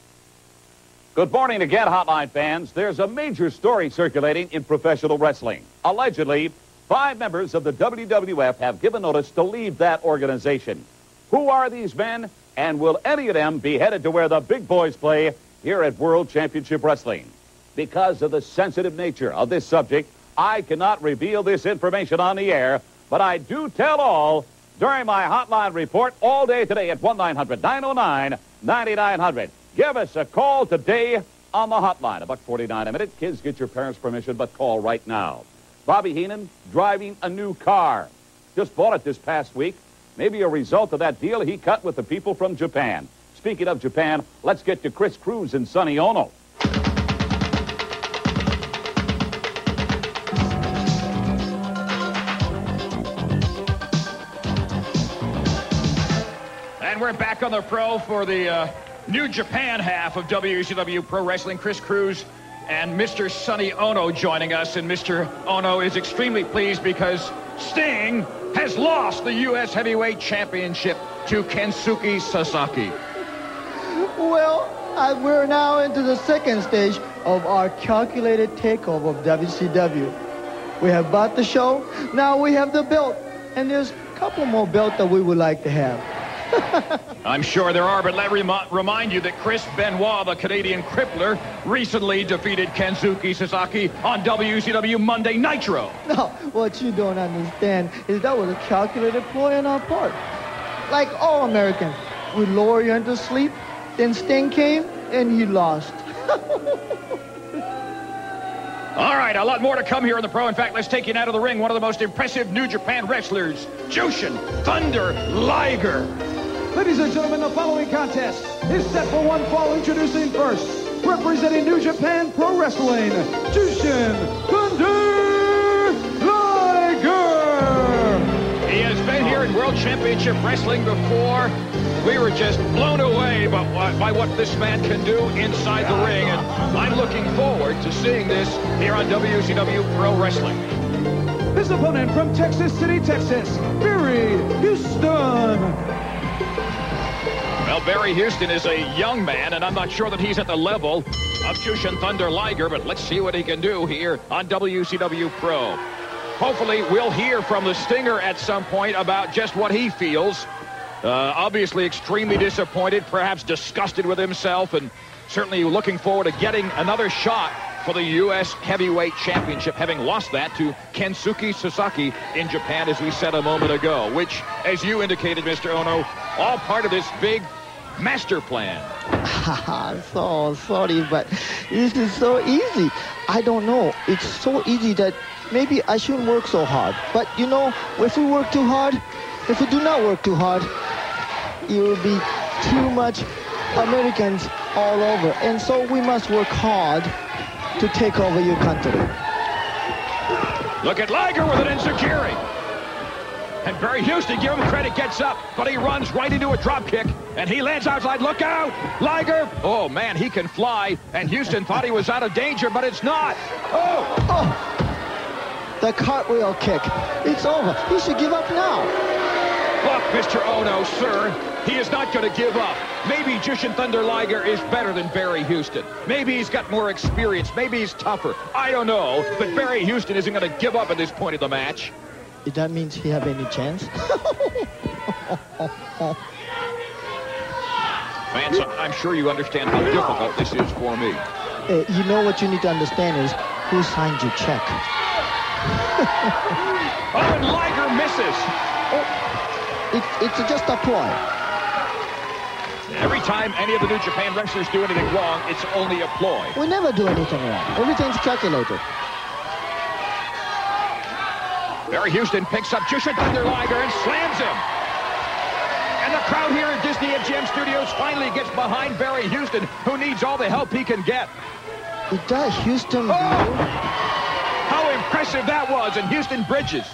[SPEAKER 10] Good morning again, Hotline fans. There's a major story circulating in professional wrestling. Allegedly, five members of the WWF have given notice to leave that organization. Who are these men, and will any of them be headed to where the big boys play here at World Championship Wrestling? Because of the sensitive nature of this subject, I cannot reveal this information on the air, but I do tell all during my hotline report all day today at 1-900-909-9900. Give us a call today on the hotline. A buck 49 a minute. Kids, get your parents' permission, but call right now. Bobby Heenan driving a new car. Just bought it this past week. Maybe a result of that deal he cut with the people from Japan. Speaking of Japan, let's get to Chris Cruise and Sonny Onoo.
[SPEAKER 1] And we're back on the pro for the uh, New Japan half of WCW Pro Wrestling. Chris Cruise and Mr. Sonny Onoo joining us. And Mr. Onoo is extremely pleased because Sting has lost the U.S. Heavyweight Championship to Kensuke Sasaki.
[SPEAKER 9] Well, uh, we're now into the second stage of our calculated takeover of WCW. We have bought the show, now we have the belt, and there's a couple more belts that we would like to have.
[SPEAKER 1] I'm sure there are, but let me remi- remind you that Chris Benoit, the Canadian crippler, recently defeated Kensuke Sasaki on WCW Monday Nitro.
[SPEAKER 9] No, what you don't understand is that was a calculated ploy on our part. Like all Americans, we lower you into sleep, then Sting came, and he lost.
[SPEAKER 1] All right, a lot more to come here in the pro. In fact, let's take you now to the ring. One of the most impressive New Japan wrestlers, Jushin Thunder Liger.
[SPEAKER 4] Ladies and gentlemen, the following contest is set for one fall. Introducing first, representing New Japan Pro Wrestling, Jushin Thunder Liger.
[SPEAKER 1] He has been here in World Championship Wrestling before. We were just blown away by, by what this man can do inside the ring, and I'm looking forward to seeing this here on WCW Pro Wrestling.
[SPEAKER 4] His opponent from Texas City, Texas, Barry Houston.
[SPEAKER 1] Well, Barry Houston is a young man, and I'm not sure that he's at the level of Jushin Thunder Liger, but let's see what he can do here on WCW Pro. Hopefully, we'll hear from the Stinger at some point about just what he feels. Uh, obviously, extremely disappointed, perhaps disgusted with himself, and certainly looking forward to getting another shot for the U.S. Heavyweight Championship, having lost that to Kensuke Sasaki in Japan, as we said a moment ago, which, as you indicated, Mr. Onoo, all part of this big master plan.
[SPEAKER 9] so sorry, but this is so easy. I don't know. It's so easy that maybe I shouldn't work so hard. But you know, if we work too hard, if we do not work too hard, it will be too much Americans all over. And so we must work hard to take over your country.
[SPEAKER 1] Look at Liger with an insecurity. And Barry Houston, give him credit, gets up, but he runs right into a drop kick, and he lands outside. Look out! Liger! Oh, man, he can fly, and Houston thought he was out of danger, but it's not. Oh!
[SPEAKER 9] Oh! The cartwheel kick. It's over. He should give up now.
[SPEAKER 1] Mr. Onoo, sir, he is not going to give up. Maybe Jushin Thunder Liger is better than Barry Houston. Maybe he's got more experience. Maybe he's tougher. I don't know. But Barry Houston isn't going to give up at this point of the match.
[SPEAKER 9] If that means he have any chance?
[SPEAKER 1] Vance, I'm sure you understand how difficult this is for me.
[SPEAKER 9] Uh, you know what you need to understand is who signed your check.
[SPEAKER 1] oh, and Liger misses.
[SPEAKER 9] Oh, it, it's just a ploy.
[SPEAKER 1] Every time any of the New Japan wrestlers do anything wrong, it's only a ploy.
[SPEAKER 9] We never do anything wrong. Everything's calculated.
[SPEAKER 1] Barry Houston picks up Jushin Thunder Liger and slams him. And the crowd here at Disney MGM Studios finally gets behind Barry Houston, who needs all the help he can get.
[SPEAKER 9] It does Houston oh!
[SPEAKER 1] How impressive that was, and Houston bridges.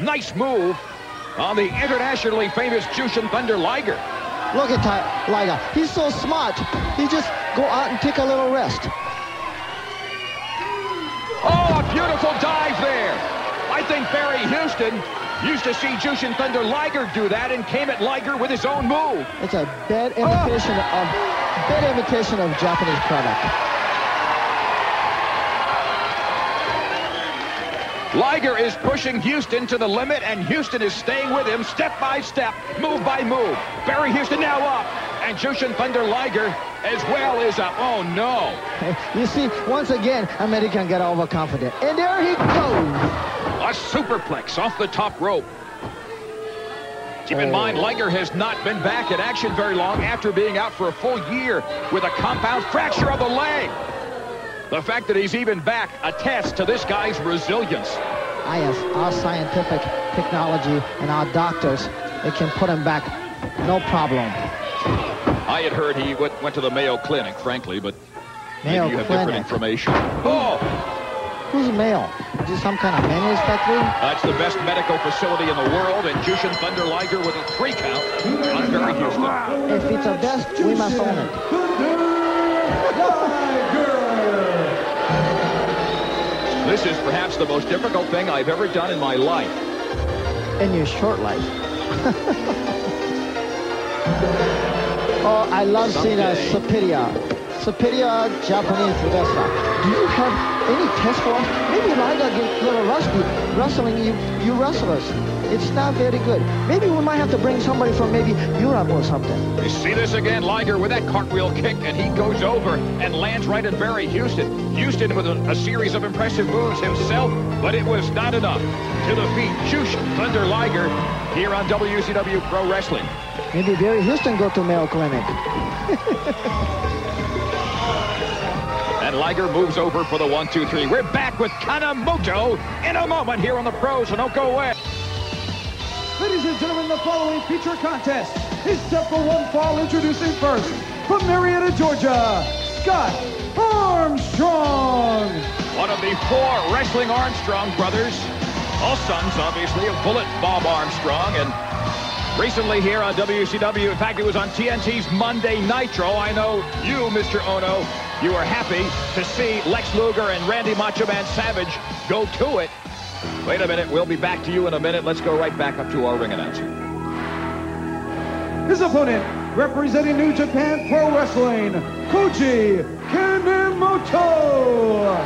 [SPEAKER 1] Nice move on the internationally famous Jushin Thunder Liger.
[SPEAKER 9] Look at Ty Liger. He's so smart. He just go out and take a little rest.
[SPEAKER 1] Oh, a beautiful dive there. I think Barry Houston used to see Jushin Thunder Liger do that and came at Liger with his own move.
[SPEAKER 9] It's a bad imitation oh. of bad imitation of Japanese product.
[SPEAKER 1] Liger is pushing Houston to the limit, and Houston is staying with him step by step, move by move. Barry Houston now up, and Jushin Thunder Liger as well is up. Oh, no.
[SPEAKER 9] You see, once again, American got overconfident. And there he goes.
[SPEAKER 1] A superplex off the top rope. Keep in mind, oh. Liger has not been back in action very long after being out for a full year with a compound fracture of the leg. The fact that he's even back attests to this guy's resilience.
[SPEAKER 9] I have our scientific technology and our doctors, they can put him back no problem.
[SPEAKER 1] I had heard he went, went to the Mayo Clinic, frankly, but
[SPEAKER 9] Mayo
[SPEAKER 1] maybe you have
[SPEAKER 9] Clinic.
[SPEAKER 1] different information. Oh!
[SPEAKER 9] Who's Mayo? Is this some kind of men's factory?
[SPEAKER 1] That's the best medical facility in the world, and Jushin Thunder Liger with a three count on Barry Houston.
[SPEAKER 9] If it's the best, we must own it.
[SPEAKER 1] This is perhaps the most difficult thing I've ever done in my life.
[SPEAKER 9] In your short life. oh, I love Someday. seeing a Superior. Superior Japanese wrestler. Do you have any test for us? Maybe Liger gets a little rusty wrestling you, you wrestlers. It's not very good. Maybe we might have to bring somebody from maybe Europe or something.
[SPEAKER 1] You see this again, Liger with that cartwheel kick, and he goes over and lands right in Barry Houston. Houston with a, a series of impressive moves himself, but it was not enough to defeat Jushin Thunder Liger here on WCW Pro Wrestling.
[SPEAKER 9] Maybe Barry Houston go to Mayo Clinic.
[SPEAKER 1] and Liger moves over for the one, two, three. We're back with Kanemoto in a moment here on the pros, so don't go away.
[SPEAKER 4] Ladies and gentlemen, the following feature contest is set for one fall. Introducing first, from Marietta, Georgia, Scott Armstrong.
[SPEAKER 1] One of the four wrestling Armstrong brothers. All sons, obviously, of Bullet Bob Armstrong. And recently here on WCW, in fact, it was on TNT's Monday Nitro. I know you, Mr. Onoo, you were happy to see Lex Luger and Randy Macho Man Savage go to it. Wait a minute. We'll be back to you in a minute. Let's go right back up to our ring announcer.
[SPEAKER 4] His opponent, representing New Japan Pro Wrestling, Koji Kanemoto.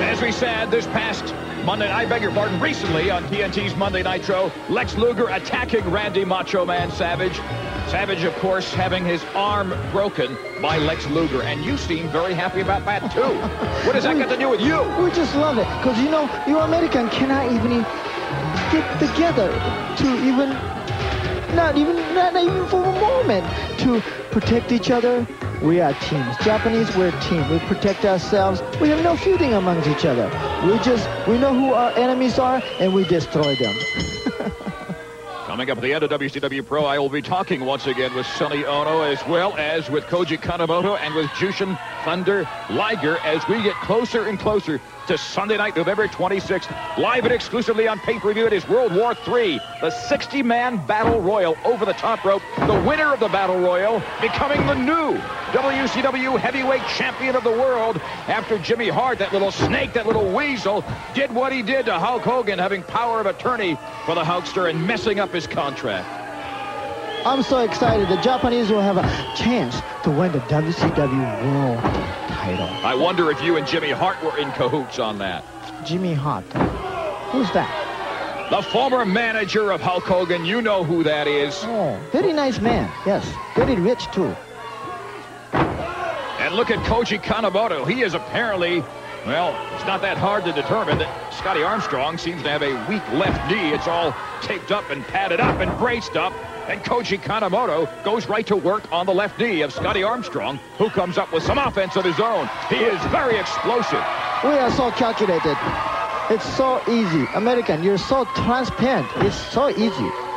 [SPEAKER 1] As we said, this past Monday, I beg your pardon, recently on TNT's Monday Nitro, Lex Luger attacking Randy Macho Man Savage. Savage, of course, having his arm broken by Lex Luger, and you seem very happy about that, too. What does that
[SPEAKER 9] we,
[SPEAKER 1] got to do with you?
[SPEAKER 9] We just love it, because, you know, you American cannot even get together to even, not even, not even for a moment, to protect each other. We are teams. Japanese, we're a team. We protect ourselves. We have no feuding amongst each other. We just, we know who our enemies are, and we destroy them.
[SPEAKER 1] Coming up at the end of WCW Pro, I will be talking once again with Sonny Onoo as well as with Koji Kanemoto and with Jushin Thunder Liger as we get closer and closer to Sunday night, November 26th. Live and exclusively on pay-per-view, it is World War III, the 60-man battle royal over the top rope. The winner of the battle royal becoming the new WCW heavyweight champion of the world after Jimmy Hart, that little snake, that little weasel, did what he did to Hulk Hogan, having power of attorney for the Hulkster and messing up his contract.
[SPEAKER 9] I'm so excited. The Japanese will have a chance to win the WCW World title.
[SPEAKER 1] I wonder if you and Jimmy Hart were in cahoots on that.
[SPEAKER 9] Jimmy Hart. Who's that?
[SPEAKER 1] The former manager of Hulk Hogan. You know who that is.
[SPEAKER 9] Oh, very nice man. Yes, very rich too.
[SPEAKER 1] And look at Koji Kanemoto. He is apparently, well, it's not that hard to determine that Scotty Armstrong seems to have a weak left knee. It's all taped up and padded up and braced up. And Koji Kanemoto goes right to work on the left knee of Scotty Armstrong, who comes up with some offense of his own. He is very explosive.
[SPEAKER 9] We are so calculated. It's so easy. American, you're so transparent. It's so easy.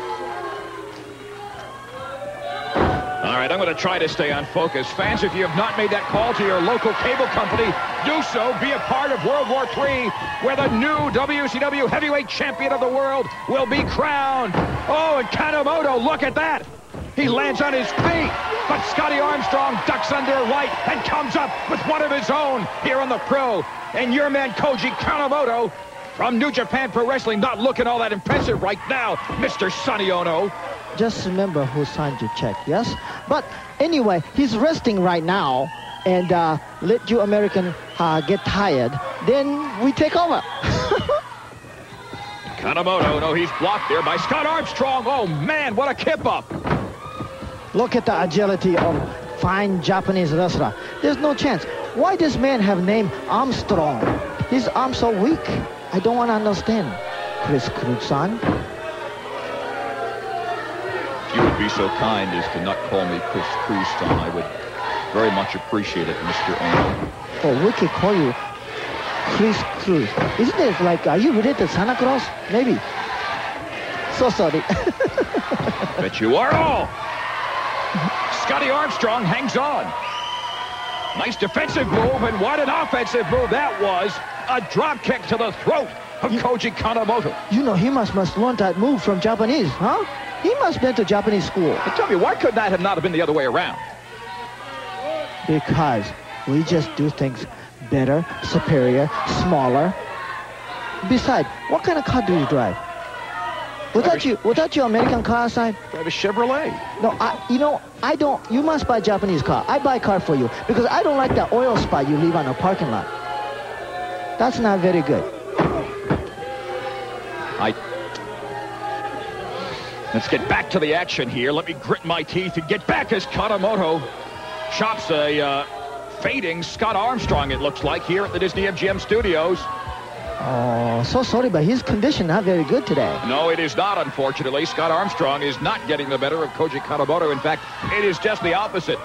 [SPEAKER 1] Right, I'm going to try to stay on focus. Fans, if you have not made that call to your local cable company, do so. Be a part of World War III, where the new WCW heavyweight champion of the world will be crowned. Oh, and Kanemoto, look at that. He lands on his feet, but Scotty Armstrong ducks under a right and comes up with one of his own here on the pro. And your man, Koji Kanemoto, from New Japan Pro Wrestling, not looking all that impressive right now, Mr. Sonny Onoo.
[SPEAKER 9] Just remember who signed your check, yes? But anyway, he's resting right now, and uh, let you American uh, get tired. Then we take over.
[SPEAKER 1] Kanemoto, no, he's blocked there by Scott Armstrong. Oh, man, what a kip-up.
[SPEAKER 9] Look at the agility of fine Japanese wrestler. There's no chance. Why does man have name Armstrong? His arms so weak. I don't want to understand. Chris Cruzan.
[SPEAKER 1] You be so kind as to not call me Chris Cruzan, I would very much appreciate it, Mr. Onoo.
[SPEAKER 9] Oh, we could call you Chris Cruise. Isn't it like, are you related to Santa Claus? Maybe. So sorry.
[SPEAKER 1] Bet you are all. Scotty Armstrong hangs on. Nice defensive move, and what an offensive move that was. A drop kick to the throat of Koji Kanemoto.
[SPEAKER 9] You know, he must must learn that move from Japanese, huh? He must been to Japanese school.
[SPEAKER 1] But tell me, why could that have not have been the other way around?
[SPEAKER 9] Because we just do things better, superior, smaller. Besides, what kind of car do you drive? Without you, without your American car sign?
[SPEAKER 1] Drive a Chevrolet.
[SPEAKER 9] No, I, you know, I don't. You must buy Japanese car. I buy car for you because I don't like that oil spot you leave on a parking lot. That's not very good.
[SPEAKER 1] I. Let's get back to the action here. Let me grit my teeth and get back as Kanemoto chops a uh, fading Scott Armstrong, it looks like, here at the Disney MGM studios.
[SPEAKER 9] Oh, so sorry, but his condition not very good today.
[SPEAKER 1] No, it is not, unfortunately. Scott Armstrong is not getting the better of Koji Kanemoto. In fact, it is just the opposite.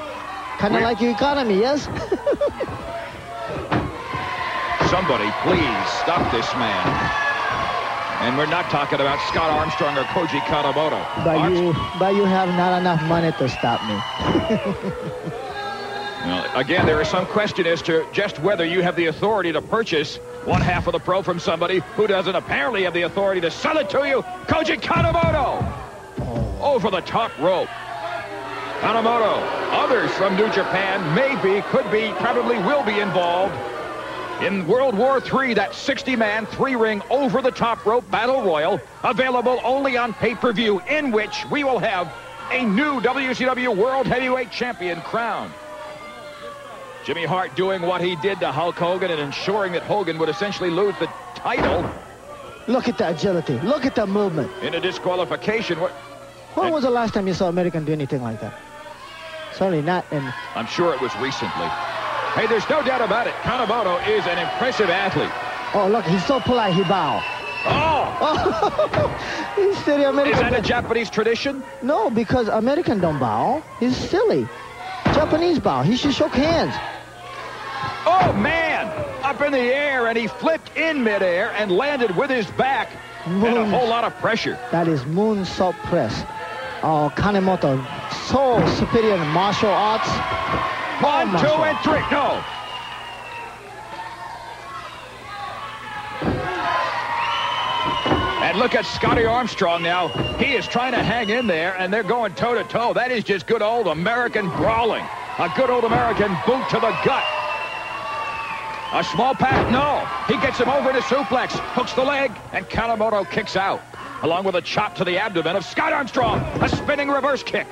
[SPEAKER 9] Kind of like your economy, yes?
[SPEAKER 1] Somebody, please, stop this man. And we're not talking about Scott Armstrong or Koji Kanemoto.
[SPEAKER 9] But Armstrong you, but you have not enough money to stop me.
[SPEAKER 1] well, again, there is some question as to just whether you have the authority to purchase one half of the pro from somebody who doesn't apparently have the authority to sell it to you. Koji Kanemoto! Oh. Over the top rope. Kanemoto, others from New Japan, maybe, could be, probably will be involved in World War III, that 60-man, three-ring, over-the-top rope battle royal, available only on pay-per-view, in which we will have a new WCW World Heavyweight Champion crowned. Jimmy Hart doing what he did to Hulk Hogan and ensuring that Hogan would essentially lose the title
[SPEAKER 9] Look at the agility. Look at the movement.
[SPEAKER 1] In a disqualification, what?
[SPEAKER 9] When was the last time you saw American do anything like that? Certainly not in...
[SPEAKER 1] I'm sure it was recently. Hey, there's no doubt about it. Kanemoto is an impressive athlete.
[SPEAKER 9] Oh, look, he's so polite, he bow.
[SPEAKER 1] Oh!
[SPEAKER 9] he's silly American.
[SPEAKER 1] Is that a Japanese tradition?
[SPEAKER 9] No, because American don't bow. He's silly. Japanese bow. He should shake hands.
[SPEAKER 1] Oh, man! Up in the air, and he flipped in midair and landed with his back
[SPEAKER 9] Moon.
[SPEAKER 1] and a whole lot of pressure.
[SPEAKER 9] That is moonsault press. Oh, Kanemoto, so superior in martial arts.
[SPEAKER 1] Oh,
[SPEAKER 9] One,
[SPEAKER 1] two, and three. No. And look at Scotty Armstrong now. He is trying to hang in there, and they're going toe-to-toe. That is just good old American brawling. A good old American boot to the gut. A small pack, no. He gets him over in a suplex, hooks the leg, and Kanemoto kicks out. Along with a chop to the abdomen of Scott Armstrong. A spinning reverse kick.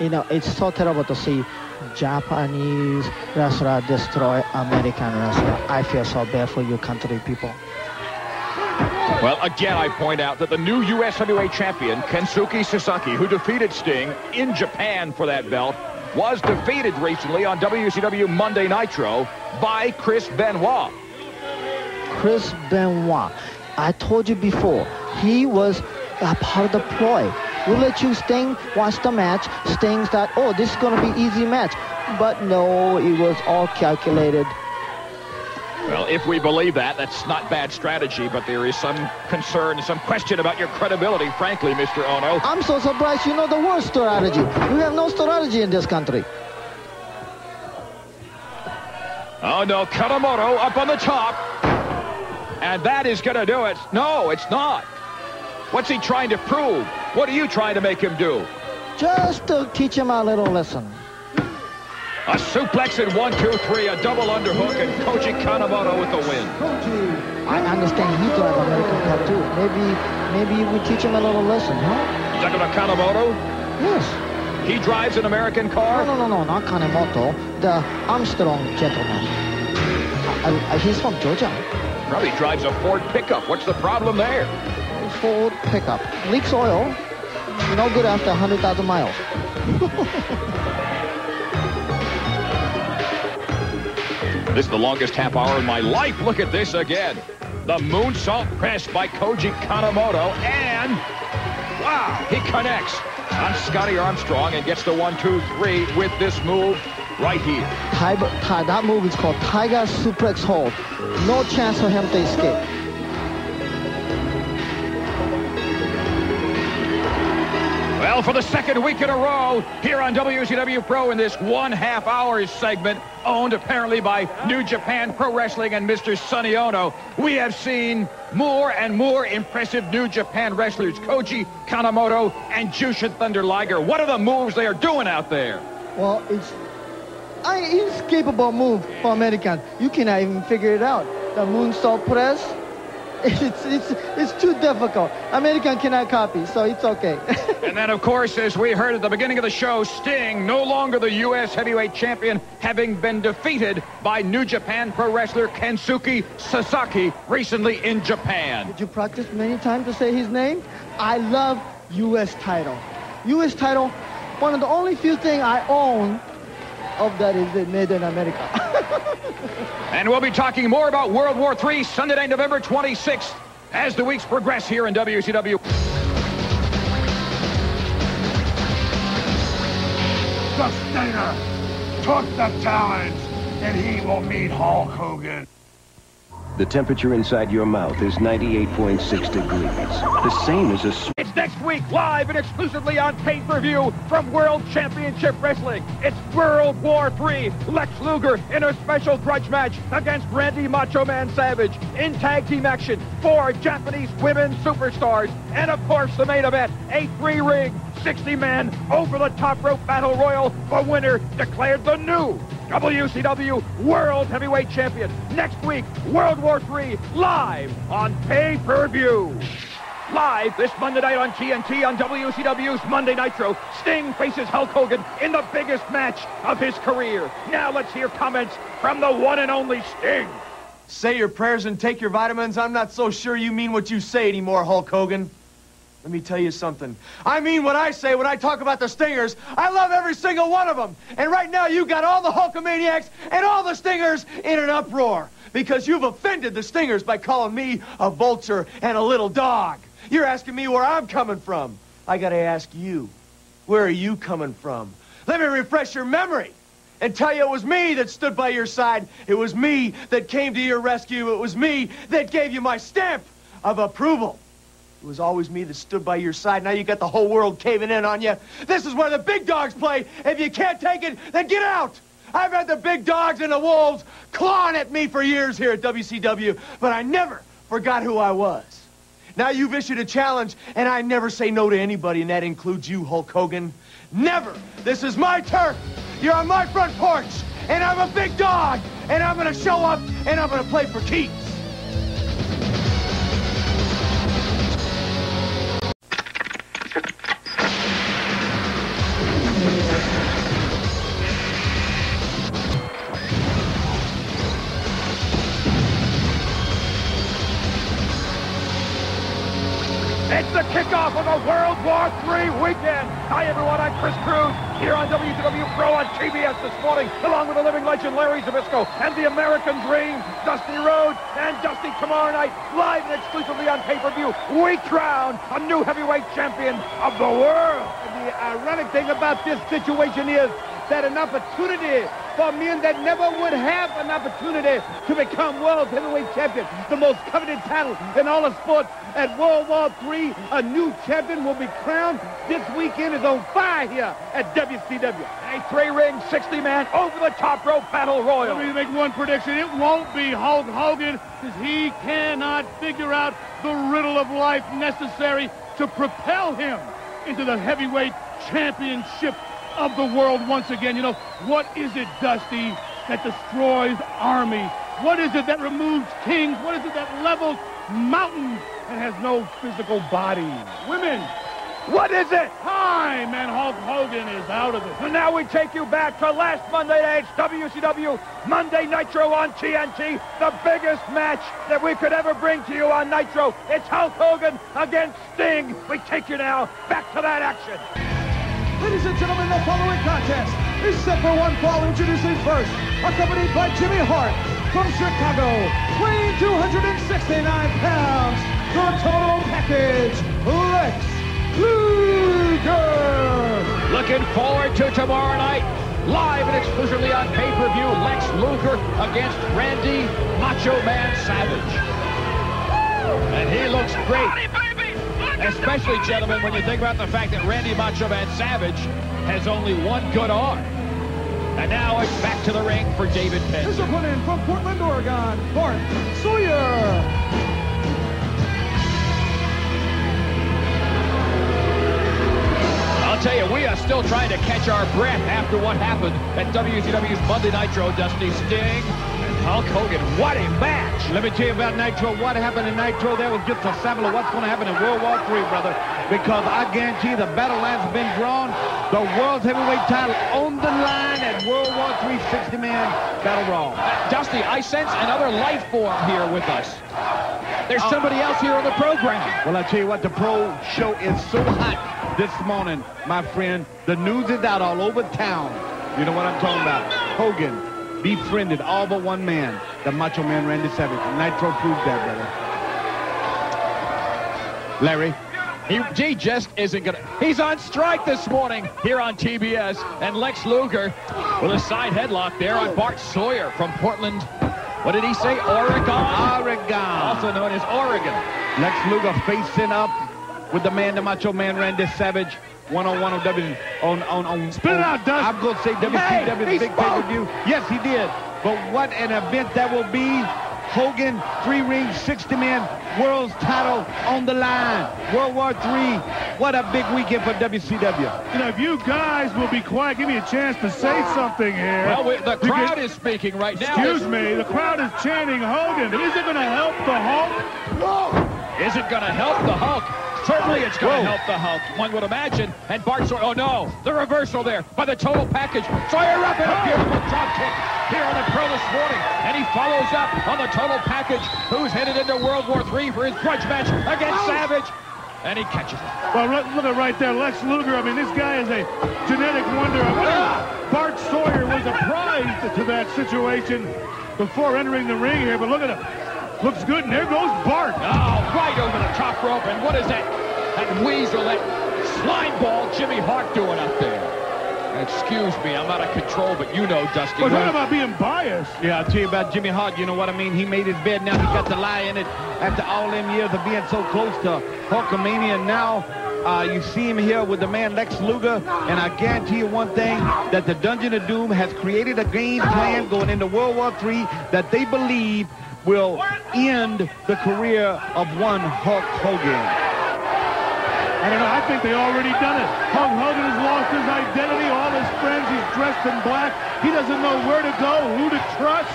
[SPEAKER 9] You know, it's so terrible to see Japanese wrestler destroy American wrestler. I feel so bad for you country people.
[SPEAKER 1] Well, again, I point out that the new U.S. heavyweight champion, Kensuke Sasaki, who defeated Sting in Japan for that belt, was defeated recently on WCW Monday Nitro by Chris Benoit.
[SPEAKER 9] Chris Benoit. I told you before, he was a part of the ploy. We let you Sting watch the match. Sting thought, oh, this is going to be easy match. But no, it was all calculated.
[SPEAKER 1] Well, if we believe that, that's not bad strategy, but there is some concern, some question about your credibility, frankly, Mr. Onoo.
[SPEAKER 9] I'm so surprised you know the word strategy. We have no strategy in this country.
[SPEAKER 1] Oh, no, Kanemoto up on the top. And that is going to do it. No, it's not. What's he trying to prove? What are you trying to make him do?
[SPEAKER 9] Just to teach him a little lesson.
[SPEAKER 1] A suplex in one, two, three, a double underhook, and Koji Kanemoto with the win.
[SPEAKER 9] I understand he drive American car too. Maybe, maybe we teach him a little lesson, huh?
[SPEAKER 1] You talking about Kanemoto?
[SPEAKER 9] Yes.
[SPEAKER 1] He drives an American car?
[SPEAKER 9] No, no, no, no, not Kanemoto. The Armstrong gentleman. Uh, uh, he's from Georgia.
[SPEAKER 1] Probably drives a Ford pickup. What's the problem there?
[SPEAKER 9] Ford pickup. Leaks oil. No good after 100,000 miles.
[SPEAKER 1] This is the longest half hour in my life. Look at this again. The moonsault press by Koji Kanemoto, and wow, he connects on Scotty Armstrong and gets the one, two, three with this move right here.
[SPEAKER 9] Ti- that move is called Tiger Suplex Hold. No chance for him to escape.
[SPEAKER 1] Well, for the second week in a row here on WCW Pro in this one half hour segment, owned apparently by New Japan Pro Wrestling and Mr. Sonny Onoo, we have seen more and more impressive New Japan wrestlers, Koji Kanemoto and Jushin Thunder Liger. What are the moves they are doing out there?
[SPEAKER 9] Well, it's an inescapable move for American. You cannot even figure it out. The moonsault press, it's, it's, it's too difficult. American cannot copy, so it's okay.
[SPEAKER 1] And then, of course, as we heard at the beginning of the show, Sting, no longer the U.S. heavyweight champion, having been defeated by New Japan Pro wrestler Kensuke Sasaki recently in Japan.
[SPEAKER 9] Did you practice many times to say his name? I love U.S. title. U.S. title, one of the only few things I own of that is made in America.
[SPEAKER 1] And we'll be talking more about World War III Sunday night, November 26th, as the weeks progress here in WCW.
[SPEAKER 19] The Stinger took the challenge, and he will meet Hulk Hogan.
[SPEAKER 29] The temperature inside your mouth is 98.6 degrees. The same as a a... s-
[SPEAKER 1] It's next week, live and exclusively on pay-per-view from World Championship Wrestling. It's World War III. Lex Luger in a special grudge match against Randy Macho Man Savage. In tag team action, four Japanese women superstars. And of course, the main event, a three-ring, 60-man, over-the-top rope battle royal. The winner declared the new WCW World Heavyweight Champion. Next week, World War III, live on pay-per-view. Live this Monday night on TNT on WCW's Monday Nitro, Sting faces Hulk Hogan in the biggest match of his career. Now let's hear comments from the one and only Sting.
[SPEAKER 11] Say your prayers and take your vitamins. I'm not so sure you mean what you say anymore, Hulk Hogan. Let me tell you something. I mean what I say when I talk about the Stingers. I love every single one of them. And right now you've got all the Hulkamaniacs and all the Stingers in an uproar because you've offended the Stingers by calling me a vulture and a little dog. You're asking me where I'm coming from. I gotta ask you, where are you coming from? Let me refresh your memory and tell you it was me that stood by your side. It was me that came to your rescue. It was me that gave you my stamp of approval. It was always me that stood by your side. Now you got the whole world caving in on you. This is where the big dogs play. If you can't take it, then get out. I've had the big dogs and the wolves clawing at me for years here at WCW, but I never forgot who I was. Now you've issued a challenge, and I never say no to anybody, and that includes you, Hulk Hogan. Never. This is my turf. You're on my front porch, and I'm a big dog, and I'm going to show up, and I'm going to play for keeps.
[SPEAKER 1] Here on WCW Pro on TBS this morning, along with the living legend Larry Zbyszko and the American Dream, Dusty Rhodes and Dusty tomorrow night, live and exclusively on pay-per-view. We crown a new heavyweight champion of the world.
[SPEAKER 20] And the ironic thing about this situation is that an opportunity for men that never would have an opportunity to become world heavyweight champion, the most coveted title in all of sports. At World War III, a new champion will be crowned. This weekend is on fire here at WCW.
[SPEAKER 1] A three-ring, 60-man, over-the-top rope battle royal.
[SPEAKER 3] Let me make one prediction. It won't be Hulk Hogan because he cannot figure out the riddle of life necessary to propel him into the heavyweight championship of the world once again. You know, what is it, Dusty, that destroys armies? What is it that removes kings? What is it that levels mountains and has no physical body? Women. What is it? Time, and Hulk Hogan is out of it.
[SPEAKER 1] And now we take you back to last Monday night's WCW Monday Nitro on TNT, the biggest match that we could ever bring to you on Nitro. It's Hulk Hogan against Sting. We take you now back to that action.
[SPEAKER 4] Ladies and gentlemen, the following contest is set for one fall. Introducing first, accompanied by Jimmy Hart from Chicago, weighing 269 pounds, the total package, Lex Luger.
[SPEAKER 1] Looking forward to tomorrow night. Live and exclusively on pay-per-view, Lex Luger against Randy Macho Man Savage. And he looks great. Especially, gentlemen, when you think about the fact that Randy Macho Man Savage has only one good arm. And now it's back to the ring for David Penn.
[SPEAKER 4] Opponent from Portland, Oregon, Bart Sawyer.
[SPEAKER 1] I'll tell you, we are still trying to catch our breath after what happened at WCW's Monday Nitro. Dusty Sting Hulk Hogan. What a match!
[SPEAKER 2] Let me tell you about Nitro. What happened in Nitro, that was just a sample of what's going to happen in World War III, brother. Because I guarantee the battle lines have been drawn. The world's heavyweight title on the line at World War III 60-man Battle Royal.
[SPEAKER 1] Dusty, I sense another life form here with us. There's oh. somebody else here on the program.
[SPEAKER 2] Well, I tell you what, the pro show is so hot this morning, my friend. The news is out all over town. You know what I'm talking about. Hogan befriended all but one man, the Macho Man Randy Savage. Nitro proved that, brother. Larry?
[SPEAKER 1] He, he just isn't going to... He's on strike this morning here on TBS. And Lex Luger with a side headlock there on Bart Sawyer from Portland. What did he say? Oregon?
[SPEAKER 2] Oregon.
[SPEAKER 1] Also known as Oregon.
[SPEAKER 2] Lex Luger facing up with the man, the Macho Man Randy Savage. One-on-one on W on on on.
[SPEAKER 3] Spit it out, Dust.
[SPEAKER 2] I'm gonna say WCW
[SPEAKER 3] Hey,
[SPEAKER 2] big pay-per-view. Yes, he did. But what an event that will be. Hogan, three ring, 60 man, world's title on the line. World War III. What a big weekend for WCW.
[SPEAKER 3] You know, if you guys will be quiet, give me a chance to say something here.
[SPEAKER 1] Well, we, the crowd is speaking right now.
[SPEAKER 3] Excuse me, the crowd is chanting Hogan. Is it going to help the Hulk?
[SPEAKER 1] Is it going to help the Hulk? Certainly it's going to help the Hulk, one would imagine. And Bart Sawyer, oh no, the reversal there by the total package. Sawyer up and a beautiful drop kick here on the Pro this morning. And he follows up on the total package, who's headed into World War III for his grudge match against Savage. And he catches it.
[SPEAKER 3] Well, look at right there, Lex Luger. I mean, this guy is a genetic wonder. If Bart Sawyer was apprised to that situation before entering the ring here, but look at him. Looks good, and there goes Bart.
[SPEAKER 1] Oh, right over the top rope. And what is that? That weasel, that slime ball Jimmy Hart doing up there? Excuse me, I'm out of control, but you know, Dusty.
[SPEAKER 3] Well, talk about being biased.
[SPEAKER 2] Yeah, I'll tell you about Jimmy Hart. You know what I mean? He made his bed. Now he got to lie in it after all them years of being so close to Hulkamania. Now uh, you see him here with the man Lex Luger. And I guarantee you one thing, that the Dungeon of Doom has created a game plan going into World War III that they believe will end the career of one Hulk Hogan.
[SPEAKER 3] I don't know. I think they already done it. Hulk Hogan has lost his identity. All his friends, he's dressed in black. He doesn't know where to go, who to trust.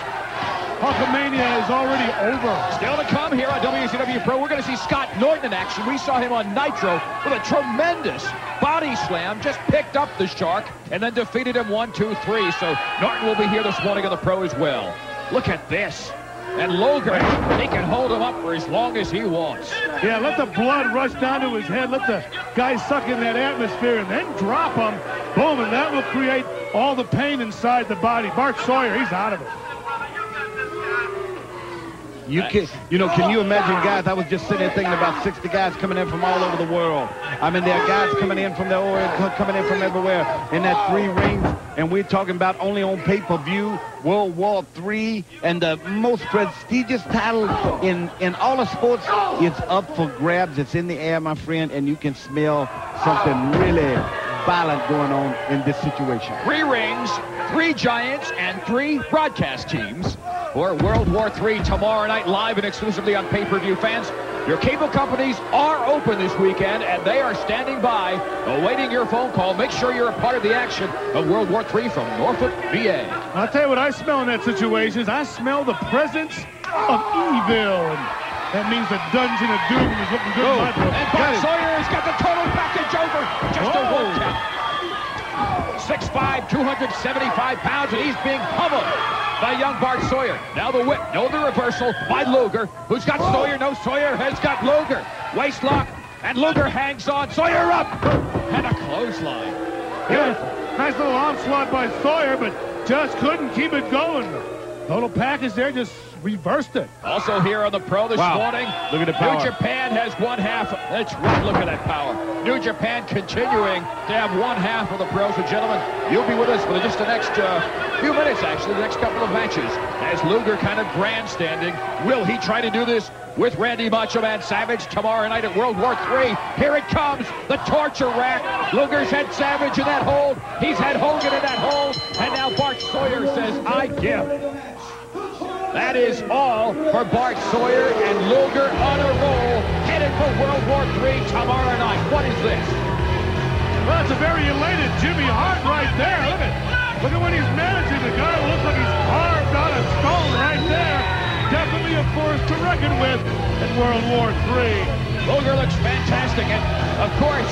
[SPEAKER 3] Hulkamania is already over.
[SPEAKER 1] Still to come here on WCW Pro, we're going to see Scott Norton in action. We saw him on Nitro with a tremendous body slam, just picked up the Shark and then defeated him one, two, three. So Norton will be here this morning on the Pro as well. Look at this. And Logan, he can hold him up for as long as he wants.
[SPEAKER 3] Yeah, let the blood rush down to his head. Let the guy suck in that atmosphere and then drop him. Boom, and that will create all the pain inside the body. Bart Sawyer, he's out of it.
[SPEAKER 2] You can, you know, can you imagine, guys? I was just sitting there thinking about 60 guys coming in from all over the world. I mean, there are guys coming in from the Orient, coming in from everywhere in that three rings, and we're talking about only on pay-per-view, World War III, and the most prestigious title in in all of sports. It's up for grabs. It's in the air, my friend, and you can smell something really violent going on in this situation.
[SPEAKER 1] Three rings, three giants, and three broadcast teams for World War III tomorrow night live and exclusively on pay-per-view fans. Your cable companies are open this weekend, and they are standing by, awaiting your phone call. Make sure you're a part of the action of World War III from Norfolk, VA.
[SPEAKER 3] I'll tell you what I smell in that situation is I smell the presence of evil. That means the Dungeon of Doom is looking good. book.
[SPEAKER 1] Oh, and Bart Sawyer has got the total package over. Just a one count. 6'5", 275 pounds, and he's being pummeled by young Bart Sawyer. Now the whip, no the reversal by Luger, who's got Sawyer, no Sawyer has got Luger. Waist lock, and Luger hangs on. Sawyer up, and a clothesline.
[SPEAKER 3] Yeah, nice little onslaught by Sawyer, but just couldn't keep it going. Total package there just reversed it.
[SPEAKER 1] Also here on the Pro this
[SPEAKER 2] Wow.
[SPEAKER 1] morning,
[SPEAKER 2] Look at the power.
[SPEAKER 1] New Japan has one half. That's right, look at that power. New Japan continuing to have one half of the Pro. So gentlemen, you'll be with us for just the next uh, few minutes, actually, the next couple of matches. As Luger kind of grandstanding, will he try to do this with Randy Macho Man Savage tomorrow night at World War III? Here it comes, the torture rack. Luger's had Savage in that hold. He's had Hogan in that hold. And now Bart Sawyer says, I give. That is all for Bart Sawyer and Luger on a roll, headed for World War III tomorrow night. What is this?
[SPEAKER 3] Well, that's a very elated Jimmy Hart right there. Look at, look at what he's managing. The guy looks like he's carved out of stone right there. Definitely a force to reckon with in World War III.
[SPEAKER 1] Luger looks fantastic, and of course,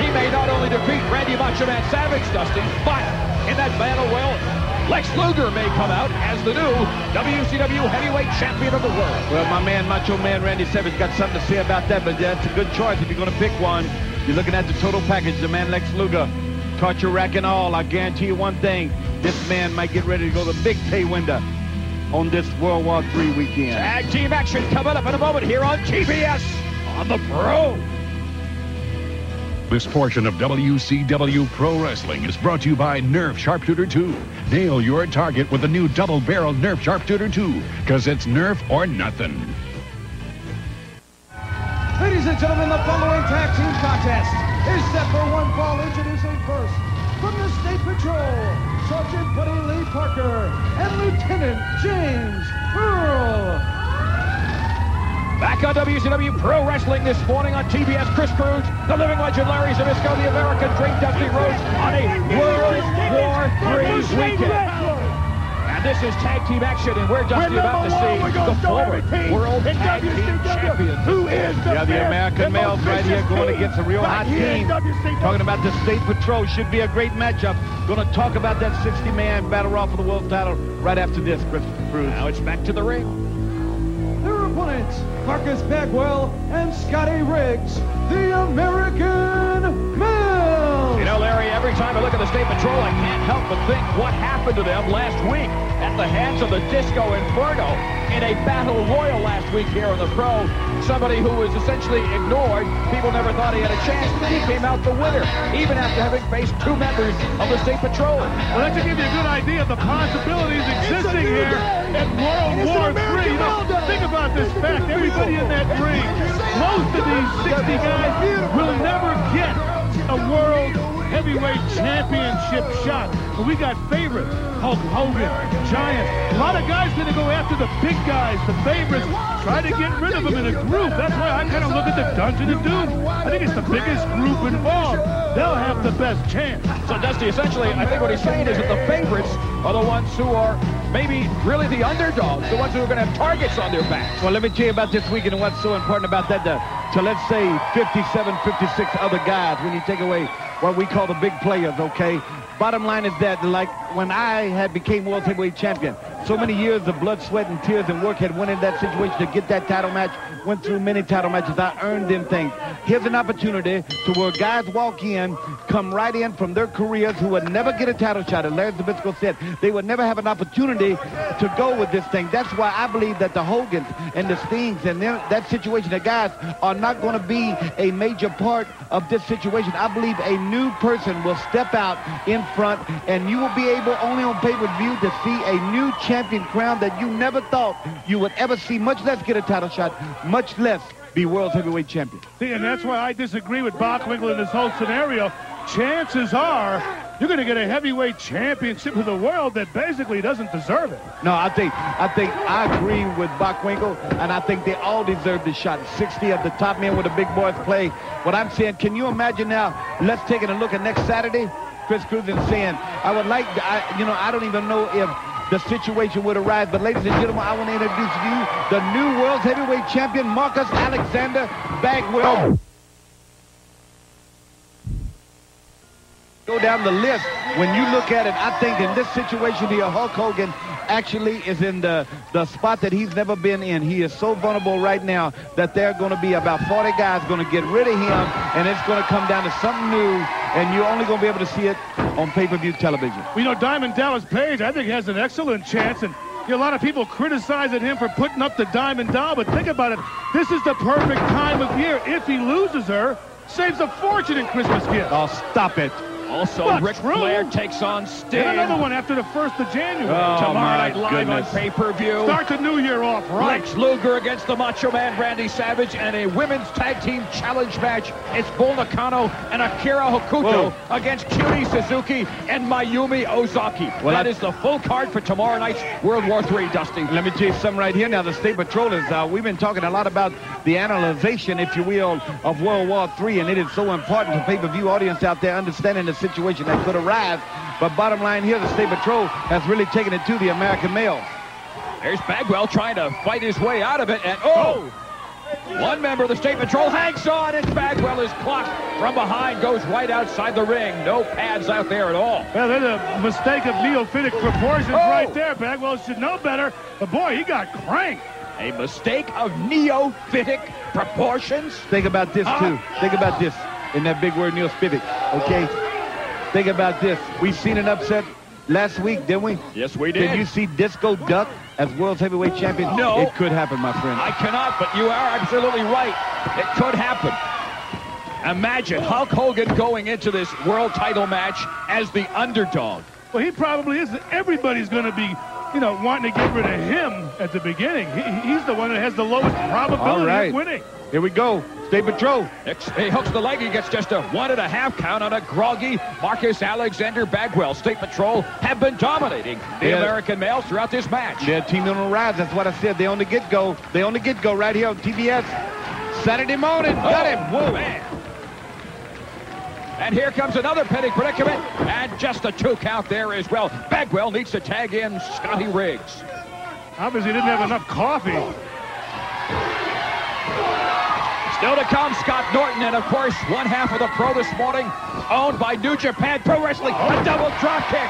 [SPEAKER 1] he may not only defeat Randy Macho Man Savage, Dusty, but in that battle well, Lex Luger may come out as the new WCW Heavyweight Champion of the world.
[SPEAKER 2] Well, my man, Macho Man Randy Savage got something to say about that, but that's a good choice if you're going to pick one. You're looking at the total package, the man Lex Luger. Torture rack and all, I guarantee you one thing. This man might get ready to go to the big pay window on this World War III weekend.
[SPEAKER 1] Tag team action coming up in a moment here on TBS on the Pro.
[SPEAKER 7] This portion of WCW Pro Wrestling is brought to you by Nerf Sharpshooter 2. Nail your target with the new double barrel Nerf Sharpshooter 2, because it's Nerf or nothing.
[SPEAKER 4] Ladies and gentlemen, the following tag team contest is set for one fall. Introducing first from the State Patrol, Sergeant Buddy Lee Parker and Lieutenant James Earl.
[SPEAKER 1] Back on WCW Pro Wrestling this morning on TBS, Chris Cruise, the living legend Larry Zbyszko, the American Dream Dusty Rhodes on a World War III weekend. And this is tag team action, and we're just
[SPEAKER 3] We're
[SPEAKER 1] about to
[SPEAKER 3] number one. We're
[SPEAKER 1] see the former world
[SPEAKER 3] in
[SPEAKER 1] tag team
[SPEAKER 3] WCW
[SPEAKER 1] champions.
[SPEAKER 3] Who is the
[SPEAKER 2] Yeah, the American
[SPEAKER 3] the
[SPEAKER 2] males right here going
[SPEAKER 3] team
[SPEAKER 2] against a real hot
[SPEAKER 3] here
[SPEAKER 2] team. Talking about the State Patrol. Should be a great matchup. Going to talk about that 60-man battle royal for the world title right after this, Chris Cruise.
[SPEAKER 1] Now it's back to the ring.
[SPEAKER 4] Opponents, Marcus Bagwell and Scotty Riggs, the American Male.
[SPEAKER 1] Time I look at the State Patrol, I can't help but think what happened to them last week at the hands of the Disco Inferno in a battle royal last week here on the Pro. Somebody who was essentially ignored. People never thought he had a chance. He came out the winner, even after having faced two members of the State Patrol.
[SPEAKER 3] Well, that should give you a good idea of the possibilities existing here at World War III. You know, think about this fact. Everybody in that ring, most of these 60 guys will never get a World Heavyweight Championship shot. But we got favorites. Hulk Hogan, Giant. A lot of guys going to go after the big guys, the favorites, try to get rid of them in a group. That's why I kind of look at the Dungeon of Doom. I think it's the biggest group involved. They'll have the best chance.
[SPEAKER 1] So, Dusty, essentially, I think what he's saying is that the favorites are the ones who are maybe really the underdogs, the ones who are going to have targets on their backs.
[SPEAKER 2] Well, let me tell you about this weekend and what's so important about that. To, to let's say 57, 56 other guys when you take away what we call the big players, okay? Bottom line is that, like, when I had became World Heavyweight Champion, so many years of blood, sweat, and tears and work had went in that situation to get that title match, went through many title matches. I earned them things. Here's an opportunity to where guys walk in, come right in from their careers who would never get a title shot. And Larry Zbyszko said they would never have an opportunity to go with this thing. That's why I believe that the Hogans and the Stings and them, that situation, the guys are not going to be a major part of this situation. I believe a new person will step out in front and you will be able only on pay-per-view to see a new champion crown that you never thought you would ever see, much less get a title shot, much less be world heavyweight champion.
[SPEAKER 3] See, and that's why I disagree with Bockwinkel in this whole scenario. Chances are you're going to get a heavyweight championship of the world that basically doesn't deserve it.
[SPEAKER 2] No, I think I think I agree with Bockwinkel, and I think they all deserve the shot. 60 of the top men with the big boys play. What I'm saying, can you imagine now? Let's take a look at next Saturday. Chris Cruise is saying, I would like, I, you know, I don't even know if the situation would arise. But ladies and gentlemen, I want to introduce you the new world heavyweight champion, Marcus Alexander Bagwell. Go down the list. When you look at it, I think in this situation here, Hulk Hogan actually is in the, the spot that he's never been in. He is so vulnerable right now that there are going to be about 40 guys going to get rid of him, and it's going to come down to something new, and you're only going to be able to see it on pay-per-view television.
[SPEAKER 3] You know, Diamond Dallas Page, I think, has an excellent chance, and a lot of people criticizing him for putting up the Diamond Doll, but think about it. This is the perfect time of year. If he loses her, saves a fortune in Christmas gifts.
[SPEAKER 2] Oh, stop it.
[SPEAKER 1] Also,
[SPEAKER 3] What,
[SPEAKER 1] Ric
[SPEAKER 3] true?
[SPEAKER 1] Flair takes on Sting.
[SPEAKER 3] And another one after the 1st of January.
[SPEAKER 2] Oh,
[SPEAKER 1] Tomorrow night live
[SPEAKER 2] goodness.
[SPEAKER 1] on pay-per-view.
[SPEAKER 3] Start the new year off right.
[SPEAKER 1] Lex Luger against the Macho Man Randy Savage and a women's tag team challenge match. It's Bull Nakano and Akira Hokuto
[SPEAKER 2] Whoa.
[SPEAKER 1] against Cutie Suzuki and Mayumi Ozaki.
[SPEAKER 2] Well,
[SPEAKER 1] that
[SPEAKER 2] I-
[SPEAKER 1] is the full card for tomorrow night's World War III, Dusty.
[SPEAKER 2] Let me tell you something right here. Now, the State Patrol is, uh, we've been talking a lot about the analyzation, if you will, of World War III, and it is so important for pay-per-view audience out there understanding the situation that could arise. But bottom line here, the State Patrol has really taken it to the American male.
[SPEAKER 1] There's Bagwell trying to fight his way out of it, and oh! One member of the State Patrol hangs on, and Bagwell is clocked from behind, goes right outside the ring. No pads out there at all.
[SPEAKER 3] Well, there's a mistake of neophytic proportions
[SPEAKER 1] Oh.
[SPEAKER 3] right there. Bagwell should know better. But boy, he got cranked.
[SPEAKER 1] A mistake of neophytic proportions.
[SPEAKER 2] Think about this, too. Think about this in that big word, neophytic, Spivak, okay? Think about this. We've seen an upset last week, didn't we?
[SPEAKER 1] Yes, we did.
[SPEAKER 2] Did you see Disco Duck as world heavyweight champion?
[SPEAKER 1] No.
[SPEAKER 2] It could happen, my friend.
[SPEAKER 1] I cannot, but you are absolutely right. It could happen. Imagine Hulk Hogan going into this world title match as the underdog.
[SPEAKER 3] Well, he probably is. Everybody's going to be, you know, wanting to get rid of him at the beginning. He, he's the one that has the lowest probability
[SPEAKER 2] All right.
[SPEAKER 3] of winning.
[SPEAKER 2] Here we go. State Patrol.
[SPEAKER 1] He hooks the leg. He gets just a one and a half count on a groggy Marcus Alexander Bagwell. State Patrol have been dominating the
[SPEAKER 2] Yeah.
[SPEAKER 1] American males throughout this match.
[SPEAKER 2] Their team on the rise. That's what I said. They on the get-go. They on the get-go right here on TBS. Saturday morning. Got
[SPEAKER 1] Oh,
[SPEAKER 2] him. Whoa.
[SPEAKER 1] man. And here comes another pinning predicament. And just a two count there as well. Bagwell needs to tag in Scotty Riggs.
[SPEAKER 3] Obviously didn't have enough coffee.
[SPEAKER 1] Still to come, Scott Norton, and of course, one half of the pro this morning, owned by New Japan Pro Wrestling. A double drop kick.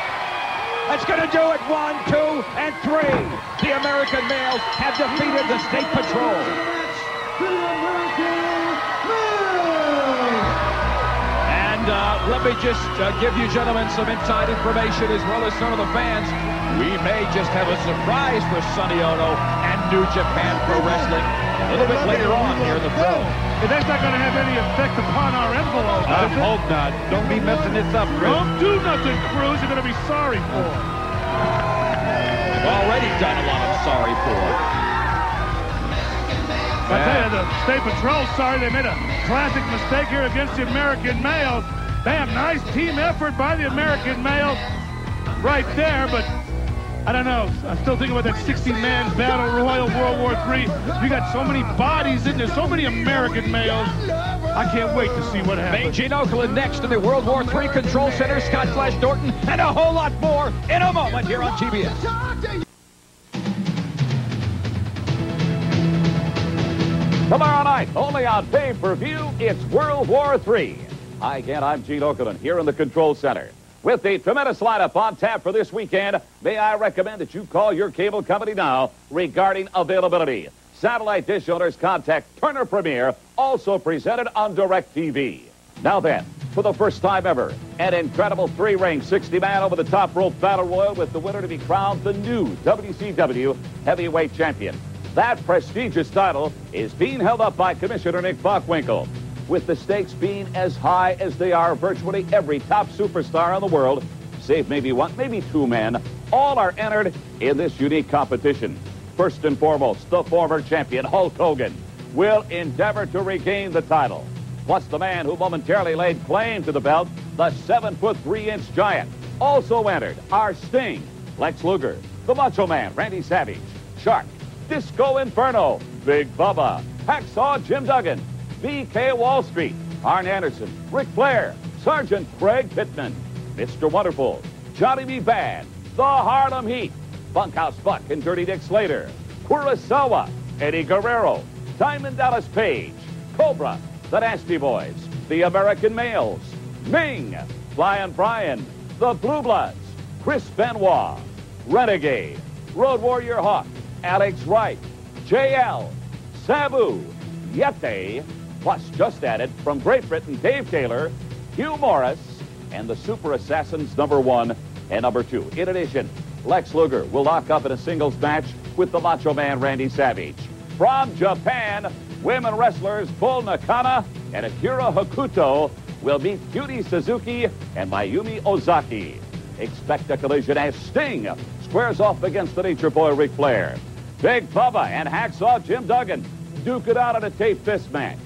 [SPEAKER 1] That's going to do it. One, two, and three. The American males have defeated the State Patrol. Uh, let me just uh, give you gentlemen some inside information as well as some of the fans. We may just have a surprise for Sonny Onoo and New Japan Pro Wrestling a little bit later on here in the pro.
[SPEAKER 3] But that's not going to have any effect upon our envelope.
[SPEAKER 2] I
[SPEAKER 3] is it?
[SPEAKER 2] hope not. Don't be messing this up, Chris.
[SPEAKER 3] Don't do nothing, Cruise. You're going to be sorry for.
[SPEAKER 1] I've already done a lot of sorry for.
[SPEAKER 3] I tell you, the State Patrol, sorry, they made a classic mistake here against the American males. Damn, nice team effort by the American males right there, but I don't know. I'm still thinking about that 60-man battle royal World War III. You got so many bodies in there, so many American males. I can't wait to see what happens.
[SPEAKER 1] Gene Okerlund next in the World War III Control Center. Scott Flash Norton and a whole lot more in a moment here on TBS.
[SPEAKER 10] Tomorrow night, only on pay-per-view, it's World War III. Hi again, I'm Gene Okerlund here in the Control Center. With the tremendous lineup on tap for this weekend, may I recommend that you call your cable company now regarding availability. Satellite dish owners contact Turner Premier, also presented on DirecTV. Now then, for the first time ever, an incredible three-ring 60-man over-the-top rope battle royal with the winner to be crowned the new WCW heavyweight champion. That prestigious title is being held up by Commissioner Nick Bockwinkel. With the stakes being as high as they are, virtually every top superstar in the world, save maybe one, maybe two men, all are entered in this unique competition. First and foremost, the former champion Hulk Hogan will endeavor to regain the title. Plus, the man who momentarily laid claim to the belt, the seven foot three inch giant, also entered are Sting, Lex Luger, the Macho Man, Randy Savage, Shark, Disco Inferno, Big Bubba, Hacksaw Jim Duggan, VK Wall Street, Arn Anderson, Ric Flair, Sergeant Craig Pittman, Mr. Wonderful, Johnny B. Bad, the Harlem Heat, Bunkhouse Buck and Dirty Dick Slater, Kurosawa, Eddie Guerrero, Diamond Dallas Page, Cobra, the Nasty Boys, the American Males, Meng, Flyin' Brian, the Blue Bloods, Chris Benoit, Renegade, Road Warrior Hawk, Alex Wright, JL, Sabu, Yeti, plus just added from Great Britain, Dave Taylor, Hugh Morrus, and the Super Assassins number one and number two. In addition, Lex Luger will lock up in a singles match with the Macho Man Randy Savage. From Japan, women wrestlers Bull Nakano and Akira Hokuto will meet Cutie Suzuki and Mayumi Ozaki. Expect a collision as Sting squares off against the Nature Boy Ric Flair. Big Bubba and Hacksaw Jim Duggan duke it out in a tape fist match.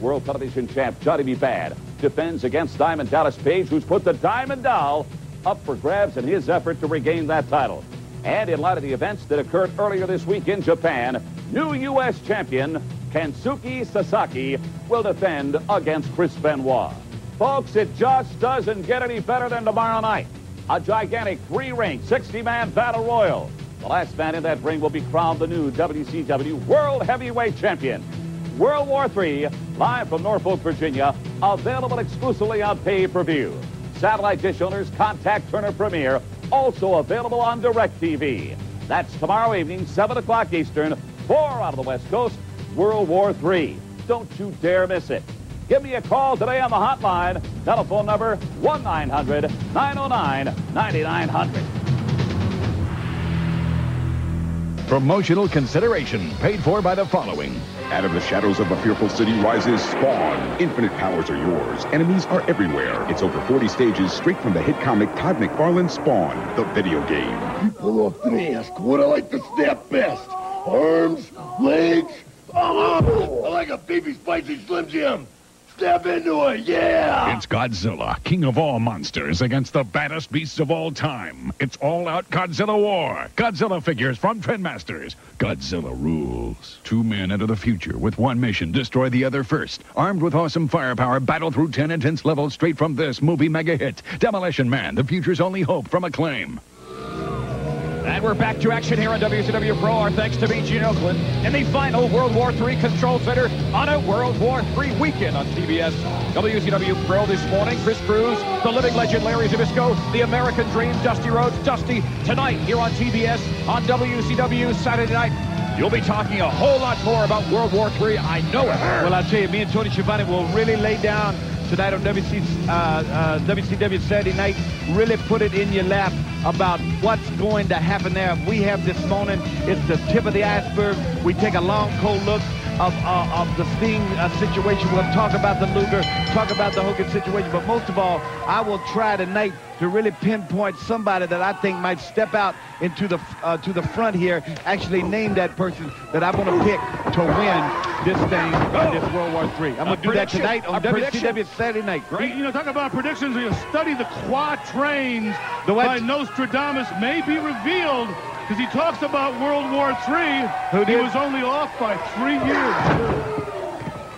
[SPEAKER 10] World Television champ Johnny B. Bad defends against Diamond Dallas Page, who's put the Diamond Doll up for grabs in his effort to regain that title. And in light of the events that occurred earlier this week in Japan, new U.S. champion Kensuke Sasaki will defend against Chris Benoit. Folks, it just doesn't get any better than tomorrow night. A gigantic three-ring, 60-man battle royal. The last man in that ring will be crowned the new WCW World Heavyweight Champion. World War III, live from Norfolk, Virginia, available exclusively on pay-per-view. Satellite dish owners contact Turner Premier, also available on DirecTV. That's tomorrow evening, 7 o'clock Eastern, 4 out of the West Coast, World War III. Don't you dare miss it. Give me a call today on the hotline. Telephone number 1-900-909-9900.
[SPEAKER 7] Promotional consideration paid for by the following.
[SPEAKER 30] Out of the shadows of a fearful city rises Spawn. Infinite powers are yours. Enemies are everywhere. It's over 40 stages straight from the hit comic Todd McFarlane's Spawn, the video game.
[SPEAKER 19] You pull off the mask. What I like to snap best. Arms, legs. Oh, I like a baby spicy Slim Jim. Step into it, yeah!
[SPEAKER 7] It's Godzilla, king of all monsters, against the baddest beasts of all time. It's all-out Godzilla war. Godzilla figures from Trendmasters. Godzilla rules. Two men enter the future with one mission, destroy the other first. Armed with awesome firepower, battle through 10 intense levels straight from this movie mega hit. Demolition Man, the future's only hope from Acclaim.
[SPEAKER 1] And we're back to action here on WCW Pro. Our thanks to BG in Okerlund in the final World War III Control Center on a World War III weekend on TBS. WCW Pro this morning. Chris Cruise, the living legend Larry Zbyszko, the American Dream Dusty Rhodes. Dusty tonight here on TBS on WCW Saturday night. You'll be talking a whole lot more about World War III. I know it.
[SPEAKER 2] Well, I'll tell you, me and Tony Schiavone will really lay down tonight on WC, uh, uh, WCW Saturday night. Really put it in your lap about what's going to happen there. We have this morning, it's the tip of the iceberg. We take a long, cold look of, uh, of the Sting uh, situation. We'll talk about the Luger, talk about the Hogan situation, but most of all, I will try tonight to really pinpoint somebody that I think might step out into the uh, to the front here, actually name that person that I'm going to pick to win this thing, uh, this World War III. I'm going to do that tonight on? WCW Saturday night.
[SPEAKER 3] You, you know, talk about predictions. You study the quatrains
[SPEAKER 2] The
[SPEAKER 3] by Nostradamus may be revealed because he talks about World War III.
[SPEAKER 2] Who
[SPEAKER 3] He was only off by three years.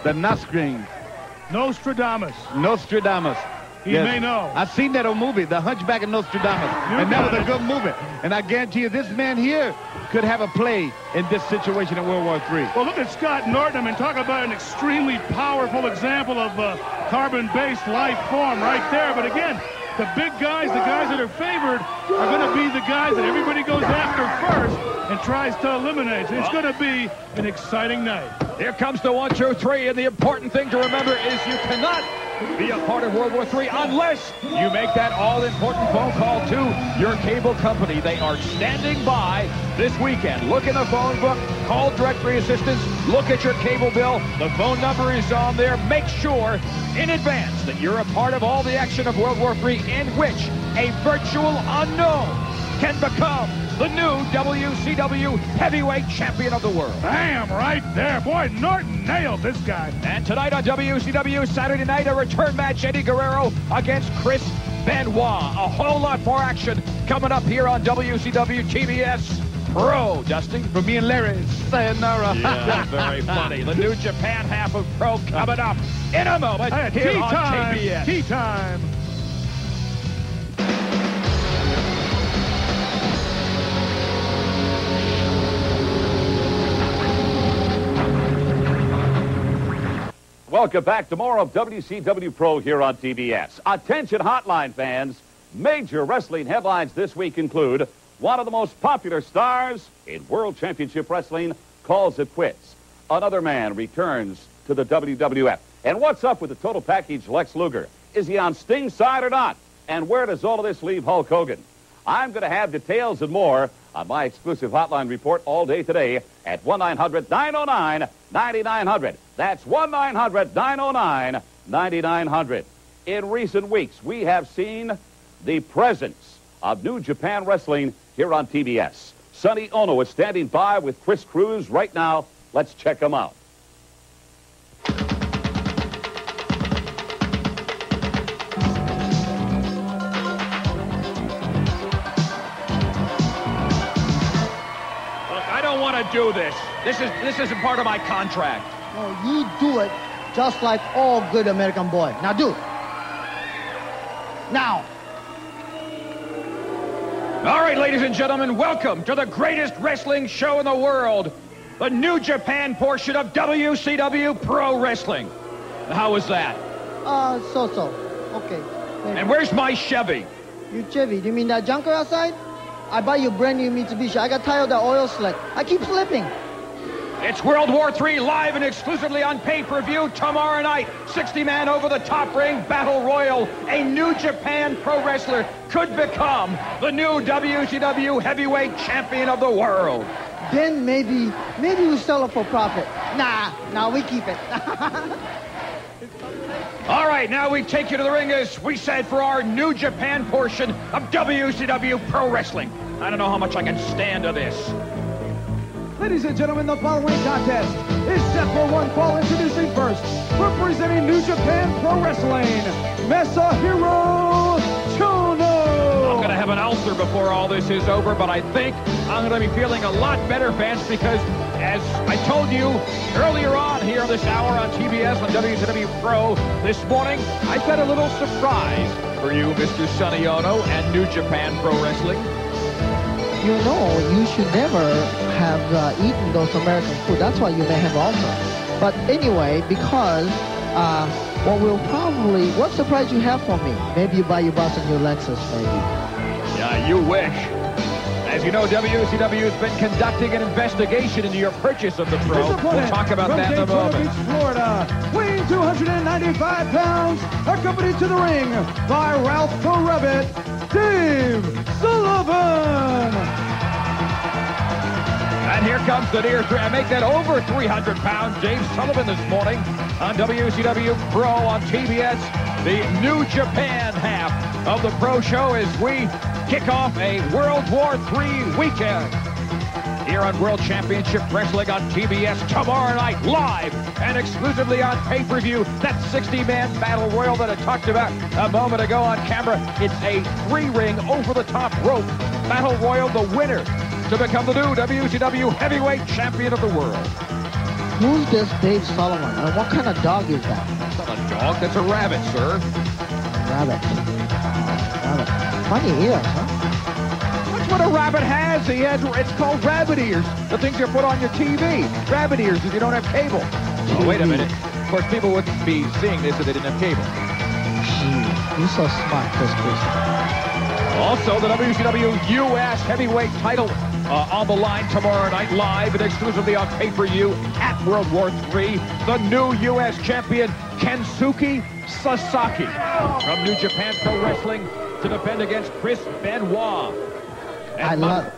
[SPEAKER 2] The Nostradamus.
[SPEAKER 3] Nostradamus.
[SPEAKER 2] Nostradamus.
[SPEAKER 3] He may know.
[SPEAKER 2] I've seen that old movie, The Hunchback of Nostradamus,
[SPEAKER 3] You
[SPEAKER 2] and that was a good movie. And I guarantee you, this man here could have a play in this situation in World War III.
[SPEAKER 3] Well, look at Scott Norton. I mean, talk about an extremely powerful example of uh, carbon-based life form right there. But again, the big guys, the guys that are favored, are going to be the guys that everybody goes after first and tries to eliminate. It's going to be an exciting night.
[SPEAKER 1] Here comes the one, two, three, and the important thing to remember is you cannot be a part of World War III unless you make that all-important phone call to your cable company. They are standing by this weekend. Look in the phone book, call directory assistance, look at your cable bill. The phone number is on there. Make sure in advance that you're a part of all the action of World War III in which a virtual unknown can become the new WCW heavyweight champion of the world.
[SPEAKER 3] Bam, right there. Boy, Norton nailed this guy.
[SPEAKER 1] And tonight on WCW Saturday night, a return match, Eddie Guerrero against Chris Benoit. A whole lot more action coming up here on WCW TBS Pro. Dusty?
[SPEAKER 2] For me and Larry, sayonara.
[SPEAKER 1] Yeah, very funny. The New Japan half of Pro coming up in a moment
[SPEAKER 3] Hey,
[SPEAKER 1] here
[SPEAKER 3] tea
[SPEAKER 1] on
[SPEAKER 3] time.
[SPEAKER 1] TBS.
[SPEAKER 3] Tea time.
[SPEAKER 10] Welcome back to more of WCW Pro here on TBS. Attention hotline fans. Major wrestling headlines this week include one of the most popular stars in World Championship Wrestling calls it quits. Another man returns to the WWF. And what's up with the total package Lex Luger? Is he on Sting's side or not? And where does all of this leave Hulk Hogan? I'm going to have details and more on my exclusive hotline report all day today at 1-900-909-9900. That's 1-900-909-9900. In recent weeks, we have seen the presence of New Japan Wrestling here on TBS. Sonny Onoo is standing by with Chris Cruise right now. Let's check him out.
[SPEAKER 1] Look, I don't want to do this. This is this isn't part of my contract.
[SPEAKER 9] No, you do it just like all good American boy. Now do it. Now.
[SPEAKER 1] All right, ladies and gentlemen, welcome to the greatest wrestling show in the world, the New Japan portion of WCW Pro Wrestling. How was that?
[SPEAKER 9] Uh, so-so. Okay.
[SPEAKER 1] And where's my Chevy?
[SPEAKER 9] You Chevy, do you mean that junker outside? I buy you brand new Mitsubishi. I got tired of the oil slick. I keep slipping.
[SPEAKER 1] It's World War III live and exclusively on pay-per-view tomorrow night. 60-man over-the-top ring battle royal. A New Japan pro wrestler could become the new WCW heavyweight champion of the world.
[SPEAKER 9] Then maybe, maybe we sell it for profit. Nah, nah, we keep it.
[SPEAKER 1] All right, now we take you to the ring as we said for our New Japan portion of WCW Pro Wrestling. I don't know how much I can stand of this.
[SPEAKER 4] Ladies and gentlemen, the following contest is set for one fall. Introducing first, representing New Japan Pro Wrestling, Masahiro Chono.
[SPEAKER 1] I'm going to have an ulcer before all this is over, but I think I'm going to be feeling a lot better, fans, because as I told you earlier on here this hour on TBS on WCW Pro this morning, I've got a little surprise for you, Mr. Sonny Onoo and New Japan Pro Wrestling.
[SPEAKER 9] You know, you should never have uh, eaten those American food. That's why you may have ulcer. But anyway, because uh, what will probably, what surprise you have for me? Maybe you buy your boss a new Lexus, maybe.
[SPEAKER 1] Yeah, you wish. As you know, WCW has been conducting an investigation into your purchase of the Pro. We'll talk about
[SPEAKER 4] from
[SPEAKER 1] that in a
[SPEAKER 4] Daytona
[SPEAKER 1] moment.
[SPEAKER 4] Beach, Florida, weighing 295 pounds, accompanied to the ring by Ralph the Rabbit, Dave Sullivan.
[SPEAKER 1] And here comes the near three. I make that over 300 pounds. James Sullivan this morning on WCW Pro on TBS. The New Japan half of the Pro Show as we kick off a World War III weekend. Here on World Championship Wrestling on TBS tomorrow night, live and exclusively on pay-per-view. That 60-man battle royal that I talked about a moment ago on camera. It's a three-ring over-the-top rope battle royal. The winner to become the new WCW Heavyweight Champion of the world.
[SPEAKER 9] Who's this Dave Solomon? And what kind of dog is that?
[SPEAKER 1] That's not a dog. That's a rabbit, sir.
[SPEAKER 9] Rabbit. Rabbit. Funny ears, huh?
[SPEAKER 1] What a rabbit has. He has. It's called rabbit ears. The things you put on your TV. Rabbit ears if you don't have cable. Oh, wait a minute. Of course, people wouldn't be seeing this if they didn't have cable.
[SPEAKER 9] Gee, you're so smart, Chris Christie.
[SPEAKER 1] Also, the WCW U.S. Heavyweight title uh, on the line tomorrow night, live and exclusively on pay-per-view at World War III. The new U.S. champion, Kensuke Sasaki, from New Japan Pro Wrestling to defend against Chris Benoit.
[SPEAKER 9] I love.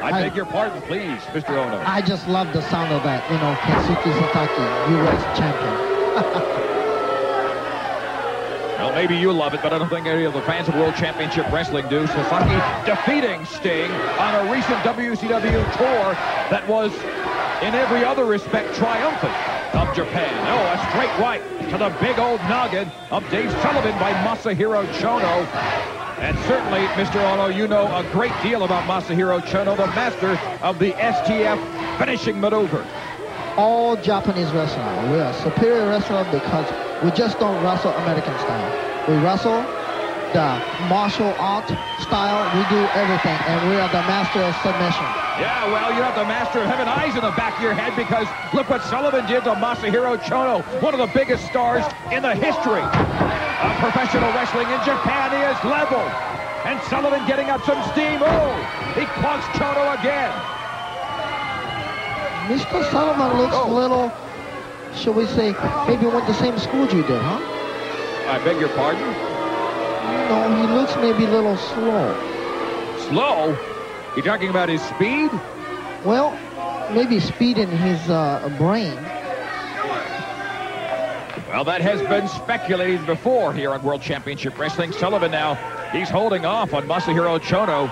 [SPEAKER 1] I
[SPEAKER 9] I-
[SPEAKER 1] beg your pardon, please, Mr. Onoo.
[SPEAKER 9] I just love the sound of that. You know, Kensuke Sasaki, U.S. champion.
[SPEAKER 1] Well, maybe you love it, but I don't think any of the fans of World Championship Wrestling do. Sasaki defeating Sting on a recent WCW tour that was, in every other respect, triumphant of Japan. Oh, a straight right to the big old noggin of Dave Sullivan by Masahiro Chono. And certainly, Mr. Onoo, you know a great deal about Masahiro Chono, the master of the STF finishing maneuver.
[SPEAKER 9] All Japanese wrestling. We're a superior wrestler because we just don't wrestle American style. We wrestle the martial art style. We do everything, and we are the master of submission.
[SPEAKER 1] Yeah, well, you have the master of heaven eyes in the back of your head because look what Sullivan did to Masahiro Chono, one of the biggest stars in the history of professional wrestling in Japan. He is level. And Sullivan getting up some steam. Oh, he clunks Chono again.
[SPEAKER 9] Mr. Sullivan looks a little, shall we say, maybe went the same school you did, huh?
[SPEAKER 1] I beg your pardon?
[SPEAKER 9] No, he looks maybe a little slow.
[SPEAKER 1] Slow? You talking about his speed?
[SPEAKER 9] Well, maybe speed in his uh, brain.
[SPEAKER 1] Well, that has been speculated before here on World Championship Wrestling. Sullivan now, he's holding off on Masahiro Chono.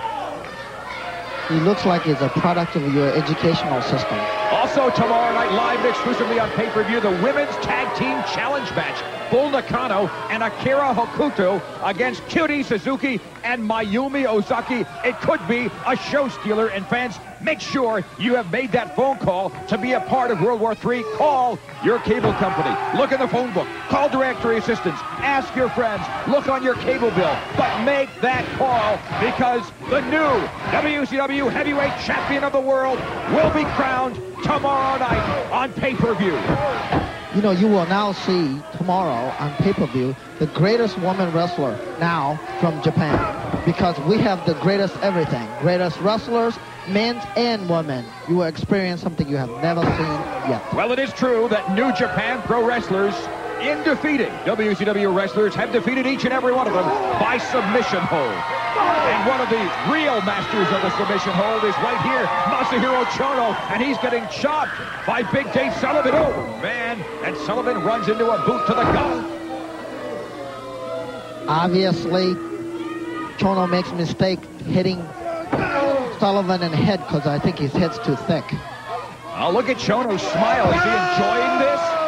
[SPEAKER 9] He looks like he's a product of your educational system.
[SPEAKER 1] Also tomorrow night, live and exclusively on pay-per-view, the Women's Tag Team Challenge match. Bull Nakano and Akira Hokuto against Cutie Suzuki and Mayumi Ozaki. It could be a show stealer. And fans, make sure you have made that phone call to be a part of World War III. Call your cable company. Look in the phone book. Call directory assistance. Ask your friends. Look on your cable bill. But make that call because the new WCW Heavyweight Champion of the World will be crowned tomorrow night on pay-per-view.
[SPEAKER 9] You know, you will now see tomorrow on pay-per-view the greatest woman wrestler now from Japan because we have the greatest everything, greatest wrestlers, men and women. You will experience something you have never seen yet.
[SPEAKER 1] Well, it is true that New Japan Pro Wrestlers, in defeating WCW wrestlers, have defeated each and every one of them by submission hold. And one of the real masters of the submission hold is right here, Masahiro Chono, and he's getting chopped by Big Dave Sullivan. Oh, man. And Sullivan runs into a boot to the gut.
[SPEAKER 9] Obviously, Chono makes a mistake hitting Sullivan in the head because I think his head's too thick.
[SPEAKER 1] Oh, look at Chono's smile. Is he enjoying this?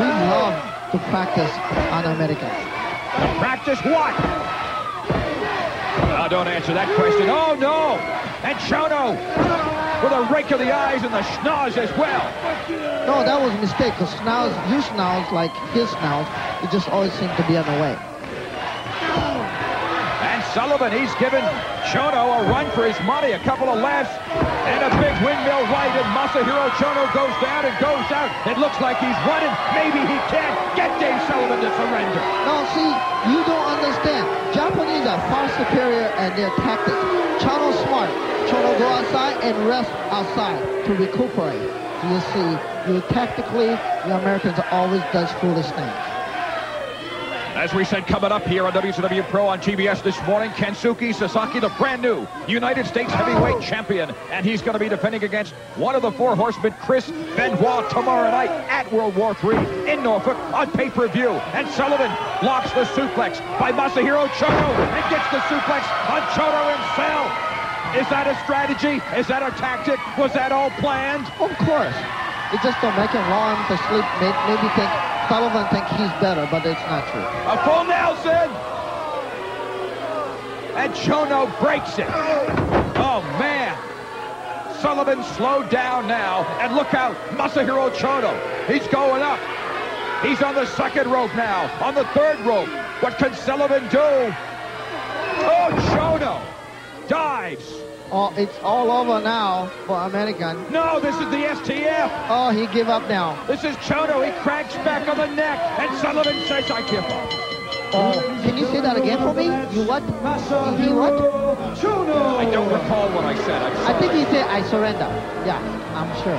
[SPEAKER 9] We love to practice on Americans.
[SPEAKER 1] To practice what? Oh, don't answer that question. Oh, no. And Chono with a rake of the eyes and the schnoz as well.
[SPEAKER 9] No, that was a mistake because schnoz, your schnoz, like his snows, it just always seemed to be on the way.
[SPEAKER 1] And Sullivan, he's given Chono a run for his money. A couple of lefts and a big windmill right, and Masahiro Chono goes down and goes out. It looks like he's running. Maybe he can't get Dave Sullivan to surrender.
[SPEAKER 9] No, see, you don't understand. Japanese are far superior at their tactics. Chono's smart. Chono go outside and rest outside to recuperate. You see, you tactically, the Americans always does foolish things.
[SPEAKER 1] As we said, coming up here on WCW Pro on TBS this morning, Kensuke Sasaki, the brand new United States heavyweight champion. And he's going to be defending against one of the four horsemen, Chris Benoit, tomorrow night at World War III in Norfolk on pay-per-view. And Sullivan blocks the suplex by Masahiro Chono and gets the suplex on Chono himself. Is that a strategy? Is that a tactic? Was that all planned?
[SPEAKER 9] Of course. It just don't make him long to sleep. Maybe think Sullivan thinks he's better, but it's not true.
[SPEAKER 1] A full Nelson! And Chono breaks it. Oh, man. Sullivan slowed down now. And look out, Masahiro Chono. He's going up. He's on the second rope now. On the third rope. What can Sullivan do? Oh, Chono dives.
[SPEAKER 9] Oh, it's all over now for American.
[SPEAKER 1] No, this is the STF.
[SPEAKER 9] Oh, he give up now.
[SPEAKER 1] This is Chono. He cracks back on the neck. And Sullivan says, I give up.
[SPEAKER 9] Oh, can you say that again for me? You what? He what?
[SPEAKER 1] I don't recall what I said. I'm
[SPEAKER 9] I think he said, I surrender. Yeah, I'm sure.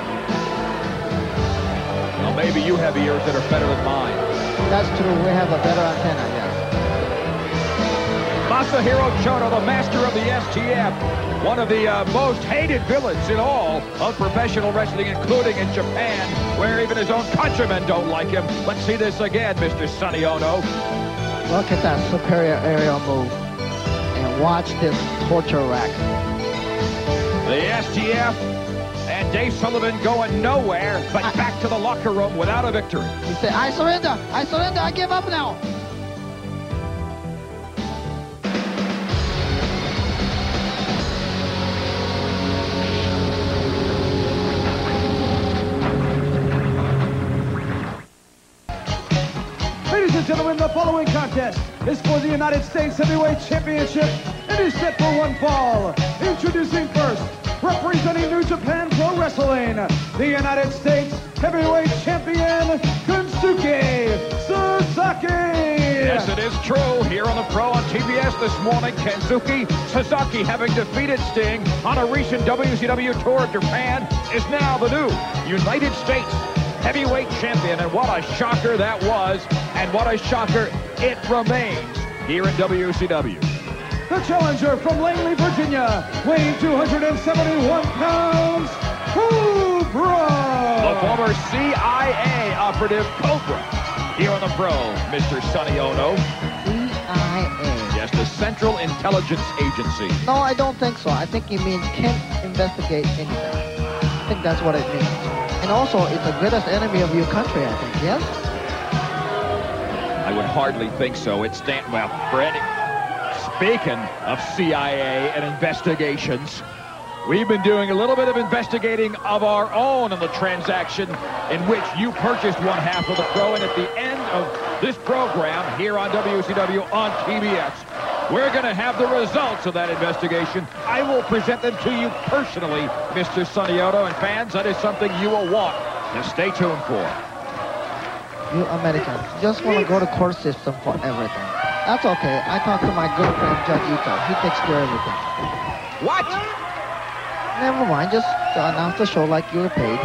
[SPEAKER 1] Well, maybe you have ears that are better than mine.
[SPEAKER 9] That's true. We have a better antenna, yes.
[SPEAKER 1] Masahiro Chono, the master of the STF, one of the uh, most hated villains in all of professional wrestling, including in Japan, where even his own countrymen don't like him. Let's see this again, Mr. Sonny Onoo.
[SPEAKER 9] Look at that superior aerial move. And watch this torture rack.
[SPEAKER 1] The STF and Dave Sullivan going nowhere, but back to the locker room without a victory.
[SPEAKER 9] He said, I surrender. I surrender. I give up now.
[SPEAKER 4] And gentlemen, the following contest is for the United States Heavyweight Championship and is set for one fall. Introducing first, representing New Japan Pro Wrestling, the United States Heavyweight Champion, Kensuke Sasaki.
[SPEAKER 1] Yes, it is true. Here on the Pro on TBS this morning, Kensuke Sasaki, having defeated Sting on a recent WCW tour of Japan, is now the new United States heavyweight champion. And what a shocker that was, and what a shocker it remains here in WCW.
[SPEAKER 4] The challenger from Langley, Virginia, weighing 271 pounds, Cobra.
[SPEAKER 1] The former CIA operative Cobra. Here on the Pro, Mr. Sonny Onoo.
[SPEAKER 9] CIA.
[SPEAKER 1] Yes, the Central Intelligence Agency.
[SPEAKER 9] No, I don't think so. I think he means can't investigate anything. I think that's what it means. And also, it's the greatest enemy of your country, I think, yes?
[SPEAKER 1] I would hardly think so. It's stand well, Brady. Speaking of CIA and investigations, we've been doing a little bit of investigating of our own on the transaction in which you purchased one half of the pro. And at the end of this program here on WCW on TBS, we're going to have the results of that investigation. I will present them to you personally, Mr. Sonny Onoo. And fans, that is something you will want to stay tuned for.
[SPEAKER 9] You Americans just want to go to court system for everything. That's okay. I talked to my good friend Judge Ito. He takes care of everything.
[SPEAKER 1] What?
[SPEAKER 9] Never mind. Just announce the show like you were paid.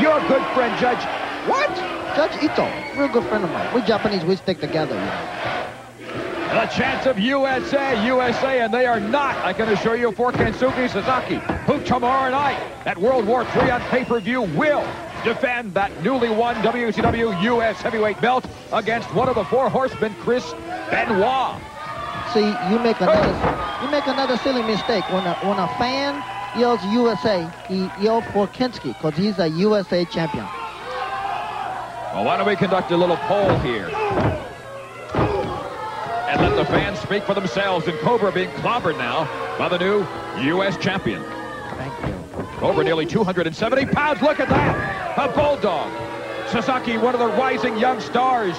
[SPEAKER 1] Your good friend Judge. What?
[SPEAKER 9] Judge Ito. Real good friend of mine. We Japanese, we stick together, you know.
[SPEAKER 1] The chance of USA, USA, and they are not, I can assure you, for Kensuke Sasaki, who tomorrow night at World War III on pay-per-view will defend that newly won WCW US heavyweight belt against one of the four horsemen, Chris Benoit.
[SPEAKER 9] See, you make another you make another silly mistake when a when a fan yells USA, he yells for Kensuke because he's a USA champion.
[SPEAKER 1] Well, why don't we conduct a little poll here? And let the fans speak for themselves. And Cobra being clobbered now by the new U.S. champion.
[SPEAKER 9] Thank you.
[SPEAKER 1] Cobra nearly 270 pounds. Look at that. A bulldog. Sasaki, one of the rising young stars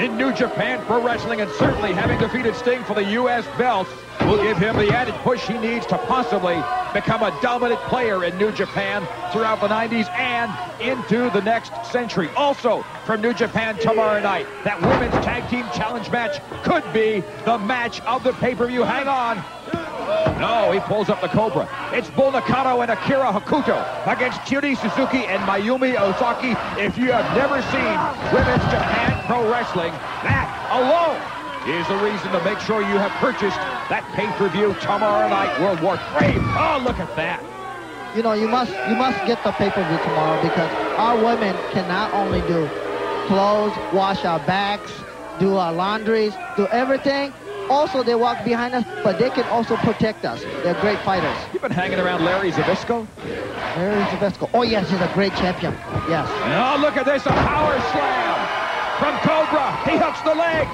[SPEAKER 1] in New Japan Pro Wrestling and certainly having defeated Sting for the U.S. belt will give him the added push he needs to possibly become a dominant player in New Japan throughout the 90s and into the next century. Also from New Japan tomorrow night, that women's tag team challenge match could be the match of the pay-per-view. Hang on. No, he pulls up the Cobra. It's Bull Nakano and Akira Hokuto against Cutie Suzuki and Mayumi Ozaki. If you have never seen Women's Japan Pro Wrestling, that alone is the reason to make sure you have purchased that pay-per-view tomorrow night, World War III. Oh, look at that.
[SPEAKER 9] You know, you must you must get the pay-per-view tomorrow because our women can not only do clothes, wash our backs, do our laundries, do everything. Also, they walk behind us, but they can also protect us. They're great fighters.
[SPEAKER 1] You've been hanging around Larry Zbyszko?
[SPEAKER 9] Larry Zbyszko. Oh, yes, he's a great champion. Yes.
[SPEAKER 1] Oh, look at this, a power slam from Cobra. He hooks the leg.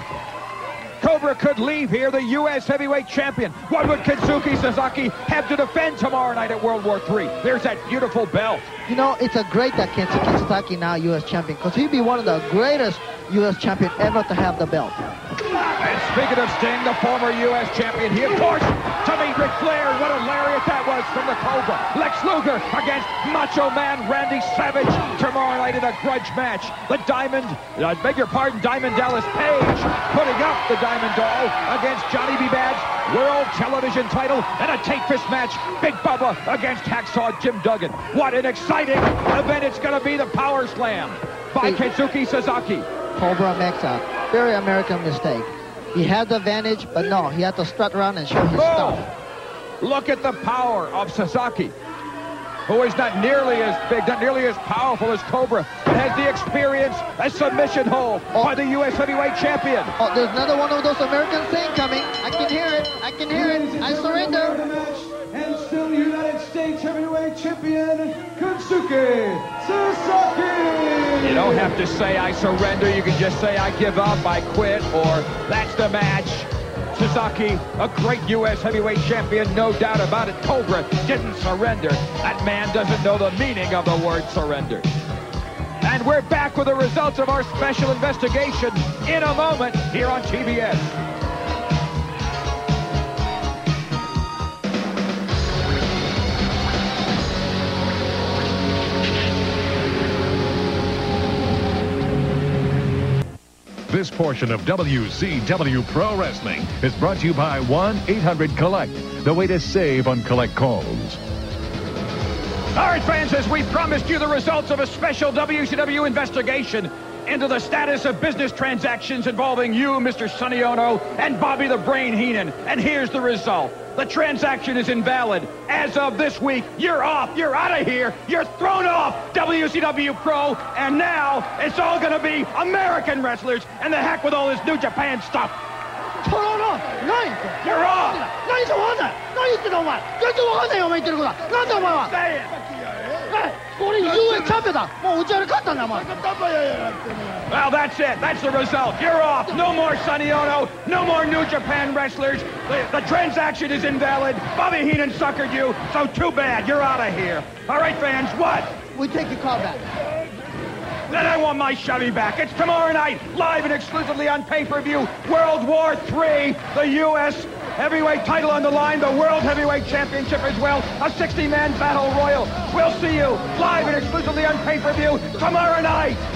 [SPEAKER 1] Cobra could leave here the U.S. heavyweight champion. What would Kensuke Sasaki have to defend tomorrow night at World War III? There's that beautiful belt.
[SPEAKER 9] You know, it's a great that Kensuke Sasaki now U.S. champion because he'd be one of the greatest U.S. champion ever to have the belt.
[SPEAKER 1] And speaking of Sting, the former U.S. champion, he of course to meet Ric Flair. What a lariat that was from the Cobra. Lex Luger against Macho Man Randy Savage tomorrow night in a grudge match. The Diamond, I beg your pardon, Diamond Dallas Page putting up the Diamond Doll against Johnny B. Bad's World Television title and a tape fist match. Big Bubba against Hacksaw Jim Duggan. What an exciting event it's going to be, the Power Slam by Kensuke Sasaki.
[SPEAKER 9] Cobra makes a very American mistake. He had the advantage, but no, he had to strut around and show his
[SPEAKER 1] Oh.
[SPEAKER 9] stuff.
[SPEAKER 1] Look at the power of Sasaki, who is not nearly as big, not nearly as powerful as Cobra, but has the experience, a submission hold oh. by the U.S. heavyweight champion.
[SPEAKER 9] Oh, there's another one of those American things coming. I can hear it. I can hear it. I surrender.
[SPEAKER 4] And still United States heavyweight champion, Kensuke Sasaki.
[SPEAKER 1] You don't have to say I surrender. You can just say I give up, I quit, or that's the match. Sasaki, a great U.S. heavyweight champion, no doubt about it. Cobra didn't surrender. That man doesn't know the meaning of the word surrender. And we're back with the results of our special investigation in a moment here on TBS.
[SPEAKER 7] This portion of WCW Pro Wrestling is brought to you by 1-800-COLLECT, the way to save on collect calls.
[SPEAKER 1] All right, fans, as we promised you the results of a special WCW investigation into the status of business transactions involving you, Mr. Sonny Onoo, and Bobby the Brain Heenan. And here's the result. The transaction is invalid. As of this week, you're off. You're out of here. You're thrown off WCW Pro. And now it's all going to be American wrestlers. And the heck with all this New Japan stuff.
[SPEAKER 9] トロロ何
[SPEAKER 1] You're off!
[SPEAKER 9] 何それわかんない何言ってんだお前全然わかんないよお前言ってることはなんだお前は
[SPEAKER 1] well, that's it. That's the result. You're off. No more Sonny Onoo. No more New Japan wrestlers. The, the transaction is invalid. Bobby Heenan suckered you. So too bad. You're out of here. All right, fans, what?
[SPEAKER 9] We take your car back.
[SPEAKER 1] Then I want my Chevy back. It's tomorrow night, live and exclusively on pay-per-view. World War III, the U.S. heavyweight title on the line, the World Heavyweight Championship as well, a 60-man battle royal. We'll see you live and exclusively on pay-per-view tomorrow night.